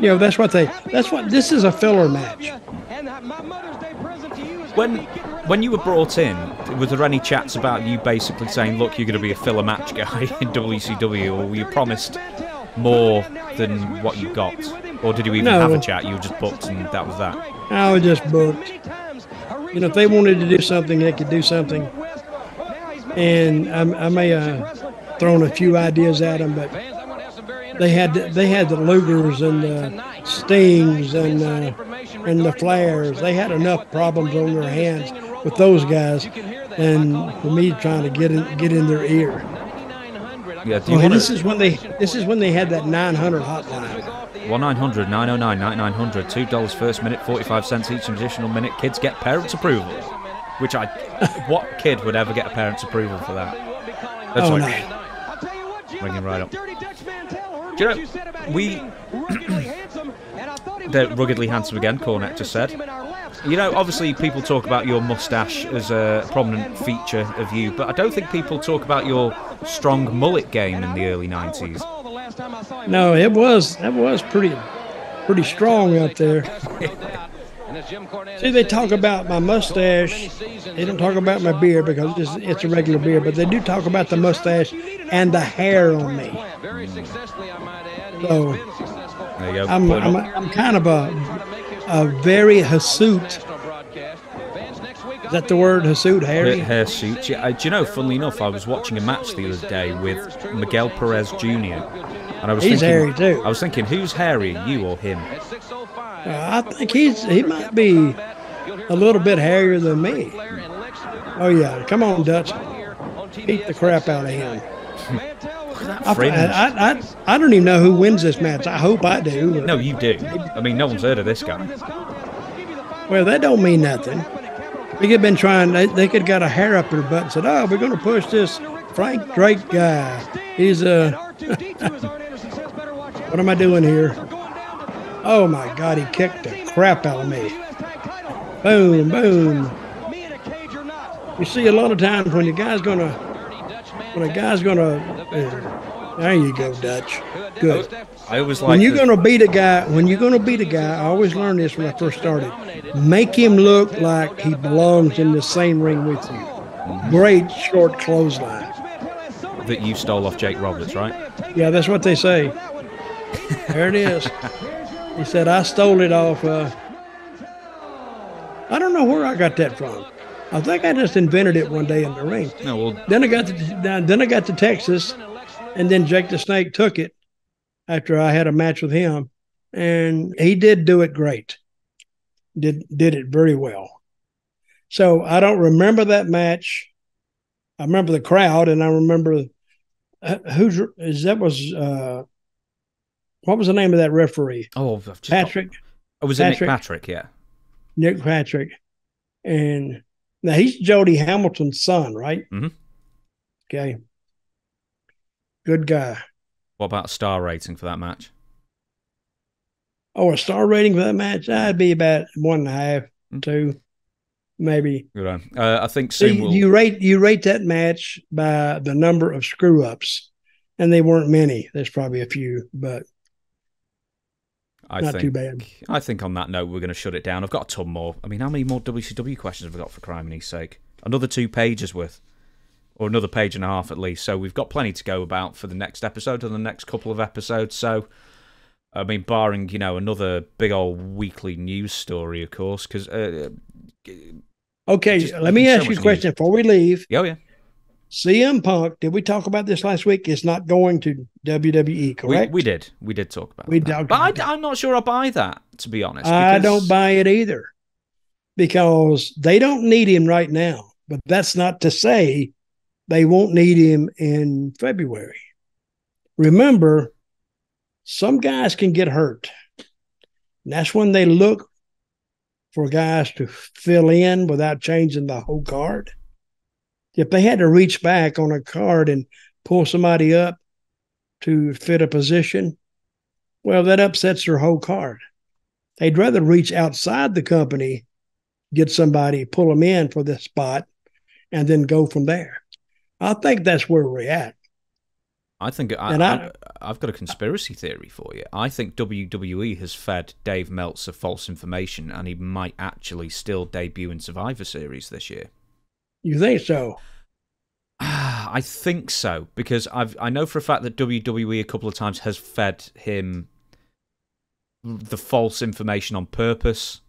You know, that's what they. That's what. This is a filler match. When when you were brought in, was there any chats about you basically saying, look, you're going to be a filler match guy in WCW, or were you promised more than what you got? Or did you even No. have a chat? You were just booked and that was that? I was just booked. You know, if they wanted to do something, they could do something. And I, I may have thrown a few ideas at them, but they had they had the Lugers and the Stings and uh, and the Flairs. They had enough problems on their hands with those guys, and for me trying to get in get in their ear. Yeah, do you Oh, want and this to? is when they this is when they had that 900 hotline. 1 900 909 9900, $2 first minute, 45 cents each additional minute. Kids get parents' approval. Which I. what kid would ever get a parent's approval for that? That's Oh, like. no. Bring him right up. Do you know, we. They're ruggedly handsome again, Cornette just said. You know, obviously people talk about your mustache as a prominent feature of you, but I don't think people talk about your strong mullet game in the early 90s. No, it was that was pretty pretty strong out there. See, they talk about my mustache. They don't talk about my beard because it's, it's a regular beard, but they do talk about the mustache and the hair on me. So There you go. I'm, I'm. I'm kind of a, a very hirsute. Is that the word hirsute, Harry? Hair suit. Yeah, do you know, funnily enough, I was watching a match the other day with Miguel Perez Jr. And I was He's thinking, hairy, too. I was thinking, who's hairy, you or him? Uh, I think he's he might be a little bit hairier than me. Oh yeah, come on, Dutch, beat the crap out of him. I, I, I, I don't even know who wins this match. I hope I do. No, you do. I mean, no one's heard of this guy. Well, that don't mean nothing. We could have been trying. They, they could have got a hair up their butt and said, "Oh, we're going to push this Frank Drake guy. He's uh, a." what am I doing here? Oh my God, he kicked the crap out of me. Boom, boom. You see, a lot of times when the guy's gonna, when a guy's gonna, uh, there you go, Dutch. Good. I always like When you're gonna beat a guy, when you're gonna beat a guy, I always learned this when I first started. Make him look like he belongs in the same ring with you. Great short clothesline. that you stole off Jake Roberts, right? Yeah, that's what they say. There it is. He said, I stole it off. Uh, I don't know where I got that from. I think I just invented it one day in the ring. No, well, Then I got to then I got to Texas, and then Jake the Snake took it after I had a match with him, and he did do it great. Did did it very well. So I don't remember that match. I remember the crowd, and I remember uh, who's is that was uh, what was the name of that referee? oh, Patrick Oh, was it Nick Patrick. Patrick? Yeah. Nick Patrick, and now he's Jody Hamilton's son, right? Mhm. Okay. Good guy. What about star rating for that match? Oh, a star rating for that match? I'd be about one and a half, two, maybe. Good on. Uh, I think See, soon we'll. you rate you rate that match by the number of screw ups, and they weren't many. There's probably a few, but I not think, too bad. I think on that note, we're going to shut it down. I've got a ton more. I mean, how many more WCW questions have we got for crime and sake? Another two pages worth, or another page and a half at least. So we've got plenty to go about for the next episode and the next couple of episodes. So, I mean, barring you know another big old weekly news story, of course, because uh, okay. Just- let me so ask you a question before we leave. oh yeah, CM Punk, did we talk about this last week? Is not going to WWE, we, correct? we did, we did talk about. We that. but I, I'm not sure I buy that to be honest. I don't buy it either because they don't need him right now. But that's not to say they won't need him in February. Remember, some guys can get hurt. And that's when they look for guys to fill in without changing the whole card. If they had to reach back on a card and pull somebody up to fit a position, well, that upsets their whole card. They'd rather reach outside the company, get somebody, pull them in for this spot, and then go from there. I think that's where we're at. I think I, And I, I- I've got a conspiracy theory for you. I think WWE has fed Dave Meltzer false information, and he might actually still debut in Survivor Series this year. You think so? I think so because I've I know for a fact that WWE a couple of times has fed him the false information on purpose,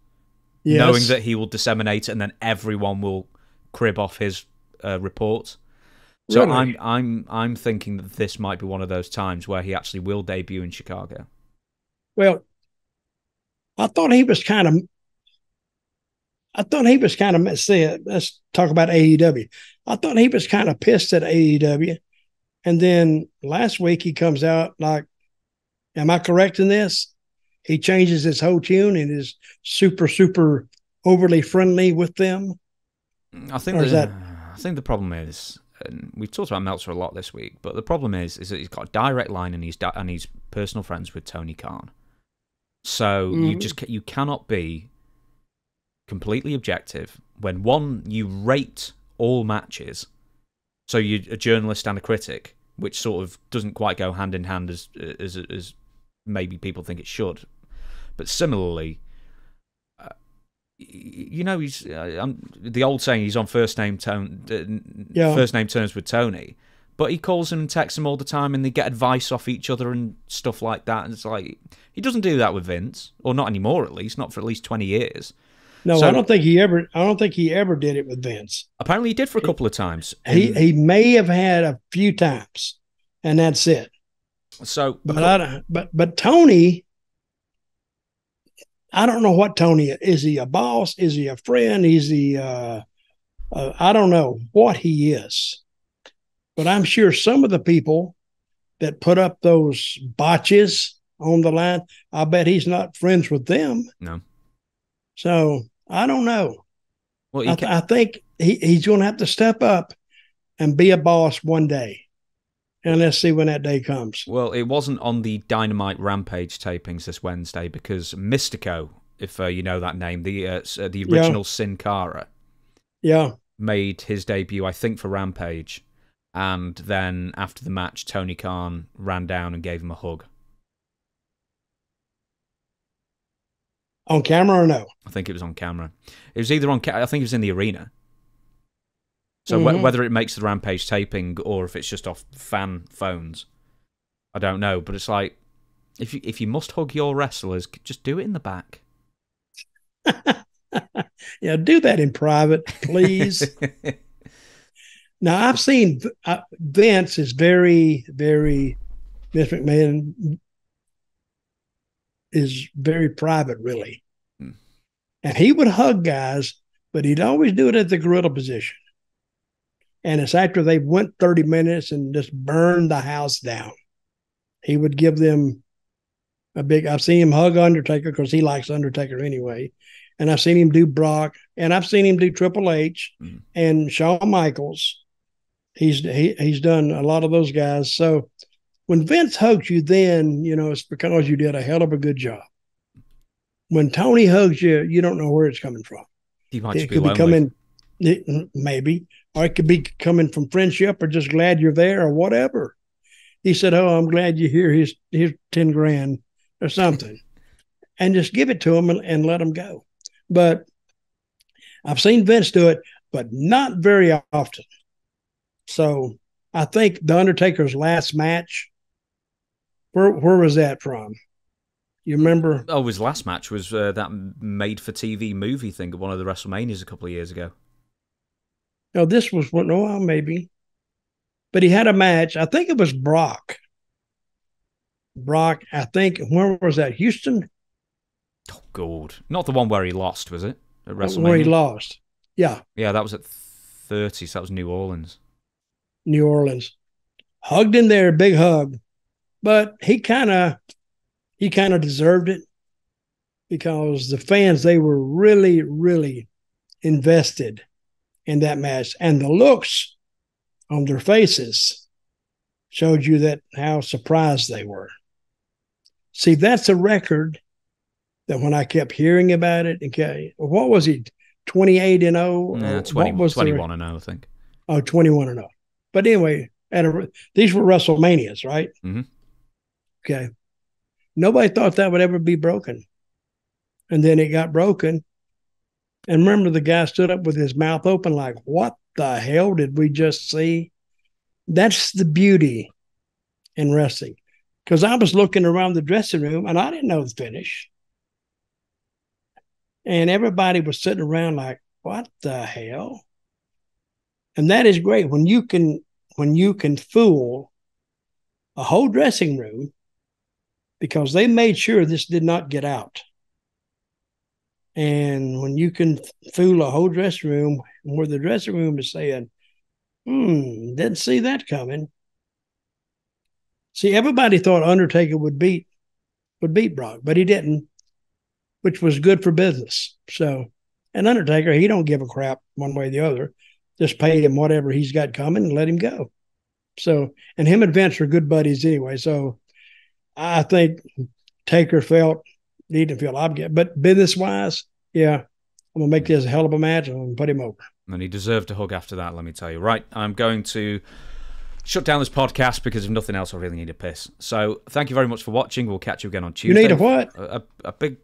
Yes. knowing that he will disseminate it and then everyone will crib off his uh, report. So Really? I'm I'm I'm thinking that this might be one of those times where he actually will debut in Chicago. Well, I thought he was kind of. I thought he was kind of. See, let's talk about AEW. I thought he was kind of pissed at AEW, and then last week he comes out like, "Am I correct in this?" He changes his whole tune and is super, super overly friendly with them. I think the, that- I think the problem is, and we've talked about Meltzer a lot this week, but the problem is, is that he's got a direct line and he's di- and he's personal friends with Tony Khan. So you Mhm. just you cannot be completely objective when one you rate all matches. So you're a journalist and a critic, which sort of doesn't quite go hand in hand as as as maybe people think it should. But similarly, uh, you know, he's uh, the old saying he's on first name tone, uh, Yeah. first name terms with Tony. But he calls him and texts him all the time, and they get advice off each other and stuff like that. And it's like he doesn't do that with Vince, or not anymore, at least, not for at least twenty years. No, So- I don't think he ever. I don't think he ever did it with Vince. Apparently, he did for a couple of times. He he may have had a few times, and that's it. so, But I don't, but but Tony, I don't know what Tony is. Is he a boss? Is he a friend? Is he? Uh, uh, I don't know what he is, but I'm sure some of the people that put up those botches on the line, I bet he's not friends with them. no. So I don't know. Well, I, th- I think he, he's going to have to step up and be a boss one day, and let's see when that day comes. Well, it wasn't on the Dynamite Rampage tapings this Wednesday because Mistico, if uh, you know that name, the uh, uh, the Yeah. original Sin Cara, Yeah. made his debut, I think, for Rampage, and then after the match, Tony Khan ran down and gave him a hug. On camera or no? I think it was on camera. It was either on. Ca- I think it was in the arena. So wh- Mhm. whether it makes the Rampage taping or if it's just off fan phones, I don't know. But it's like if you if you must hug your wrestlers, just do it in the back. yeah, do that in private, please. now, I've seen uh, Vince is very, very, Vince McMahon is very private, really. Hmm. And he would hug guys, but he'd always do it at the gorilla position. And it's after they went 30 minutes and just burned the house down. He would give them a big, I've seen him hug Undertaker because he likes Undertaker anyway and I've seen him do Brock, and I've seen him do Triple H Mhm. and Shawn Michaels. He's he, he's done a lot of those guys. So when Vince hugs you, then you know it's because you did a hell of a good job. When Tony hugs you, you don't know where it's coming from. It be could be lonely. coming, it- mm, maybe, or it could be coming from friendship, or just glad you're there, or whatever. He said, "Oh, I'm glad you're here. Here's here's ten grand or something," and just give it to him and, and let him go. But I've seen Vince do it, but not very often. So I think the Undertaker's last match. Where where was that from? You remember? Oh, his last match was uh, that made-for-TV movie thing at one of the WrestleManias a couple of years ago. No, this was what? No, maybe. But he had a match. I think it was Brock. Brock. I think where was that? Houston, Oh, God. Not the one where he lost, was it? At WrestleMania? where he lost. Yeah, Yeah, that was at 30, so that was New Orleans. New Orleans. Hugged in there, big hug. But he kind of he kind of deserved it because the fans they were really really invested in that match and the looks on their faces showed you that how surprised they were. See, that's a record that when I kept hearing about it, okay, what was he, 28 and 0? Yeah, Or 20, what was the- 21 and 0, I think. Oh, 21 and 0. But anyway, at a, these were WrestleManias, right? Mhm. Okay. Nobody thought that would ever be broken. And then it got broken. And remember, the guy stood up with his mouth open, like, what the hell did we just see? That's the beauty in wrestling. Because I was looking around the dressing room and I didn't know the finish. And everybody was sitting around like, what the hell? And that is great when you can when you can fool a whole dressing room because they made sure this did not get out. And when you can fool a whole dressing room where the dressing room is saying, hmm, didn't see that coming. See, everybody thought Undertaker would beat would beat Brock, but he didn't, which was good for business. So and Undertaker, he don't give a crap one way or the other. Just pay him whatever he's got coming and let him go. So, and him and Vince are good buddies anyway. So, I think Taker felt he didn't feel obligated, but business wise, yeah, I'm gonna make this a hell of a match. and I'm gonna put him over. And he deserved a hug after that, let me tell you. Right, I'm going to shut down this podcast because if nothing else, I really need a piss. So thank you very much for watching. We'll catch you again on Tuesday. You need a what? A, a, a big,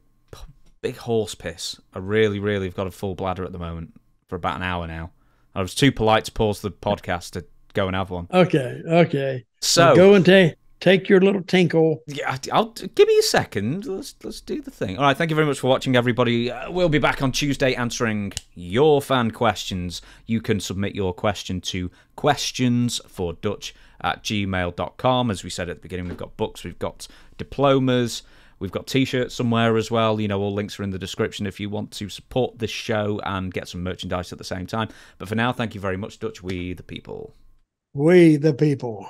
big horse piss. I really, really have got a full bladder at the moment for about an hour now. I was too polite to pause the podcast to go and have one. Okay, okay. So go and take take your little tinkle. Yeah, I'll give me a second. Let's let's do the thing. All right, thank you very much for watching, everybody. Uh, we'll be back on Tuesday answering your fan questions. You can submit your question to questions for Dutch at gmail.com. As we said at the beginning, we've got books, we've got diplomas, we've got t-shirts somewhere as well. You know, all links are in the description if you want to support this show and get some merchandise at the same time. But for now, thank you very much, Dutch. We the people. We the people.